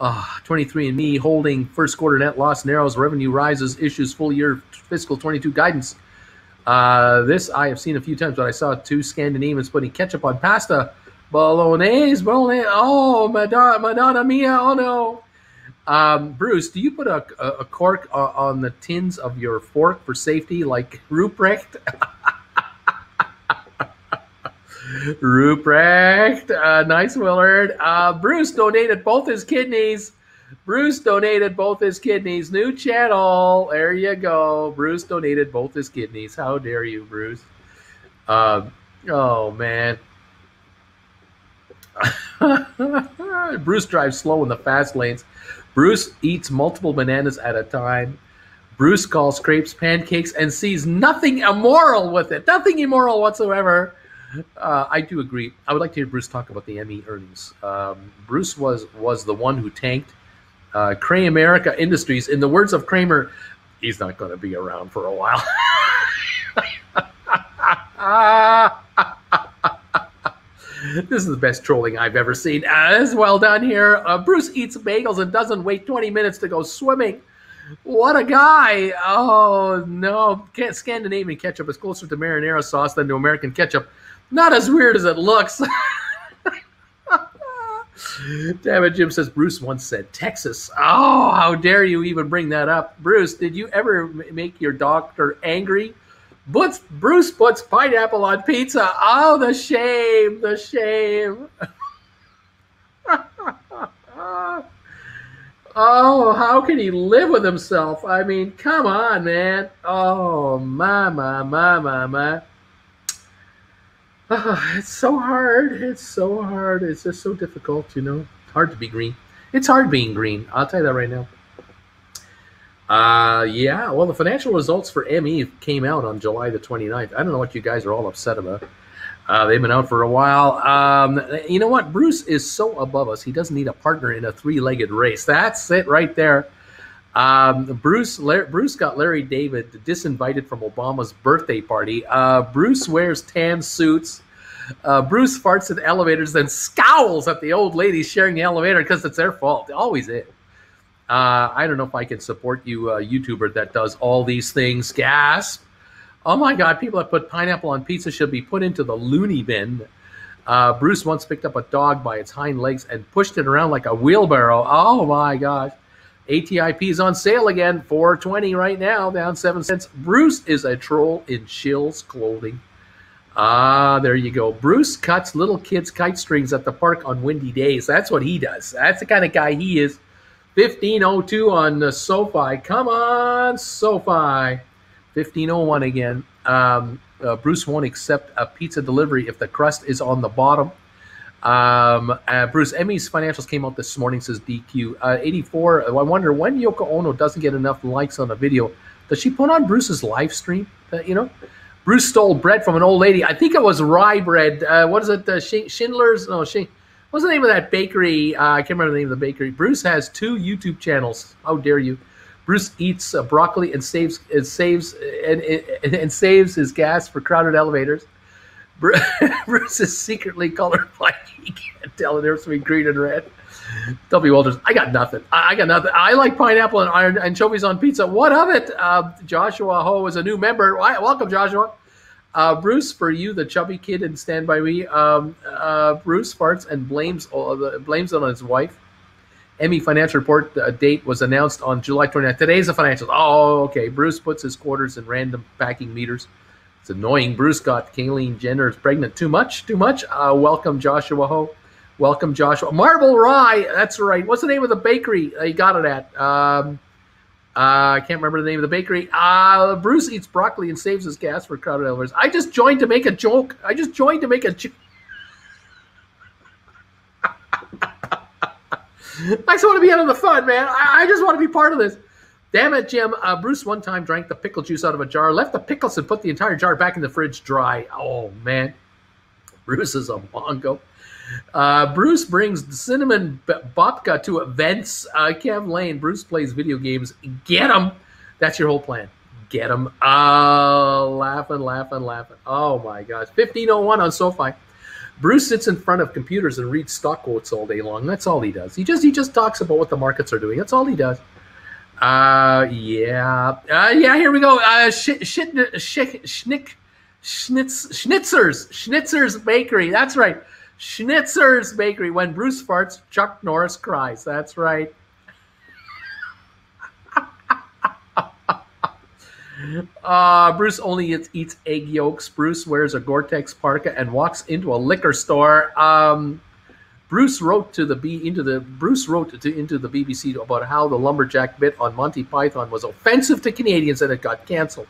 Oh, 23andMe holding first quarter net loss narrows, revenue rises, issues full year fiscal 22 guidance. Uh, this I have seen a few times, but I saw two Scandinavians putting ketchup on pasta Bolognese, bolognese. Oh, Madonna, Madonna Mia. Oh, no. Um, Bruce, do you put a, a, cork on the tins of your fork for safety, like Ruprecht? Ruprecht, uh, nice Willard. Uh, Bruce donated both his kidneys. Bruce donated both his kidneys. New channel. There you go. Bruce donated both his kidneys. How dare you, Bruce? Uh, oh man. Bruce drives slow in the fast lanes. Bruce eats multiple bananas at a time. Bruce calls crepes pancakes and sees nothing immoral with it. Nothing immoral whatsoever. Uh, I do agree. I would like to hear Bruce talk about the Emmy earnings. Um, Bruce was was the one who tanked uh, Kramerica Industries. In the words of Kramer, he's not going to be around for a while. this is the best trolling I've ever seen. As well done here. Uh, Bruce eats bagels and doesn't wait 20 minutes to go swimming. What a guy! Oh no, Can't Scandinavian ketchup is closer to marinara sauce than to American ketchup. Not as weird as it looks. Damn it, Jim says Bruce once said Texas. Oh, how dare you even bring that up, Bruce? Did you ever make your doctor angry? Puts, Bruce puts pineapple on pizza. Oh, the shame, the shame. oh, how can he live with himself? I mean, come on, man. Oh, my, my, my, my, my. Oh, it's so hard. It's so hard. It's just so difficult, you know. It's hard to be green. It's hard being green. I'll tell you that right now. Uh, yeah, well, the financial results for ME came out on July the 29th. I don't know what you guys are all upset about. Uh, they've been out for a while. Um, you know what? Bruce is so above us. He doesn't need a partner in a three-legged race. That's it right there. Um, Bruce Bruce got Larry David disinvited from Obama's birthday party. Uh, Bruce wears tan suits. Uh, Bruce farts in elevators, then scowls at the old ladies sharing the elevator because it's their fault. Always it. Uh, I don't know if I can support you, uh, YouTuber that does all these things. Gasp! Oh my God! People that put pineapple on pizza should be put into the loony bin. Uh, Bruce once picked up a dog by its hind legs and pushed it around like a wheelbarrow. Oh my gosh! ATIP is on sale again, 420 right now, down seven cents. Bruce is a troll in Shills clothing. Ah, there you go. Bruce cuts little kids' kite strings at the park on windy days. That's what he does. That's the kind of guy he is. 1502 on the SoFi. Come on, SoFi. 1501 again. Um, uh, Bruce won't accept a pizza delivery if the crust is on the bottom. Um, uh, Bruce Emmy's financials came out this morning, says DQ. Uh, 84. I wonder when Yoko Ono doesn't get enough likes on a video, does she put on Bruce's live stream? Uh, you know, Bruce stole bread from an old lady. I think it was rye bread. Uh, what is it? Uh, Schindler's? No, she. What's the name of that bakery? Uh, I can't remember the name of the bakery. Bruce has two YouTube channels. How dare you? Bruce eats uh, broccoli and saves and saves and, and, and saves his gas for crowded elevators. Bruce is secretly colorblind. He can't tell the difference between green and red. W. Walters, I got nothing. I, got nothing. I like pineapple and iron anchovies on pizza. What of it? Uh, Joshua Ho is a new member. Welcome, Joshua. Uh, Bruce, for you, the chubby kid in Stand By Me. Um, uh, Bruce farts and blames uh, blames it on his wife. Emmy financial report uh, date was announced on July 29th. Today's the financials. Oh, okay. Bruce puts his quarters in random packing meters. It's annoying. Bruce got Kayleen Jenner is pregnant. Too much? Too much? Uh, welcome, Joshua Ho. Welcome, Joshua. Marble Rye. That's right. What's the name of the bakery you got it at? Um, uh, I can't remember the name of the bakery. Uh, Bruce eats broccoli and saves his gas for crowded elevators. I just joined to make a joke. I just joined to make a joke. I just want to be out of the fun, man. I, I just want to be part of this. Damn it, Jim. Uh, Bruce one time drank the pickle juice out of a jar, left the pickles, and put the entire jar back in the fridge dry. Oh, man. Bruce is a mongo. Uh, Bruce brings cinnamon babka to events. Uh, Kev Lane, Bruce plays video games. Get him. That's your whole plan. Get him. Uh, laughing, laughing, laughing. Oh, my gosh. 1501 on SoFi. Bruce sits in front of computers and reads stock quotes all day long. That's all he does. He just he just talks about what the markets are doing. That's all he does. Uh, yeah. Uh, yeah, here we go. Uh, shit, schnick, schnitz, schnitzers, schnitzers bakery. That's right. Schnitzers bakery. When Bruce farts, Chuck Norris cries. That's right. uh, Bruce only eats, eats egg yolks. Bruce wears a Gore-Tex parka and walks into a liquor store. Um, Bruce wrote to the B into the Bruce wrote to into the BBC about how the lumberjack bit on Monty Python was offensive to Canadians and it got canceled.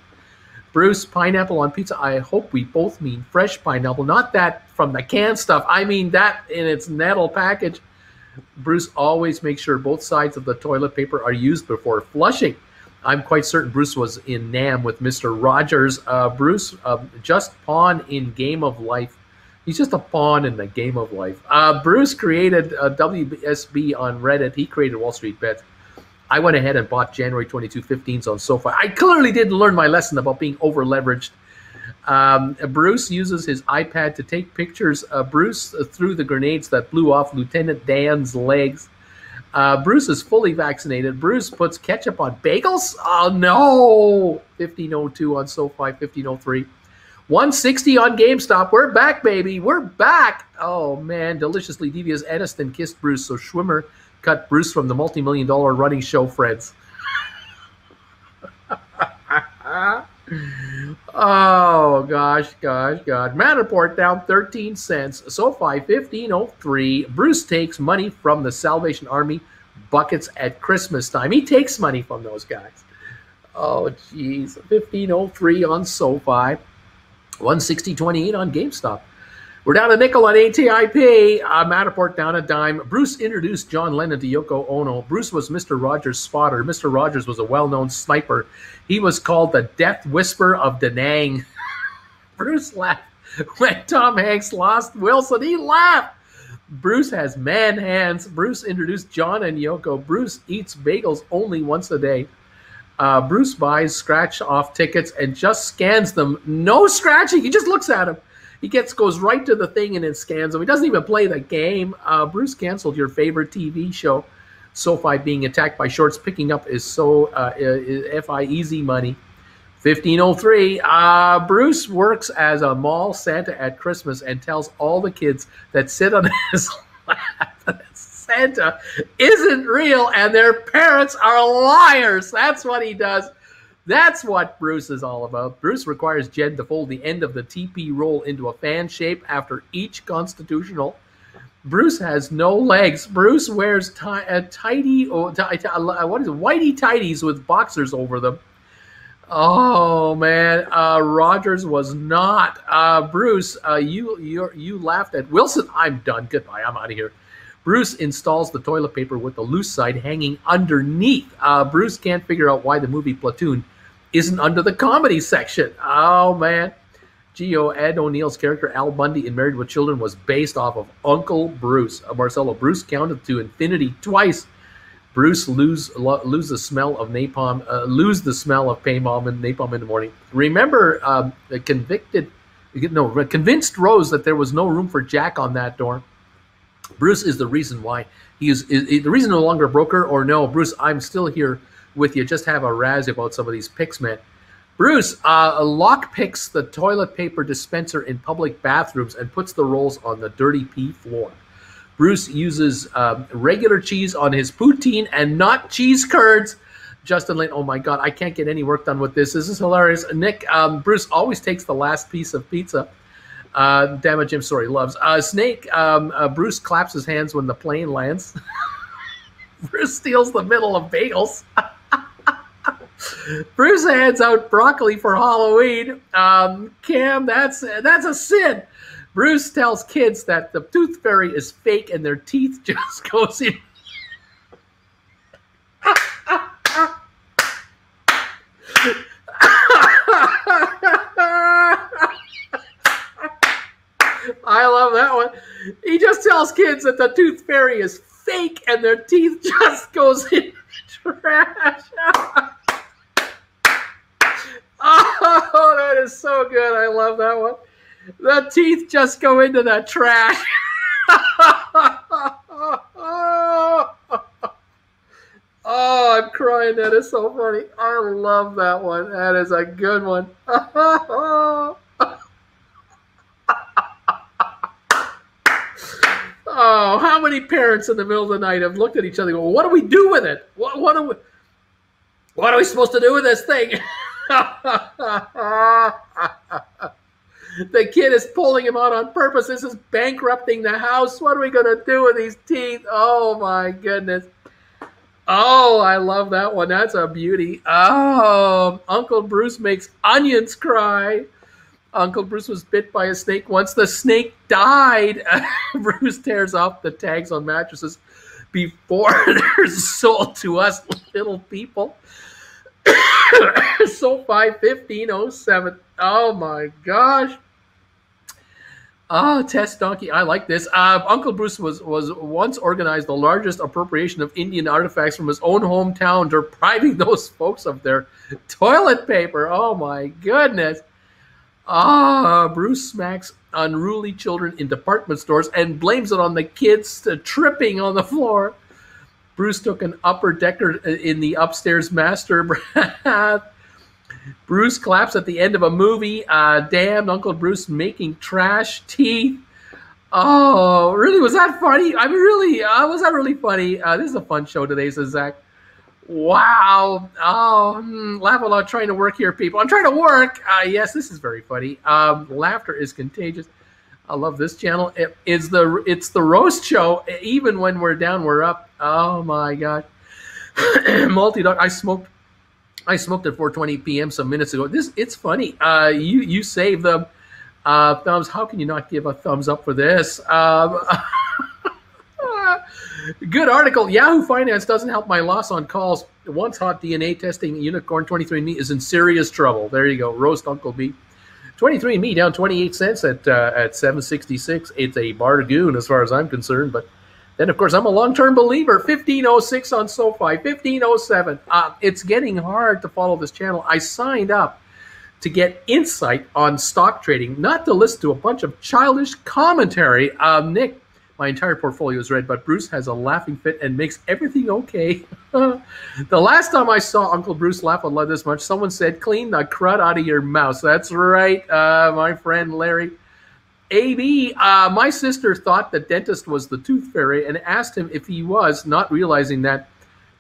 Bruce, pineapple on pizza. I hope we both mean fresh pineapple, not that from the can stuff. I mean that in its nettle package. Bruce always makes sure both sides of the toilet paper are used before flushing. I'm quite certain Bruce was in Nam with Mr. Rogers. Uh, Bruce, uh, just pawn in Game of Life He's just a pawn in the game of life. Uh, Bruce created a WSB on Reddit. He created Wall Street Bets. I went ahead and bought January 22 15s on SoFi. I clearly didn't learn my lesson about being over leveraged. Um, Bruce uses his iPad to take pictures. Uh, Bruce threw the grenades that blew off Lieutenant Dan's legs. Uh, Bruce is fully vaccinated. Bruce puts ketchup on bagels. Oh no! 1502 on SoFi, 1503. 160 on GameStop. We're back, baby. We're back. Oh man, deliciously devious Aniston kissed Bruce, so Schwimmer cut Bruce from the multi-million dollar running show Freds. oh gosh, gosh, gosh. Matterport down 13 cents. SoFi 1503. Bruce takes money from the Salvation Army buckets at Christmas time. He takes money from those guys. Oh jeez. 1503 on SoFi. 160.28 on GameStop. We're down a nickel on ATIP. Uh, Matterport down a dime. Bruce introduced John Lennon to Yoko Ono. Bruce was Mr. Rogers' spotter. Mr. Rogers was a well-known sniper. He was called the Death Whisper of Da Nang. Bruce laughed when Tom Hanks lost Wilson. He laughed. Bruce has man hands. Bruce introduced John and Yoko. Bruce eats bagels only once a day. Uh, Bruce buys scratch off tickets and just scans them. No scratching. He just looks at them. He gets goes right to the thing and then scans them. He doesn't even play the game. Uh, Bruce canceled your favorite TV show. SoFi being attacked by shorts picking up is so uh, FI easy money. 1503. Uh, Bruce works as a mall Santa at Christmas and tells all the kids that sit on his lap that Santa isn't real and their parents are liars. That's what he does. That's what Bruce is all about. Bruce requires Jed to fold the end of the TP roll into a fan shape after each constitutional. Bruce has no legs. Bruce wears t- a tidy, oh, t- t- what is it, whitey tidies with boxers over them. Oh man, uh, Rogers was not. Uh, Bruce, uh, you you you laughed at Wilson. I'm done. Goodbye. I'm out of here. Bruce installs the toilet paper with the loose side hanging underneath. Uh, Bruce can't figure out why the movie Platoon isn't under the comedy section. Oh man. Geo Ed O'Neill's character Al Bundy in Married with Children was based off of Uncle Bruce. Uh, Marcelo Bruce counted to infinity twice Bruce lose lose the smell of napalm, uh, lose the smell of napalm and napalm in the morning. Remember, um, convicted, no, convinced Rose that there was no room for Jack on that door. Bruce is the reason why he is, is, is the reason no longer a broker. Or no, Bruce, I'm still here with you. Just have a razz about some of these picks, man. Bruce uh, lock picks the toilet paper dispenser in public bathrooms and puts the rolls on the dirty pee floor. Bruce uses um, regular cheese on his poutine and not cheese curds. Justin Lane, oh my God, I can't get any work done with this. This is hilarious. Nick, um, Bruce always takes the last piece of pizza. Uh, damn it, Jim Story loves. Uh, Snake, um, uh, Bruce claps his hands when the plane lands. Bruce steals the middle of bagels. Bruce hands out broccoli for Halloween. Um, Cam, that's that's a sin. Bruce tells kids that the tooth fairy is fake and their teeth just goes in. I love that one. He just tells kids that the tooth fairy is fake and their teeth just goes in trash. oh, that is so good. I love that one. The teeth just go into the trash. oh, I'm crying. That is so funny. I love that one. That is a good one. Oh, how many parents in the middle of the night have looked at each other and go, What do we do with it? What, what, are, we, what are we supposed to do with this thing? The kid is pulling him out on purpose. This is bankrupting the house. What are we going to do with these teeth? Oh, my goodness. Oh, I love that one. That's a beauty. Oh, Uncle Bruce makes onions cry. Uncle Bruce was bit by a snake once. The snake died. Bruce tears off the tags on mattresses before they're sold to us little people. so 51507. Oh my gosh. Oh, test donkey. I like this. Uh, Uncle Bruce was was once organized the largest appropriation of Indian artifacts from his own hometown, depriving those folks of their toilet paper. Oh my goodness. Ah, Bruce smacks unruly children in department stores and blames it on the kids tripping on the floor. Bruce took an upper decker in the upstairs master bath. Bruce claps at the end of a movie. Uh, damn, Uncle Bruce making trash teeth. Oh, really? Was that funny? I mean, really? Uh, was that really funny? Uh, this is a fun show today, says Zach. Wow. Oh, hmm, laugh trying to work here, people. I'm trying to work. Uh, yes, this is very funny. Um, laughter is contagious. I love this channel. It is the it's the roast show. Even when we're down, we're up. Oh my god. Multi dog. I smoked. I smoked at 4:20 p.m. some minutes ago. This it's funny. Uh, you you save the uh, thumbs. How can you not give a thumbs up for this? Um, good article. Yahoo Finance doesn't help my loss on calls. Once hot DNA testing unicorn 23andMe is in serious trouble. There you go. Roast Uncle B. 23andMe down 28 cents at uh, at 766. It's a bargain as far as I'm concerned. But then, of course, I'm a long-term believer. 1506 on SoFi, 1507. Uh, it's getting hard to follow this channel. I signed up to get insight on stock trading, not to listen to a bunch of childish commentary. Um, Nick, my entire portfolio is red, but Bruce has a laughing fit and makes everything okay. the last time I saw Uncle Bruce laugh on this much, someone said, "Clean the crud out of your mouth." That's right, uh, my friend Larry. AB, uh, my sister thought the dentist was the tooth fairy and asked him if he was, not realizing that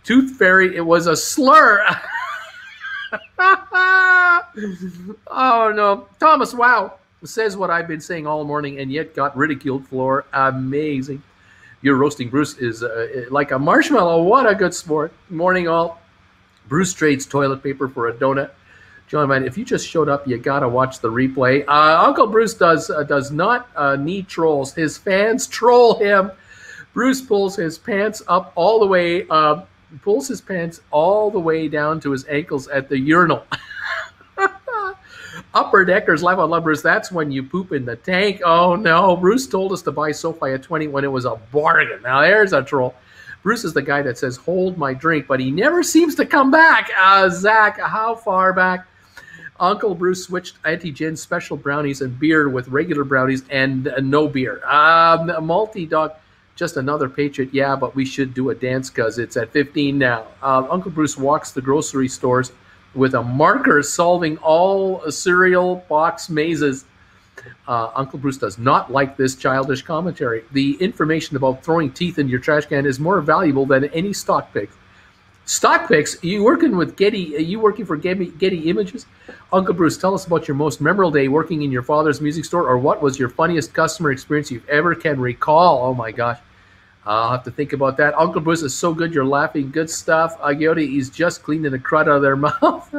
tooth fairy it was a slur. oh no, Thomas! Wow says what I've been saying all morning and yet got ridiculed for. Amazing. Your roasting Bruce is uh, like a marshmallow. What a good sport. Morning all. Bruce trades toilet paper for a donut. John man, if you just showed up, you gotta watch the replay. Uh, Uncle Bruce does uh, does not uh, need trolls. His fans troll him. Bruce pulls his pants up all the way, uh, pulls his pants all the way down to his ankles at the urinal. Upper Deckers Live on Lumbers, that's when you poop in the tank. Oh no, Bruce told us to buy SoFi at 20 when it was a bargain. Now there's a troll. Bruce is the guy that says, hold my drink, but he never seems to come back. Uh, Zach, how far back? Uncle Bruce switched anti-gin special brownies and beer with regular brownies and uh, no beer. Um, Multi Dog, just another Patriot. Yeah, but we should do a dance because it's at 15 now. Uh, Uncle Bruce walks the grocery stores with a marker solving all cereal box mazes. Uh, Uncle Bruce does not like this childish commentary. The information about throwing teeth in your trash can is more valuable than any stock pick. Stock picks. You working with Getty? Are you working for Getty, Getty Images? Uncle Bruce, tell us about your most memorable day working in your father's music store, or what was your funniest customer experience you've ever can recall? Oh my gosh, I'll have to think about that. Uncle Bruce is so good. You're laughing. Good stuff. Agioti, he's just cleaning the crud out of their mouth.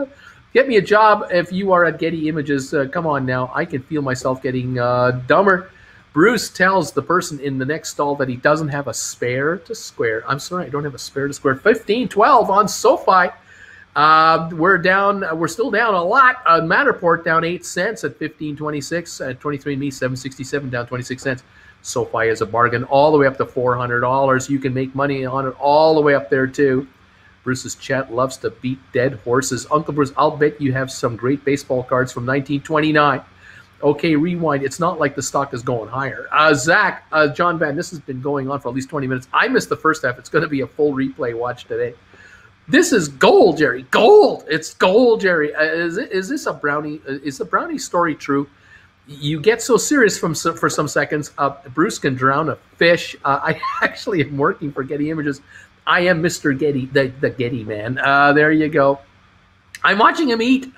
Get me a job if you are at Getty Images. Uh, come on now. I can feel myself getting uh, dumber. Bruce tells the person in the next stall that he doesn't have a spare to square. I'm sorry, I don't have a spare to square. 15 12 on SoFi. Uh, we're down. We're still down a lot. Uh, Matterport down eight cents at 15.26. At 23andMe 767 down 26 cents. SoFi is a bargain all the way up to $400. You can make money on it all the way up there too. Bruce's chat loves to beat dead horses. Uncle Bruce, I'll bet you have some great baseball cards from 1929. Okay, rewind. It's not like the stock is going higher. Uh, Zach, uh, John Van, this has been going on for at least 20 minutes. I missed the first half. It's going to be a full replay watch today. This is gold, Jerry. Gold. It's gold, Jerry. Uh, is, it, is this a brownie? Uh, is the brownie story true? You get so serious from for some seconds. Uh, Bruce can drown a fish. Uh, I actually am working for Getty Images. I am Mr. Getty, the, the Getty man. there you go. I'm watching him eat.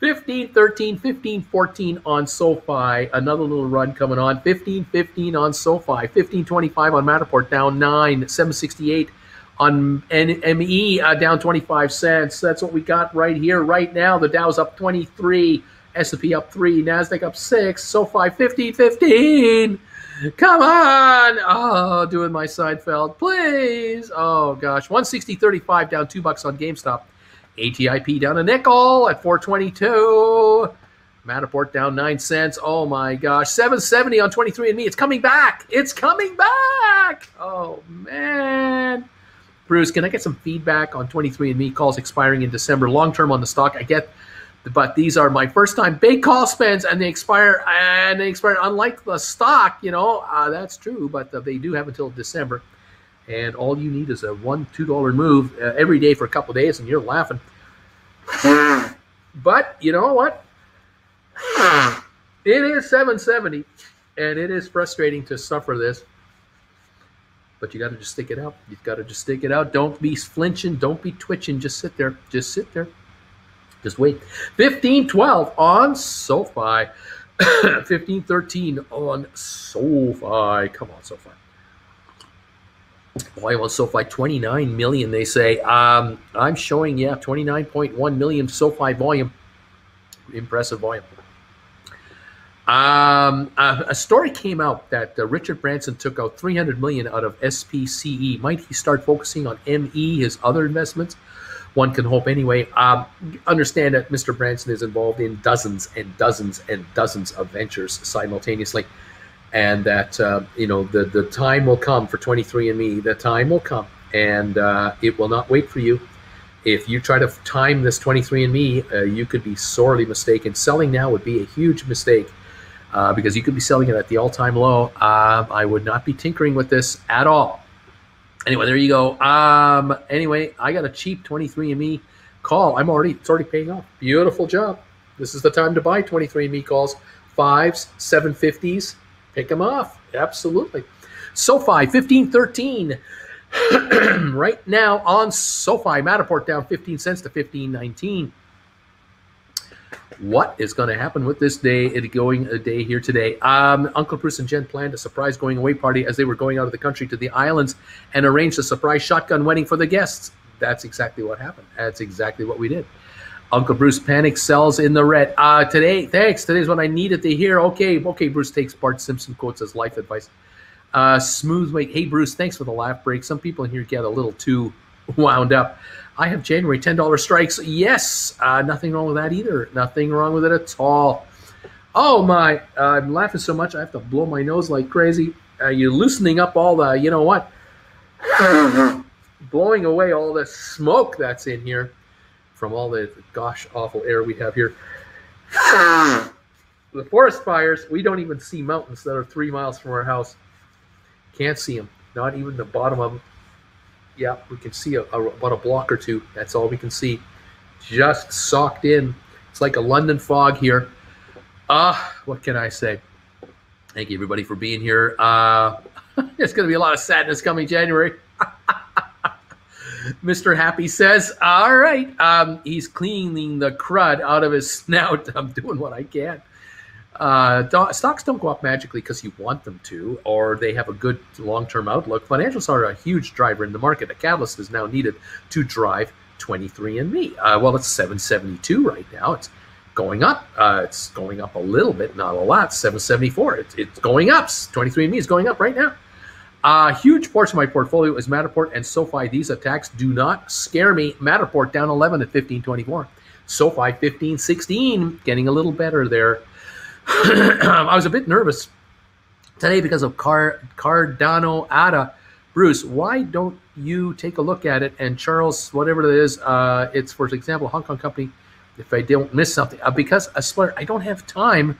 15 13, 15 14 on SoFi. Another little run coming on. 15 15 on SoFi. 15 25 on Matterport, down 9. 768 on NME, uh, down 25 cents. That's what we got right here, right now. The Dow's up 23. S&P up 3. NASDAQ up 6. SoFi 15 15. Come on. Oh, doing my Seinfeld, please. Oh, gosh. 160.35 down 2 bucks on GameStop. ATIP down a nickel at 422. Matterport down 9 cents. Oh my gosh. 770 on 23andMe. It's coming back. It's coming back. Oh man. Bruce, can I get some feedback on 23andMe calls expiring in December? Long term on the stock. I get but these are my first time big call spends and they expire and they expire unlike the stock you know? Uh, that's true but uh, they do have until december. And all you need is a one two dollar move uh, every day for a couple days and you're laughing. But you know what? It is 770 and it is frustrating to suffer this. But you got to just stick it out. You've got to just stick it out. Don't be flinching. Don't be twitching. Just sit there. Just sit there just wait 15 12 on sofi 15 13 on sofi come on sofi Volume on SoFi, 29 million, they say. Um, I'm showing, yeah, 29.1 million SoFi volume. Impressive volume. Um, a, a, story came out that uh, Richard Branson took out 300 million out of SPCE. Might he start focusing on ME, his other investments? One can hope anyway. Um, understand that Mr. Branson is involved in dozens and dozens and dozens of ventures simultaneously and that uh, you know the the time will come for 23andMe. The time will come, and uh, it will not wait for you. If you try to time this 23andMe, uh, you could be sorely mistaken. Selling now would be a huge mistake uh, because you could be selling it at the all-time low. Um, I would not be tinkering with this at all. Anyway, there you go. Um, anyway, I got a cheap 23andMe call. I'm already it's already paying off. Beautiful job. This is the time to buy 23andMe calls. Fives, 750s, pick them off. Absolutely. SoFi 1513 right now on SoFi. Matterport down 15 cents to 1519. What is going to happen with this day? It going a day here today. Um, Uncle Bruce and Jen planned a surprise going away party as they were going out of the country to the islands and arranged a surprise shotgun wedding for the guests. that's exactly what happened. That's exactly what we did. Uncle Bruce panic sells in the red. Uh, today, thanks. Today's what I needed to hear. Okay, okay. Bruce takes Bart Simpson quotes as life advice. Uh, smooth wait. Hey, Bruce, thanks for the laugh break. Some people in here get a little too wound up. I have January $10 strikes. Yes, uh, nothing wrong with that either. Nothing wrong with it at all. Oh, my. Uh, I'm laughing so much I have to blow my nose like crazy. Uh, you're loosening up all the, you know what? Blowing away all the smoke that's in here from all the gosh awful air we have here. the forest fires, we don't even see mountains that are three miles from our house. Can't see them, not even the bottom of them. Yeah, we can see a, a, about a block or two. That's all we can see. Just socked in. It's like a London fog here. Ah, uh, what can I say? Thank you, everybody, for being here. Uh, there's going to be a lot of sadness coming January. Mr. Happy says, All right. Um, he's cleaning the crud out of his snout. I'm doing what I can. Uh, stocks don't go up magically because you want them to, or they have a good long term outlook. Financials are a huge driver in the market. A catalyst is now needed to drive 23andMe. Uh, well, it's 772 right now. It's going up. Uh, it's going up a little bit, not a lot. 774. It's, it's going up. 23andMe is going up right now. A huge portion of my portfolio is Matterport and SoFi. These attacks do not scare me. Matterport down 11 at 1524. SoFi 1516, getting a little better there. I was a bit nervous today because of Car- Cardano ADA. Bruce, why don't you take a look at it? And Charles, whatever it is, uh, it's for example, Hong Kong company. If I don't miss something, uh, because I swear I don't have time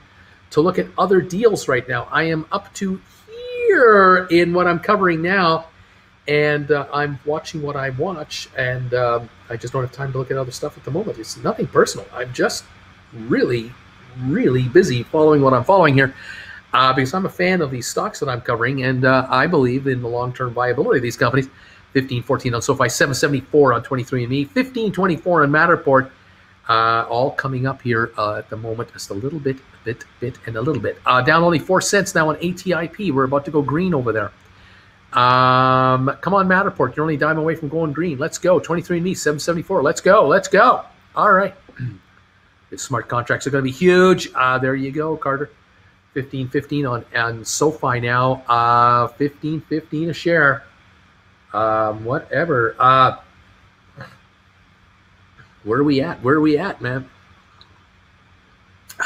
to look at other deals right now. I am up to here in what I'm covering now, and uh, I'm watching what I watch, and um, I just don't have time to look at other stuff at the moment. It's nothing personal. I'm just really, really busy following what I'm following here. Uh, because I'm a fan of these stocks that I'm covering, and uh, I believe in the long-term viability of these companies. 1514 on SoFi, 774 on 23andMe, 1524 on Matterport, uh, all coming up here uh, at the moment, just a little bit, a bit, bit, and a little bit. Uh, down only four cents now on ATIP. We're about to go green over there. Um, come on, Matterport. You're only a dime away from going green. Let's go. 23andMe, 774. Let's go. Let's go. All right. Smart contracts are going to be huge. Uh, there you go, Carter. 1515 on on SoFi now. Uh, 1515 a share. Um, whatever. Uh, where are we at? Where are we at, man?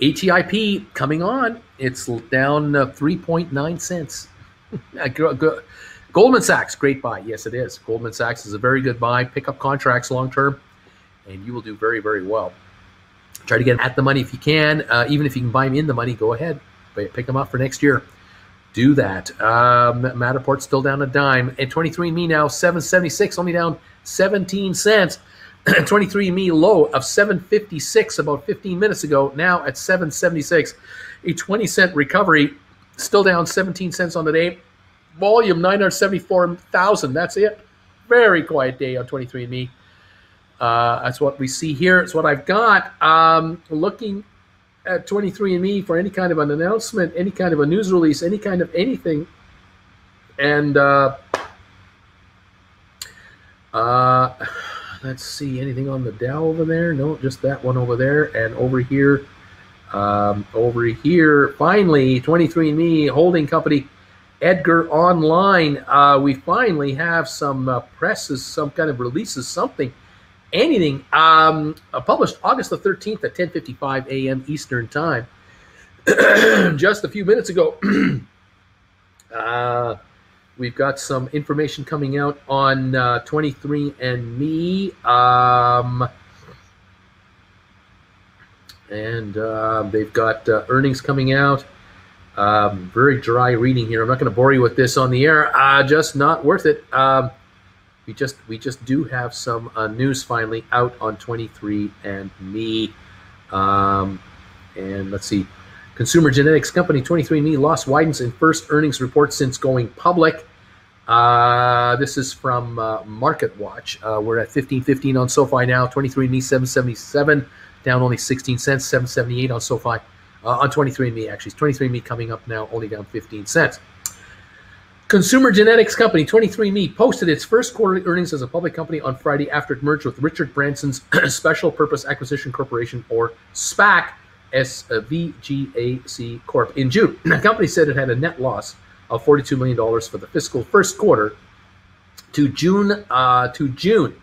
ATIP coming on. It's down uh, 3.9 cents. Goldman Sachs, great buy. Yes, it is. Goldman Sachs is a very good buy. Pick up contracts long term, and you will do very, very well. Try to get at the money if you can. Uh, even if you can buy them in the money, go ahead. Pick them up for next year. Do that. Um, Matterport's still down a dime. And 23andMe now, 776, only down 17 cents. 23andMe low of 756 about 15 minutes ago, now at 776. A 20 cent recovery, still down 17 cents on the day. Volume 974,000. That's it. Very quiet day on 23andMe. Uh, that's what we see here. It's what I've got. Um, looking at 23andMe for any kind of an announcement, any kind of a news release, any kind of anything. And uh, uh, let's see, anything on the Dow over there? No, just that one over there. And over here, um, over here, finally, 23andMe holding company, Edgar Online. Uh, we finally have some uh, presses, some kind of releases, something, anything. Um, uh, published August the 13th at 10:55 a.m. Eastern Time, just a few minutes ago. uh, We've got some information coming out on uh, 23andMe. Um, and uh, they've got uh, earnings coming out. Um, very dry reading here. I'm not going to bore you with this on the air. Uh, just not worth it. Um, we just we just do have some uh, news finally out on 23andMe. Um, and let's see. Consumer genetics company 23andMe loss widens in first earnings report since going public. Uh, this is from uh, Market Watch. Uh, we're at 15.15 on SoFi now. 23andMe 777, down only 16 cents. 778 on SoFi. Uh, on 23andMe actually. 23andMe coming up now, only down 15 cents. Consumer genetics company 23andMe posted its first quarterly earnings as a public company on Friday after it merged with Richard Branson's Special Purpose Acquisition Corporation, or SPAC, SVGAC Corp. In June, the company said it had a net loss of $42 million for the fiscal first quarter to June uh, to June,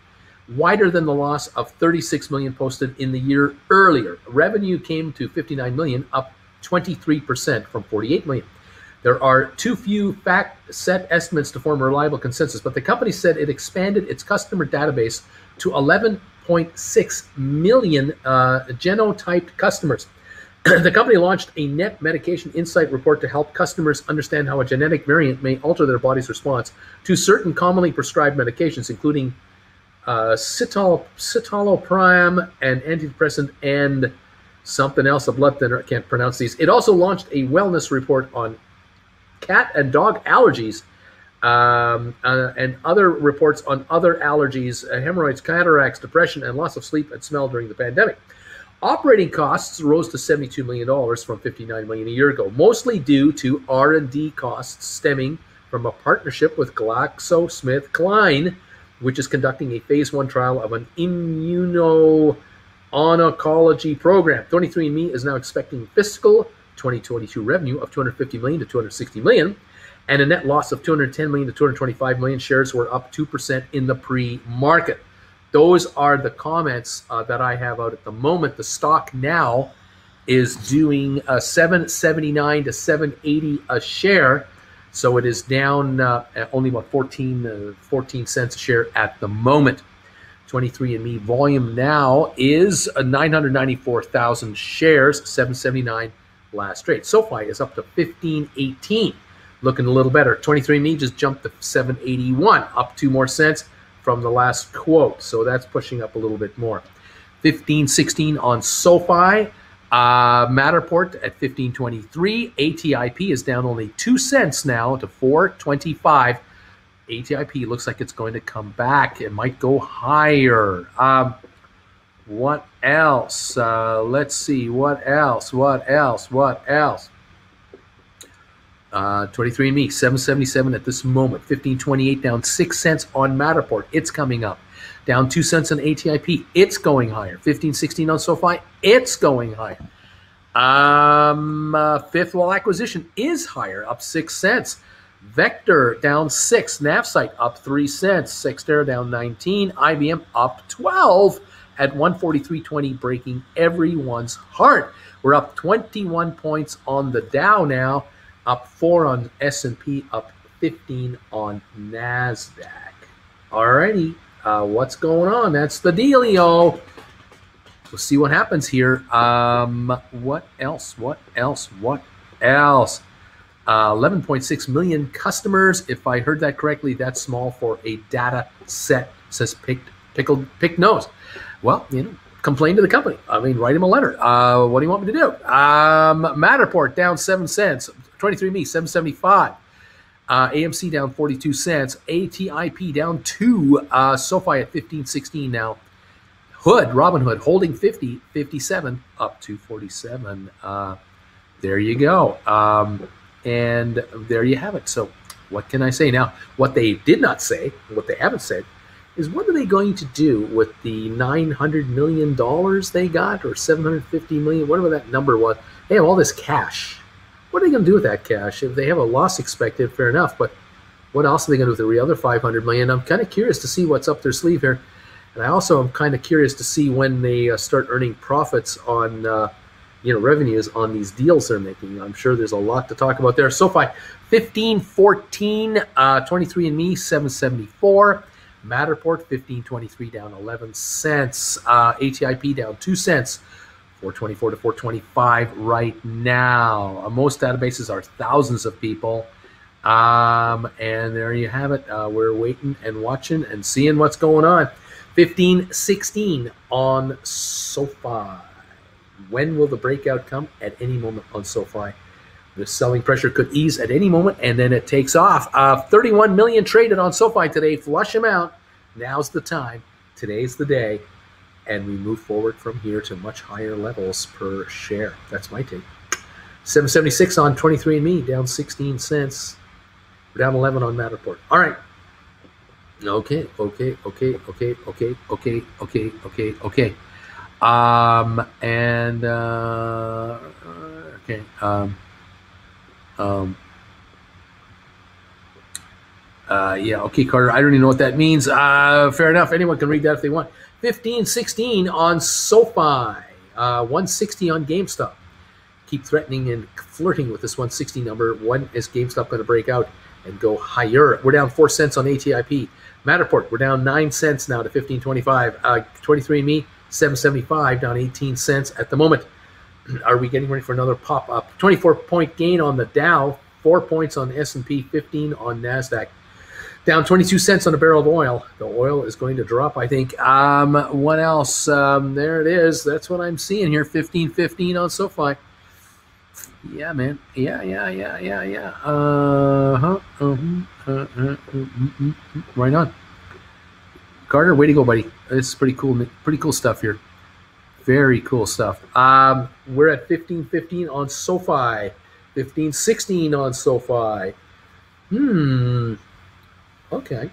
wider than the loss of 36 million posted in the year earlier. Revenue came to 59 million, up 23% from 48 million. There are too few FactSet estimates to form a reliable consensus, but the company said it expanded its customer database to 11.6 million uh, genotyped customers. the company launched a net medication insight report to help customers understand how a genetic variant may alter their body's response to certain commonly prescribed medications, including uh, cital- citalopram and antidepressant and something else, a blood thinner. I can't pronounce these. It also launched a wellness report on cat and dog allergies um, uh, and other reports on other allergies, uh, hemorrhoids, cataracts, depression, and loss of sleep and smell during the pandemic. Operating costs rose to $72 million from 59 million a year ago, mostly due to R&D costs stemming from a partnership with GlaxoSmithKline, which is conducting a phase one trial of an immuno-oncology program. 23andMe is now expecting fiscal 2022 revenue of 250 million to 260 million and a net loss of 210 million to 225 million. Shares were up 2% in the pre-market. Those are the comments uh, that i have out at the moment. The stock now is doing uh, 779 to 780 a share. So it is down uh, only about 14 uh, 14 cents a share at the moment. 23andme volume now is uh, 994000 shares 779 last trade. SoFi is up to 1518, looking a little better. 23andMe just jumped to 781, up two more cents from the last quote. So that's pushing up a little bit more. 1516 on SoFi. Uh, Matterport at 1523. ATIP is down only two cents now to 425. ATIP looks like it's going to come back. It might go higher. Um, what else? Uh, let's see. What else? What else? What else? Uh, 23andMe, 777 at this moment. 1528 down 6 cents on Matterport. It's coming up. Down 2 cents on ATIP. It's going higher. 1516 on SoFi. It's going higher. Um, uh, Fifth Wall Acquisition is higher, up 6 cents. Vector down 6. NavSight up 3 cents. Cyxtera down 19. IBM up 12 at 143.20, breaking everyone's heart. We're up 21 points on the Dow now, up four on S&P, up 15 on Nasdaq. Alrighty, uh, what's going on? That's the dealio. We'll see what happens here. Um, what else? What else? What else? Uh, 11.6 million customers. If I heard that correctly, that's small for a data set. Says picked, pickled, picked nose. Well, you know, complain to the company. I mean, write him a letter. Uh, what do you want me to do? Um, Matterport down seven cents. 23andMe, 775. Uh, AMC down 42 cents. ATIP down two. Uh, SoFi at 1516 now. Hood, Robinhood holding 50, 57, up to 47. Uh, there you go. Um, and there you have it. So, what can I say now? What they did not say, what they haven't said, is what are they going to do with the 900 million dollars they got or 750 million whatever that number was? They have all this cash. What are they going to do with that cash? If they have a loss expected fair enough but what else are they going to do with the other 500 million? I'm kind of curious to see what's up their sleeve here. And i also am kind of curious to see when they uh, start earning profits on uh, you know revenues on these deals they're making. I'm sure there's a lot to talk about there. Sofi 15 14 uh, 23andme 774 Matterport 1523 down 11 cents. Uh, ATIP down 2 cents. 424 to 425 right now. Uh, most databases are thousands of people. Um, and there you have it. Uh, we're waiting and watching and seeing what's going on. 1516 on SoFi. When will the breakout come? At any moment on SoFi. The selling pressure could ease at any moment, and then it takes off. Uh, 31 million traded on SoFi today. Flush them out. Now's the time. Today's the day. And we move forward from here to much higher levels per share. That's my take. 776 on 23andMe, down 16 cents. We're down 11 on Matterport. All right. Okay, okay, okay, okay, okay, okay, okay, okay, okay. Um, and uh, okay. Um, um, uh, yeah, okay, Carter. I don't even know what that means. Uh, fair enough. Anyone can read that if they want. 15 16 on SoFi, uh, 160 on GameStop. Keep threatening and flirting with this 160 number. When is GameStop going to break out and go higher? We're down four cents on ATIP. Matterport, we're down nine cents now to 15.25. Uh, 23andMe, 775, down 18 cents at the moment. Are we getting ready for another pop up? 24 point gain on the Dow, four points on the S&P, 15 on Nasdaq. Down 22 cents on a barrel of oil. The oil is going to drop, I think. Um, what else? Um, there it is. That's what I'm seeing here. 15.15 on SoFi. Yeah, man. Yeah, yeah, yeah, yeah, yeah. Uh-huh. Uh-huh. Uh, uh, uh, right on. Carter, way to go, buddy. This is pretty cool. Pretty cool stuff here. Very cool stuff. Um, we're at 15.15 on SoFi. 15.16 on SoFi. Hmm. Okay.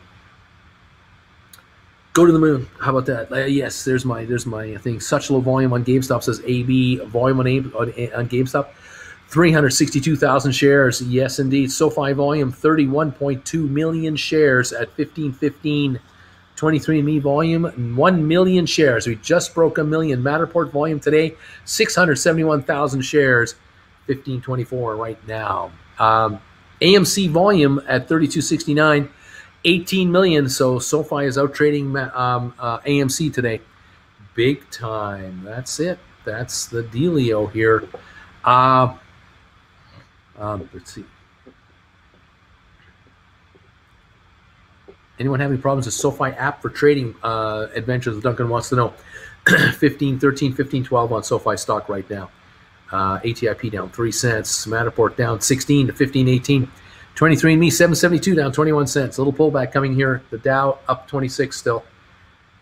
Go to the moon. How about that? Uh, yes, there's my there's my thing. Such low volume on GameStop says AB volume on, A, on, on GameStop. 362,000 shares. Yes, indeed. SoFi volume 31.2 million shares at 1515. 23andMe volume 1 million shares. We just broke a million. Matterport volume today 671,000 shares. 1524 right now. Um, AMC volume at 3269. 18 million. So SoFi is out trading um, uh, AMC today. Big time. That's it. That's the dealio here. Uh, um, let's see. Anyone have any problems with SoFi app for trading uh, adventures? Duncan wants to know. 15, 13, 15, 12 on SoFi stock right now. Uh, ATIP down 3 cents. Matterport down 16 to 15, 18. 23andMe 772 down 21 cents. A little pullback coming here. The Dow up 26 still.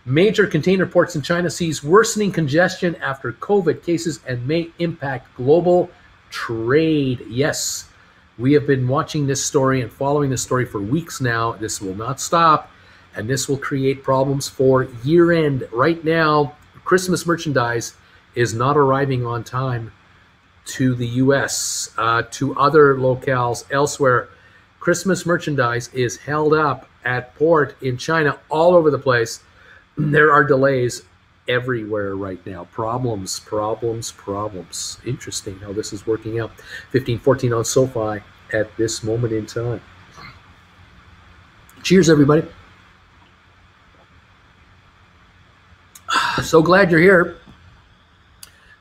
Major container ports in China sees worsening congestion after COVID cases and may impact global trade. Yes, we have been watching this story and following this story for weeks now. This will not stop, and this will create problems for year end. Right now, Christmas merchandise is not arriving on time to the US, uh, to other locales elsewhere. Christmas merchandise is held up at port in China all over the place. There are delays everywhere right now. Problems, problems, problems. Interesting how this is working out. 15 14 on SoFi at this moment in time. Cheers, everybody. So glad you're here.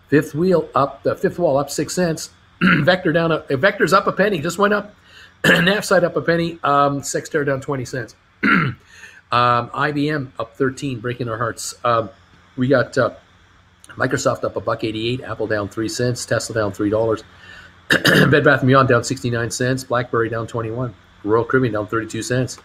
Fifth wheel up, the fifth wall up six cents. Vector down, a, Vector's up a penny, just went up. NavSight up a penny. Um, Cyxtera down 20 cents. um, IBM up 13, breaking our hearts. Um, we got uh, Microsoft up a buck 88, Apple down 3 cents, Tesla down $3. Bed Bath & Beyond down 69 cents, BlackBerry down 21, Royal Caribbean down 32 cents.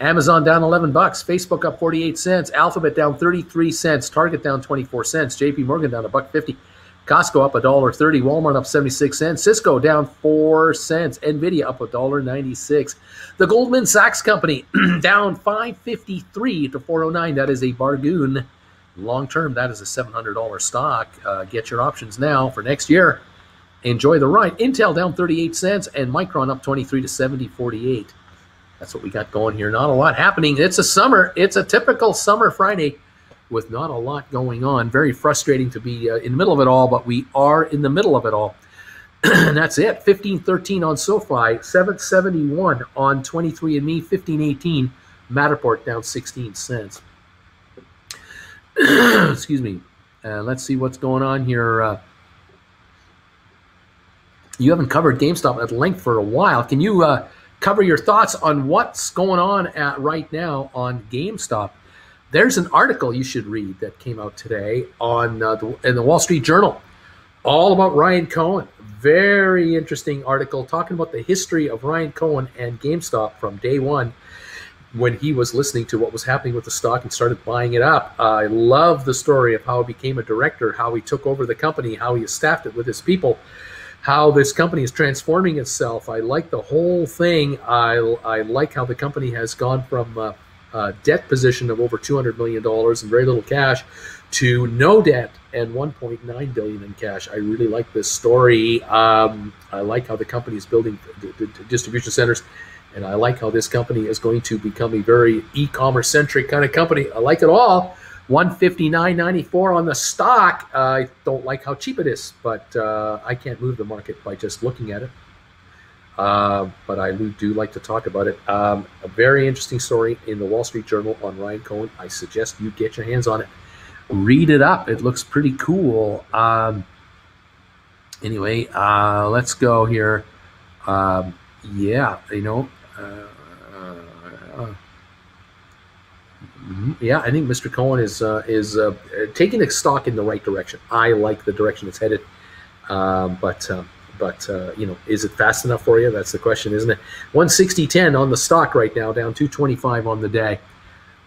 Amazon down 11 bucks, Facebook up 48 cents, Alphabet down 33 cents, Target down 24 cents, JP Morgan down a buck 50, Costco up a dollar 30, Walmart up 76 cents, Cisco down 4 cents, Nvidia up a dollar 96. The Goldman Sachs company down 553 to 409. That is a bargain. Long term, that is a $700 stock. Uh, get your options now for next year. Enjoy the ride. Intel down 38 cents and Micron up 23 to 70.48. That's what we got going here. Not a lot happening. It's a summer. It's a typical summer Friday with not a lot going on. Very frustrating to be uh, in the middle of it all, but we are in the middle of it all. and that's it. 1513 on SoFi, 771 on 23andMe, 1518 Matterport down 16 cents. Excuse me. Uh, let's see what's going on here. Uh, you haven't covered GameStop at length for a while. Can you uh, cover your thoughts on what's going on at right now on GameStop? There's an article you should read that came out today on uh, the, in the Wall Street Journal, all about Ryan Cohen. Very interesting article talking about the history of Ryan Cohen and GameStop from day one when he was listening to what was happening with the stock and started buying it up. I love the story of how he became a director, how he took over the company, how he staffed it with his people how this company is transforming itself. I like the whole thing. I, I like how the company has gone from a, debt position of over $200 million and very little cash to no debt and 1.9 billion in cash. I really like this story. Um, I like how the company is building distribution centers, and I like how this company is going to become a very e-commerce centric kind of company. I like it all. 159.94 on the stock. Uh, I don't like how cheap it is, but uh, I can't move the market by just looking at it. Uh, but I do like to talk about it. Um, a very interesting story in the Wall Street Journal on Ryan Cohen. I suggest you get your hands on it. Read it up. It looks pretty cool. Um, anyway, uh, let's go here. Um, yeah, you know. Uh, uh, Mm-hmm. Yeah, I think Mr. Cohen is uh, is uh, taking the stock in the right direction. I like the direction it's headed, um, but but uh, you know, is it fast enough for you? That's the question, isn't it? 160.10 on the stock right now, down 225 on the day.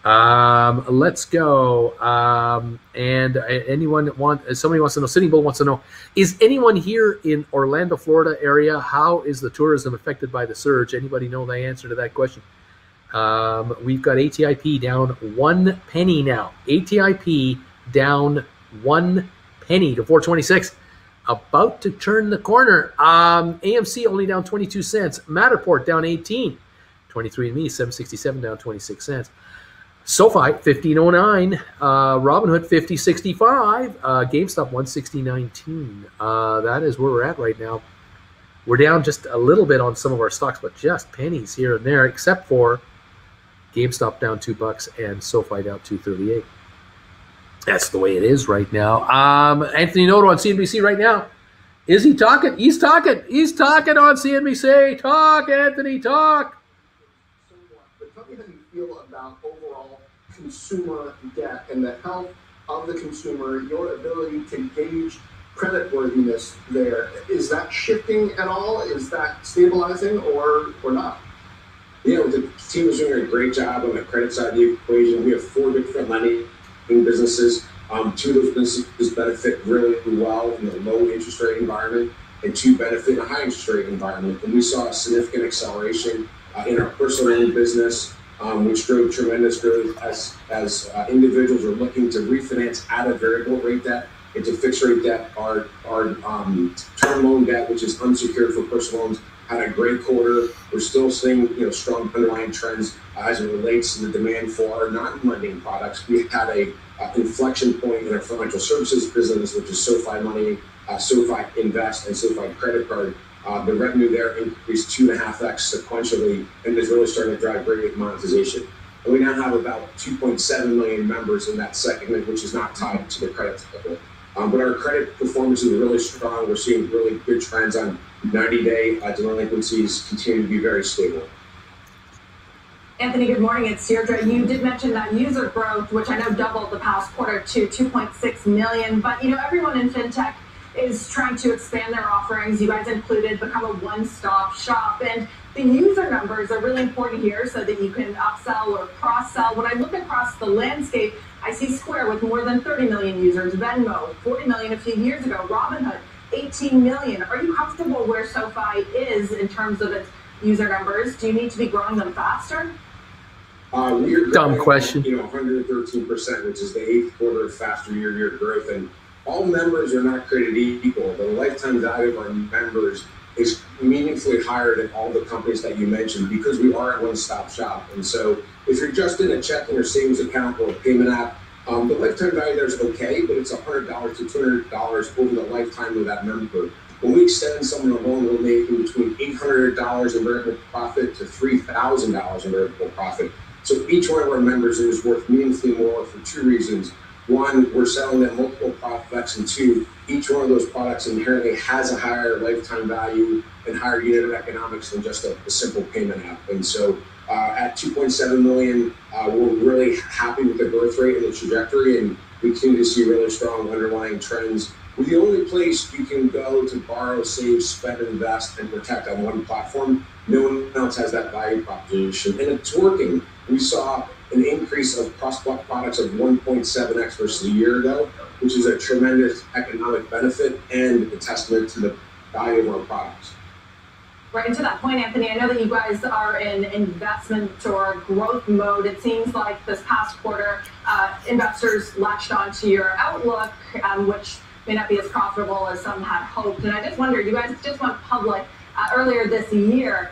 Um, let's go. Um, and uh, anyone want? Somebody wants to know. Sitting Bull wants to know: Is anyone here in Orlando, Florida area? How is the tourism affected by the surge? Anybody know the answer to that question? Um, we've got ATIP down one penny now. ATIP down one penny to 426. About to turn the corner. Um, AMC only down 22 cents. Matterport down 18. 23andMe 767 down 26 cents. SoFi 1509. Uh, Robinhood 5065. Uh, GameStop 16019. Uh, that is where we're at right now. We're down just a little bit on some of our stocks, but just pennies here and there, except for GameStop down two bucks and SoFi down two thirty eight. That's the way it is right now. Um, Anthony Noto on CNBC right now. Is he talking? He's talking. He's talking on CNBC. Talk, Anthony. Talk. But tell me how you feel about consumer debt and the health of the consumer, your ability to gauge creditworthiness there. Is that shifting at all? Is that stabilizing or or not? you know, the team is doing a great job on the credit side of the equation. We have four different lending businesses. Um, two of those businesses benefit really well in the low interest rate environment, and two benefit in a high interest rate environment. And we saw a significant acceleration uh, in our personal loan business, um, which drove tremendous growth as as uh, individuals are looking to refinance out of variable rate debt into fixed rate debt. Our our um, term loan debt, which is unsecured for personal loans, had a great quarter. We're still seeing you know strong underlying trends as it relates to the demand for our non-lending products. We had a uh, inflection point in our financial services business, which is SoFi Money, uh, SoFi Invest, and SoFi Credit Card. Uh, the revenue there increased two and a half x sequentially, and is really starting to drive great monetization. And we now have about 2.7 million members in that segment, which is not tied to the credit cycle. Um, but our credit performance is really strong. We're seeing really good trends on 90-day uh, delinquencies continue to be very stable. Anthony, good morning. It's Deirdre. You did mention that user growth, which I know doubled the past quarter to 2.6 million. But you know, everyone in fintech is trying to expand their offerings. You guys included become a one-stop shop, and the user numbers are really important here so that you can upsell or cross-sell. When I look across the landscape, I see Square with more than 30 million users, Venmo 40 million a few years ago, Robinhood 18 million. Are you comfortable where SoFi is in terms of its user numbers? Do you need to be growing them faster? Uh, we're Dumb question. You know, 113%, which is the eighth quarter of faster year-to-year growth, and all members are not created equal. The lifetime value of our members is meaningfully higher than all the companies that you mentioned because we are a one-stop shop. And so, if you're just in a checking or savings account or a payment app, um, the lifetime value there is okay, but it's $100 to $200 over the lifetime of that member. When we extend someone a loan, we're making between $800 in variable profit to $3,000 in variable profit. So each one of our members is worth meaningfully more for two reasons. One, we're selling them multiple products, and two, each one of those products inherently has a higher lifetime value and higher unit of economics than just a, a simple payment app. And so uh, at 2.7 million, uh, we're really happy with the growth rate and the trajectory, and we continue to see really strong underlying trends. We're the only place you can go to borrow, save, spend, invest, and protect on one platform. No one else has that value proposition, and it's working. We saw an increase of prospect products of 1.7x versus a year ago, which is a tremendous economic benefit and a testament to the value of our products. Right, and to that point, Anthony, I know that you guys are in investment or growth mode. It seems like this past quarter, uh, investors latched onto your outlook, um, which may not be as profitable as some had hoped. And I just wonder, you guys just went public uh, earlier this year.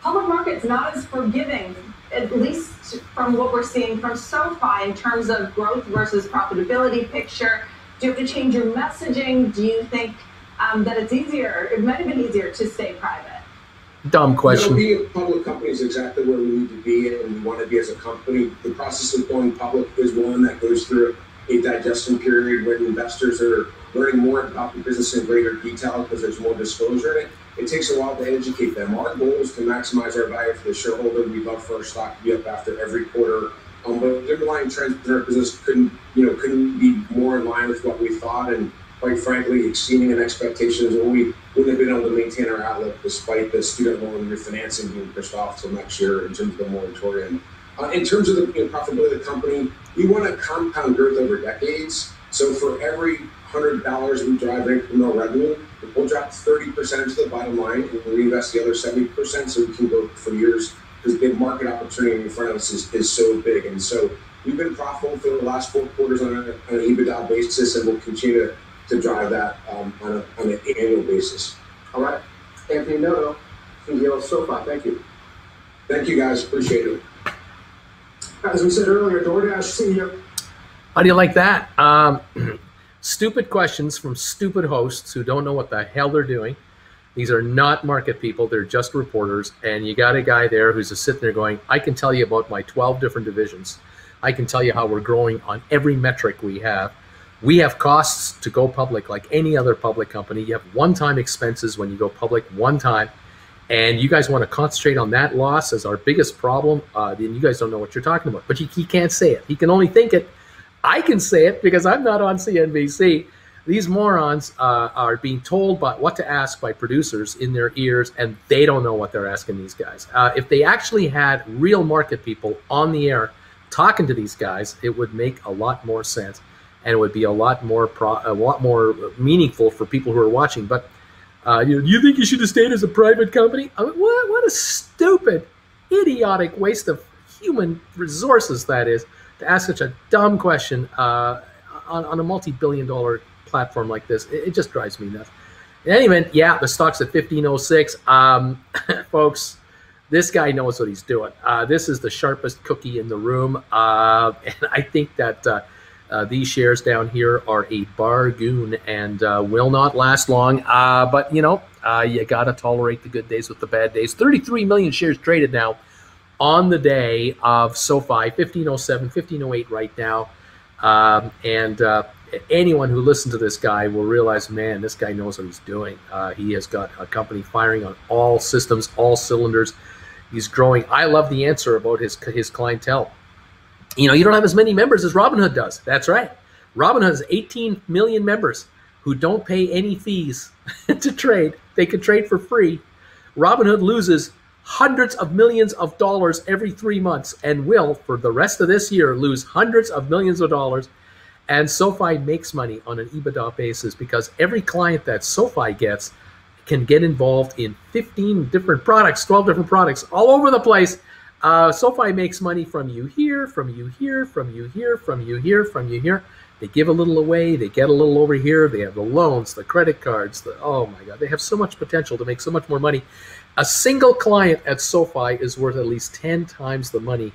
Public markets not as forgiving, at least from what we're seeing from SoFi in terms of growth versus profitability picture. Do you have to change your messaging? Do you think um, that it's easier, it might have been easier to stay private? Dumb question. You know, being a public company is exactly where we need to be and we want to be as a company. The process of going public is one that goes through a digestion period when investors are learning more about the business in greater detail because there's more disclosure in it. It takes a while to educate them. Our goal is to maximize our value for the shareholder. We'd love for our stock to be up after every quarter. Um, but the underlying trends in our business couldn't, you know, couldn't be more in line with what we thought. And quite frankly, exceeding an expectations, and we wouldn't have been able to maintain our outlook despite the student loan refinancing being pushed off till next year in terms of the moratorium. Uh, in terms of the you know, profitability of the company, we want to compound growth over decades. So for every hundred dollars we drive in incremental revenue, we'll drop thirty percent to the bottom line and we'll reinvest the other seventy percent so we can grow for years because the market opportunity in front of us is, is so big. And so we've been profitable for the last four quarters on, a, on an EBITDA basis, and we'll continue to to drive that um, on, a, on an annual basis. All right. Anthony Noto, CEO of SoFi, thank you. Thank you guys, appreciate it. As we said earlier, DoorDash CEO. How do you like that? Um, stupid questions from stupid hosts who don't know what the hell they're doing. These are not market people, they're just reporters. And you got a guy there who's just sitting there going, I can tell you about my 12 different divisions. I can tell you how we're growing on every metric we have. We have costs to go public like any other public company. You have one time expenses when you go public, one time. And you guys want to concentrate on that loss as our biggest problem, uh, then you guys don't know what you're talking about. But he, he can't say it. He can only think it. I can say it because I'm not on CNBC. These morons uh, are being told by what to ask by producers in their ears, and they don't know what they're asking these guys. Uh, if they actually had real market people on the air talking to these guys, it would make a lot more sense and it would be a lot more pro, a lot more meaningful for people who are watching. But uh, you do you think you should have stayed as a private company? I mean, what what a stupid, idiotic waste of human resources that is to ask such a dumb question uh, on, on a multi-billion-dollar platform like this. It, it, just drives me nuts. In any event, yeah, the stock's at 1506. Um, folks, this guy knows what he's doing. Uh, this is the sharpest cookie in the room. Uh, and I think that uh, uh, these shares down here are a bargain and uh, will not last long. Uh, but you know, you gotta tolerate the good days with the bad days. 33 million shares traded now on the day of SoFi, 1507, 1508 right now. Um, and uh, anyone who listens to this guy will realize, man, this guy knows what he's doing. Uh, he has got a company firing on all systems, all cylinders. He's growing. I love the answer about his his clientele you know, you don't have as many members as Robinhood does. That's right. Robinhood has 18 million members who don't pay any fees to trade. They can trade for free. Robinhood loses hundreds of millions of dollars every three months and will, for the rest of this year, lose hundreds of millions of dollars. And SoFi makes money on an EBITDA basis because every client that SoFi gets can get involved in 15 different products, 12 different products all over the place uh, SoFi makes money from you here, from you here, from you here, from you here, from you here. They give a little away, they get a little over here. They have the loans, the credit cards. The oh my God, they have so much potential to make so much more money. A single client at SoFi is worth at least ten times the money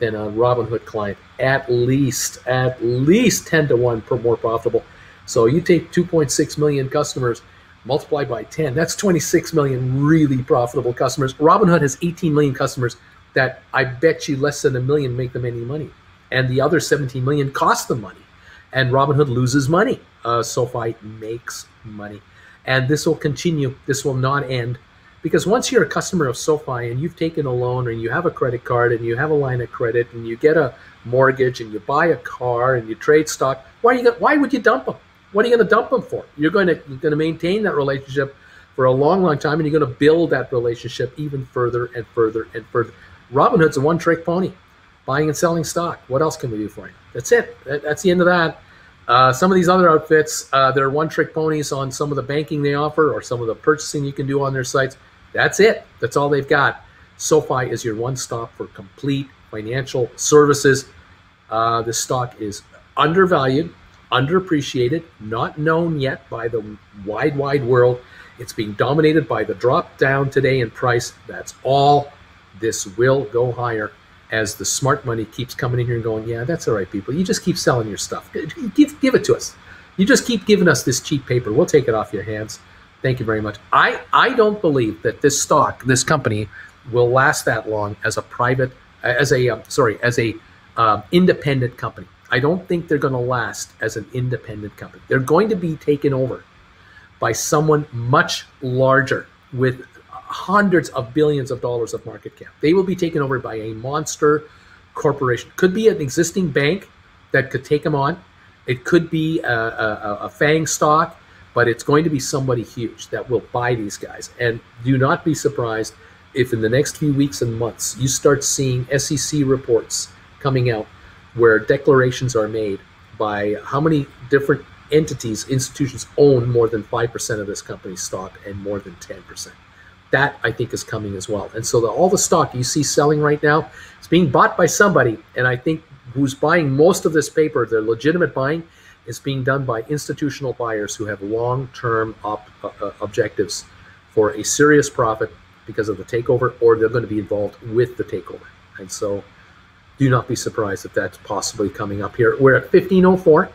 than a Robinhood client. At least, at least ten to one per more profitable. So you take 2.6 million customers multiplied by 10 that's 26 million really profitable customers robinhood has 18 million customers that I bet you less than a million make them any money. And the other 17 million cost them money. And Robinhood loses money. Uh, SoFi makes money. And this will continue. This will not end. Because once you're a customer of SoFi and you've taken a loan and you have a credit card and you have a line of credit and you get a mortgage and you buy a car and you trade stock, why, you gonna, why would you dump them? What are you going to dump them for? You're going to, you're going to maintain that relationship for a long, long time and you're going to build that relationship even further and further and further. Robinhood's a one trick pony, buying and selling stock. What else can we do for you? That's it. That's the end of that. Uh, some of these other outfits, uh, they're one-trick ponies on some of the banking they offer or some of the purchasing you can do on their sites. That's it. That's all they've got. SoFi is your one-stop for complete financial services. Uh, this stock is undervalued, underappreciated, not known yet by the wide, wide world. It's being dominated by the drop down today in price. That's all. This will go higher as the smart money keeps coming in here and going, yeah, that's all right, people. You just keep selling your stuff. Give, give it to us. You just keep giving us this cheap paper. We'll take it off your hands. Thank you very much. I, I don't believe that this stock, this company, will last that long as a private, as a um, sorry, as a um, independent company. I don't think they're going to last as an independent company. They're going to be taken over by someone much larger with hundreds of billions of dollars of market cap. They will be taken over by a monster corporation. Could be an existing bank that could take them on. It could be a, a, a FANG stock, but it's going to be somebody huge that will buy these guys. And do not be surprised if in the next few weeks and months you start seeing SEC reports coming out where declarations are made by how many different entities, institutions own more than 5% of this company's stock and more than 10% that I think is coming as well. And so the, all the stock you see selling right now is being bought by somebody, and I think who's buying most of this paper, the legitimate buying, is being done by institutional buyers who have long-term uh, uh, objectives for a serious profit because of the takeover, or they're going to be involved with the takeover. And so, do not be surprised if that's possibly coming up here. We're at 1504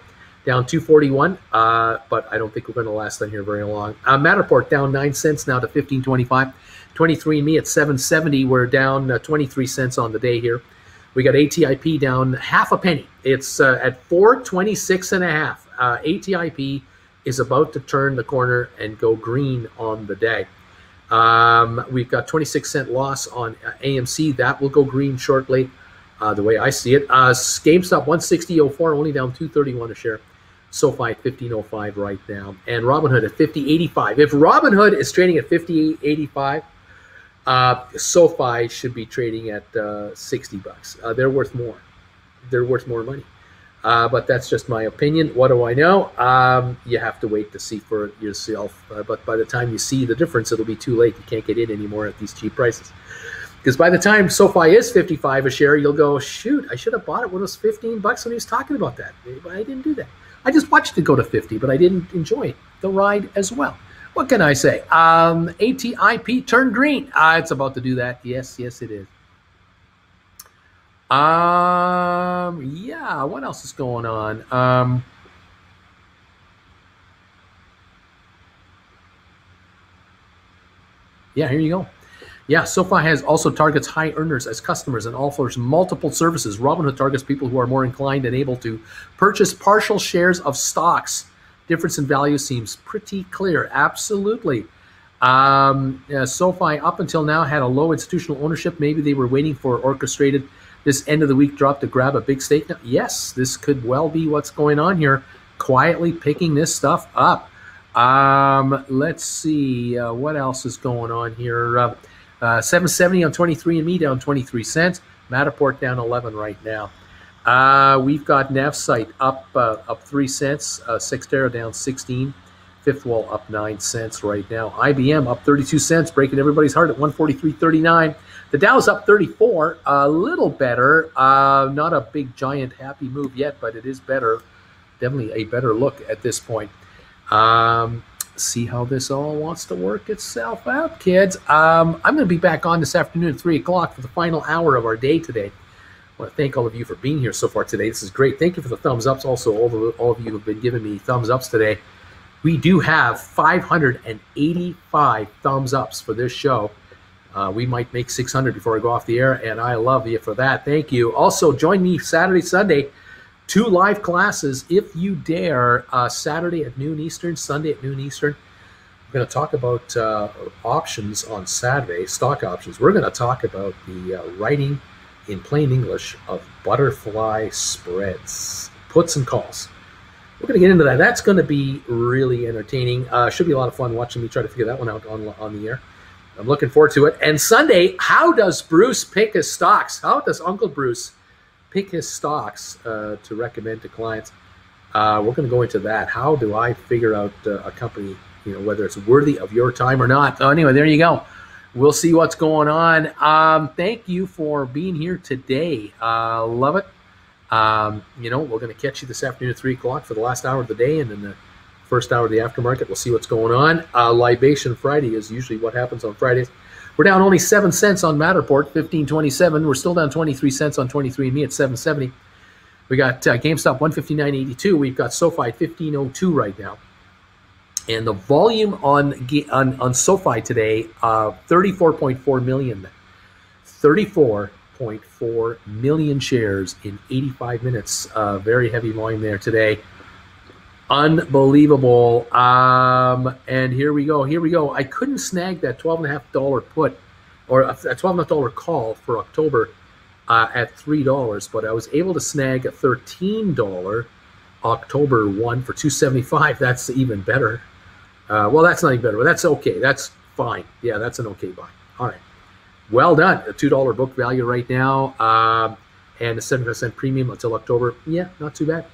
down 241, uh, but I don't think we're going to last on here very long. Uh, Matterport down 9 cents now to 1525. 23andMe at 770. We're down uh, 23 cents on the day here. We got ATIP down half a penny. It's uh, at 426 and a half. Uh, ATIP is about to turn the corner and go green on the day. Um, we've got 26 cent loss on uh, AMC. That will go green shortly. Uh, the way I see it. Uh, GameStop 160.04, only down 231 a share. SoFi 1505 right now, and Robinhood at 5085. If Robinhood is trading at 5085, uh, SoFi should be trading at uh, 60 bucks. Uh, they're worth more. They're worth more money. Uh, but that's just my opinion. What do I know? Um, you have to wait to see for yourself. Uh, but by the time you see the difference, it'll be too late. You can't get in anymore at these cheap prices. Because by the time SoFi is 55 a share, you'll go, shoot, I should have bought it when it was 15 bucks when he was talking about that. But I didn't do that. I just watched it go to 50, but I didn't enjoy the ride as well. What can I say? Um, ATIP turned green. Uh, it's about to do that. Yes, yes, it is. Um, yeah, what else is going on? Um, yeah, here you go. Yeah, SoFi has also targets high earners as customers and offers multiple services. Robinhood targets people who are more inclined and able to purchase partial shares of stocks. Difference in value seems pretty clear. Absolutely. Um, yeah, SoFi up until now had a low institutional ownership. Maybe they were waiting for orchestrated this end of the week drop to grab a big stake. Now, yes, this could well be what's going on here. Quietly picking this stuff up. Um, let's see uh, what else is going on here. Uh, uh, 770 on 23 and me down 23 cents. Matterport down 11 right now. Uh, we've got NavSight up uh, up three cents. Uh, Cyxtera down 16. Fifth Wall up nine cents right now. IBM up 32 cents, breaking everybody's heart at 143.39. The Dow's up 34, a little better. Uh, not a big giant happy move yet, but it is better. Definitely a better look at this point. Um, see how this all wants to work itself out, kids. Um, I'm going to be back on this afternoon at 3 o'clock for the final hour of our day today. I want to thank all of you for being here so far today. This is great. Thank you for the thumbs ups. Also, all, the, all of you have been giving me thumbs ups today. We do have 585 thumbs ups for this show. Uh, we might make 600 before I go off the air, and I love you for that. Thank you. Also, join me Saturday, Sunday two live classes if you dare uh, saturday at noon eastern sunday at noon eastern we're going to talk about uh, options on saturday stock options we're going to talk about the uh, writing in plain english of butterfly spreads puts and calls we're going to get into that that's going to be really entertaining uh, should be a lot of fun watching me try to figure that one out on, on the air i'm looking forward to it and sunday how does bruce pick his stocks how does uncle bruce pick his stocks uh, to recommend to clients. Uh, we're going to go into that. How do I figure out uh, a company, you know, whether it's worthy of your time or not? Anyway, there you go. We'll see what's going on. Um, thank you for being here today. Uh, love it. Um, you know, we're going to catch you this afternoon at three o'clock for the last hour of the day, and then the first hour of the aftermarket. We'll see what's going on. Uh, Libation Friday is usually what happens on Fridays. We're down only seven cents on Matterport, fifteen twenty seven. We're still down twenty three cents on twenty three and me at seven seventy. We got uh, GameStop one fifty nine eighty two. We've got SoFi fifteen oh two right now, and the volume on on on SoFi today, uh, thirty four point four million. Thirty four 0.4 million shares in 85 minutes. Uh, very heavy volume there today. Unbelievable. Um, and here we go. Here we go. I couldn't snag that $12.5 put or a $12.5 call for October uh, at $3, but I was able to snag a $13 October one for 275 That's even better. Uh, well, that's not even better, but that's okay. That's fine. Yeah, that's an okay buy. All right well done. A two dollar book value right now, um, and a seven percent premium until October. Yeah, not too bad.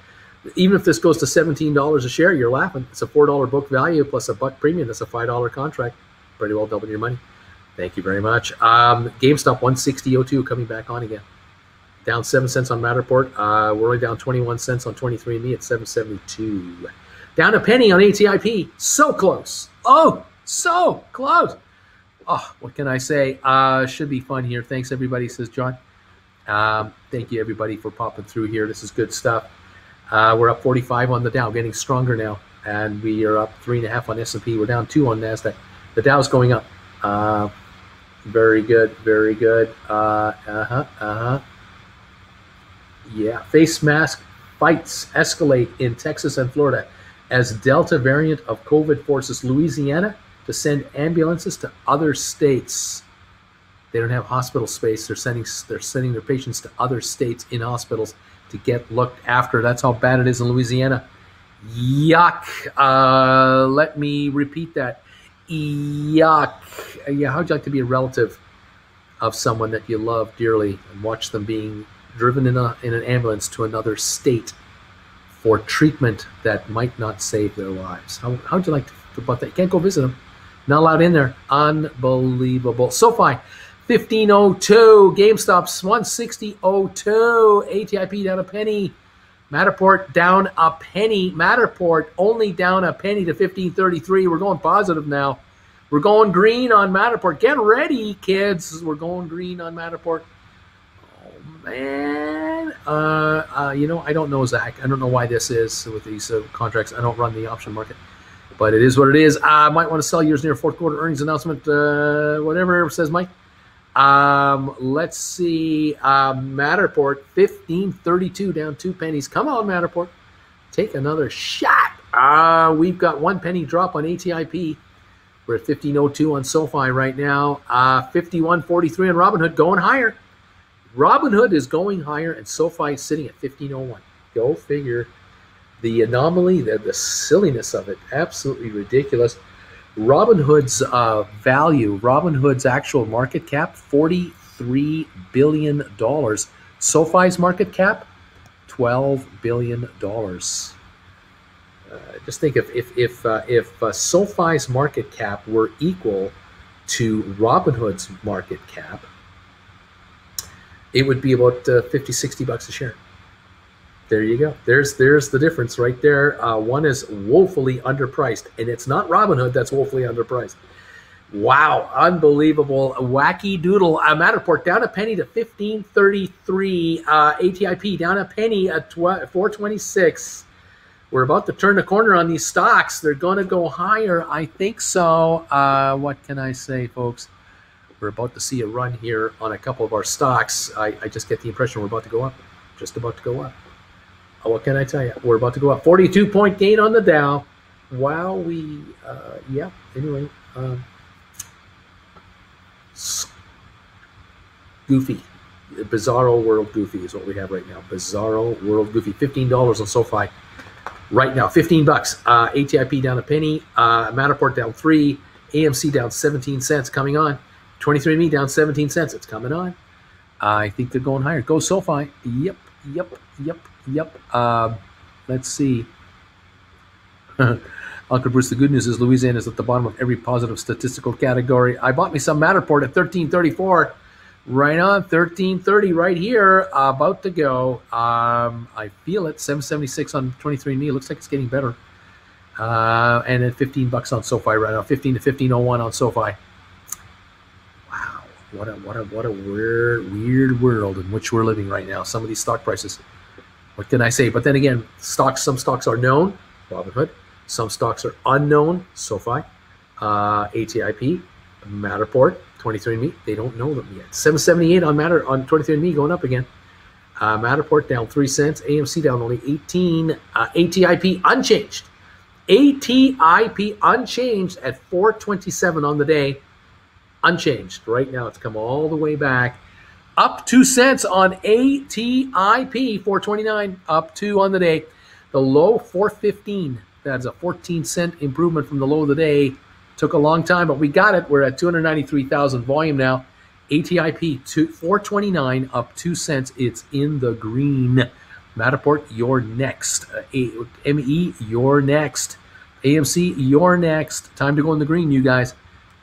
Even if this goes to seventeen dollars a share, you're laughing. It's a four dollar book value plus a buck premium. That's a five dollar contract. Pretty well doubling your money. Thank you very much. Um, GameStop 160.02 coming back on again. Down seven cents on Matterport. Uh, we're only down 21 cents on 23andMe at 772. Down a penny on ATIP. So close. Oh, so close oh, what can I say? Uh, should be fun here. Thanks, everybody, says John. Um, thank you, everybody, for popping through here. This is good stuff. Uh, we're up 45 on the Dow, getting stronger now, and we are up three and a half on S&P. We're down two on Nasdaq. The Dow's going up. Uh, very good, very good. Uh huh, uh huh. Yeah, face mask fights escalate in Texas and Florida as Delta variant of COVID forces Louisiana to send ambulances to other states. They don't have hospital space. They're sending they're sending their patients to other states in hospitals to get looked after. That's how bad it is in Louisiana. Yuck. Uh, let me repeat that. Yuck. Yeah, how'd you like to be a relative of someone that you love dearly and watch them being driven in, a, in an ambulance to another state for treatment that might not save their lives? How, how'd you like to, about that? You can't go visit them. Not allowed in there. Unbelievable. SoFi, 1502. GameStop's 160.02. ATIP down a penny. Matterport down a penny. Matterport only down a penny to 1533. We're going positive now. We're going green on Matterport. Get ready, kids. We're going green on Matterport. Man. Uh, uh, you know, I don't know, Zach. I don't know why this is with these uh, contracts. I don't run the option market but it is what it is. I might want to sell yours near fourth quarter earnings announcement, uh, whatever says Mike. Um, let's see. Uh, Matterport, 1532 down two pennies. Come on, Matterport. Take another shot. Uh, we've got one penny drop on ATIP. We're at 1502 on SoFi right now. Uh, 5143 on Robinhood going higher. Robinhood is going higher, and SoFi is sitting at 1501. Go figure the anomaly, the, the silliness of it, absolutely ridiculous. Robinhood's uh, value, Robinhood's actual market cap, $43 billion. SoFi's market cap, $12 billion. Uh, just think if, if, if, uh, if uh, SoFi's market cap were equal to Robinhood's market cap, it would be about uh, 50, 60 bucks a share there you go. There's there's the difference right there. Uh, one is woefully underpriced, and it's not Robinhood that's woefully underpriced. Wow, unbelievable, wacky doodle. Matterport down a penny to fifteen thirty three. Uh, ATIP down a penny at four twenty six. We're about to turn the corner on these stocks. They're going to go higher, I think so. Uh, what can I say, folks? We're about to see a run here on a couple of our stocks. I, I just get the impression we're about to go up. Just about to go up. Oh, what can I tell you? We're about to go up 42 point gain on the Dow. Wow, we, uh, yeah, anyway. Um, goofy. Bizarro World Goofy is what we have right now. Bizarro World Goofy. $15 on SoFi right now. 15 bucks. Uh, ATIP down a penny. Uh, Matterport down three. AMC down 17 cents coming on. 23andMe down 17 cents. It's coming on. I think they're going higher. Go SoFi. Yep, yep, yep. Yep. Uh, let's see. Uncle Bruce, the good news is Louisiana is at the bottom of every positive statistical category. I bought me some Matterport at 1334. Right on, 1330 right here, about to go. Um, I feel it, 776 on 23andMe. Looks like it's getting better. Uh, and then 15 bucks on SoFi right now, 15 to 1501 on SoFi. What a what a what a weird weird world in which we're living right now. Some of these stock prices. What can I say? But then again, stocks. Some stocks are known, Robinhood. Some stocks are unknown, SoFi, uh, ATIP, Matterport, 23andMe. They don't know them yet. 778 on Matter on 23andMe going up again. Uh, Matterport down three cents. AMC down only 18. Uh, ATIP unchanged. ATIP unchanged at 427 on the day. Unchanged. Right now, it's come all the way back. Up two cents on ATIP, 429. Up two on the day. The low, 415. That's a 14 cent improvement from the low of the day. Took a long time, but we got it. We're at 293,000 volume now. ATIP, two, 429, up two cents. It's in the green. Matterport, you're next. Uh, A- ME, you're next. AMC, you're next. Time to go in the green, you guys.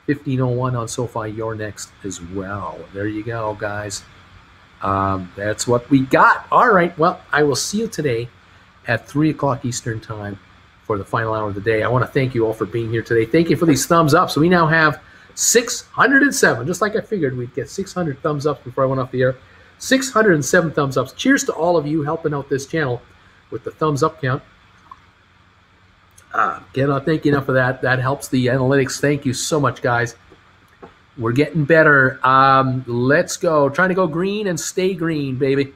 1501 on SoFi, you're next as well. There you go, guys. Um, that's what we got. All right. Well, I will see you today at 3 o'clock Eastern Time for the final hour of the day. I want to thank you all for being here today. Thank you for these thumbs up. So we now have 607, just like I figured we'd get 600 thumbs up before I went off the air. 607 thumbs ups. Cheers to all of you helping out this channel with the thumbs up count. Uh, cannot thank you enough for that. That helps the analytics. Thank you so much, guys. We're getting better. Um, let's go. Trying to go green and stay green, baby.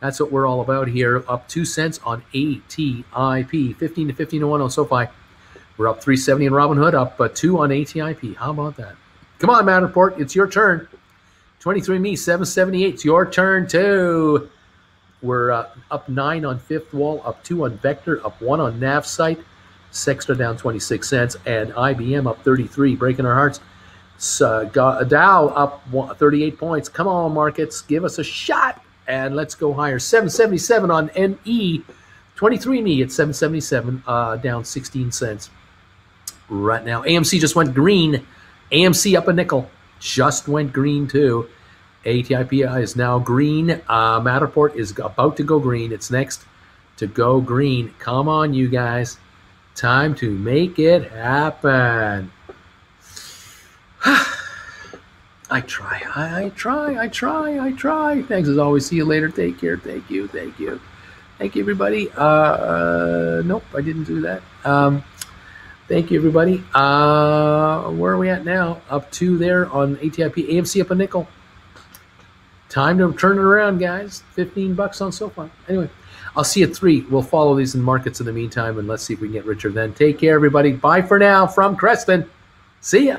That's what we're all about here. Up two cents on ATIP, 15 to 1501 on SoFi. We're up 370 in Robinhood, up uh, two on ATIP. How about that? Come on, Matterport. It's your turn. 23me, 778. It's your turn, too. We're uh, up nine on Fifth Wall, up two on Vector, up one on NavSight. Cyxtera down 26 cents, and IBM up 33, breaking our hearts. So, Dow up 38 points. Come on, markets, give us a shot, and let's go higher. 777 on NE, 23me at 777, uh, down 16 cents right now. AMC just went green. AMC up a nickel, just went green too. ATIPI is now green. Uh, Matterport is about to go green. It's next to go green. Come on, you guys. Time to make it happen. I try, I, I, try, I try, I try. Thanks as always. See you later. Take care. Thank you. Thank you. Thank you, everybody. Uh, uh nope, I didn't do that. Um, thank you, everybody. Uh, where are we at now? Up to there on ATIP. AMC up a nickel. Time to turn it around, guys. 15 bucks on SoFi. Anyway, I'll see you at three. We'll follow these in markets in the meantime, and let's see if we can get richer then. Take care, everybody. Bye for now from Creston. See ya.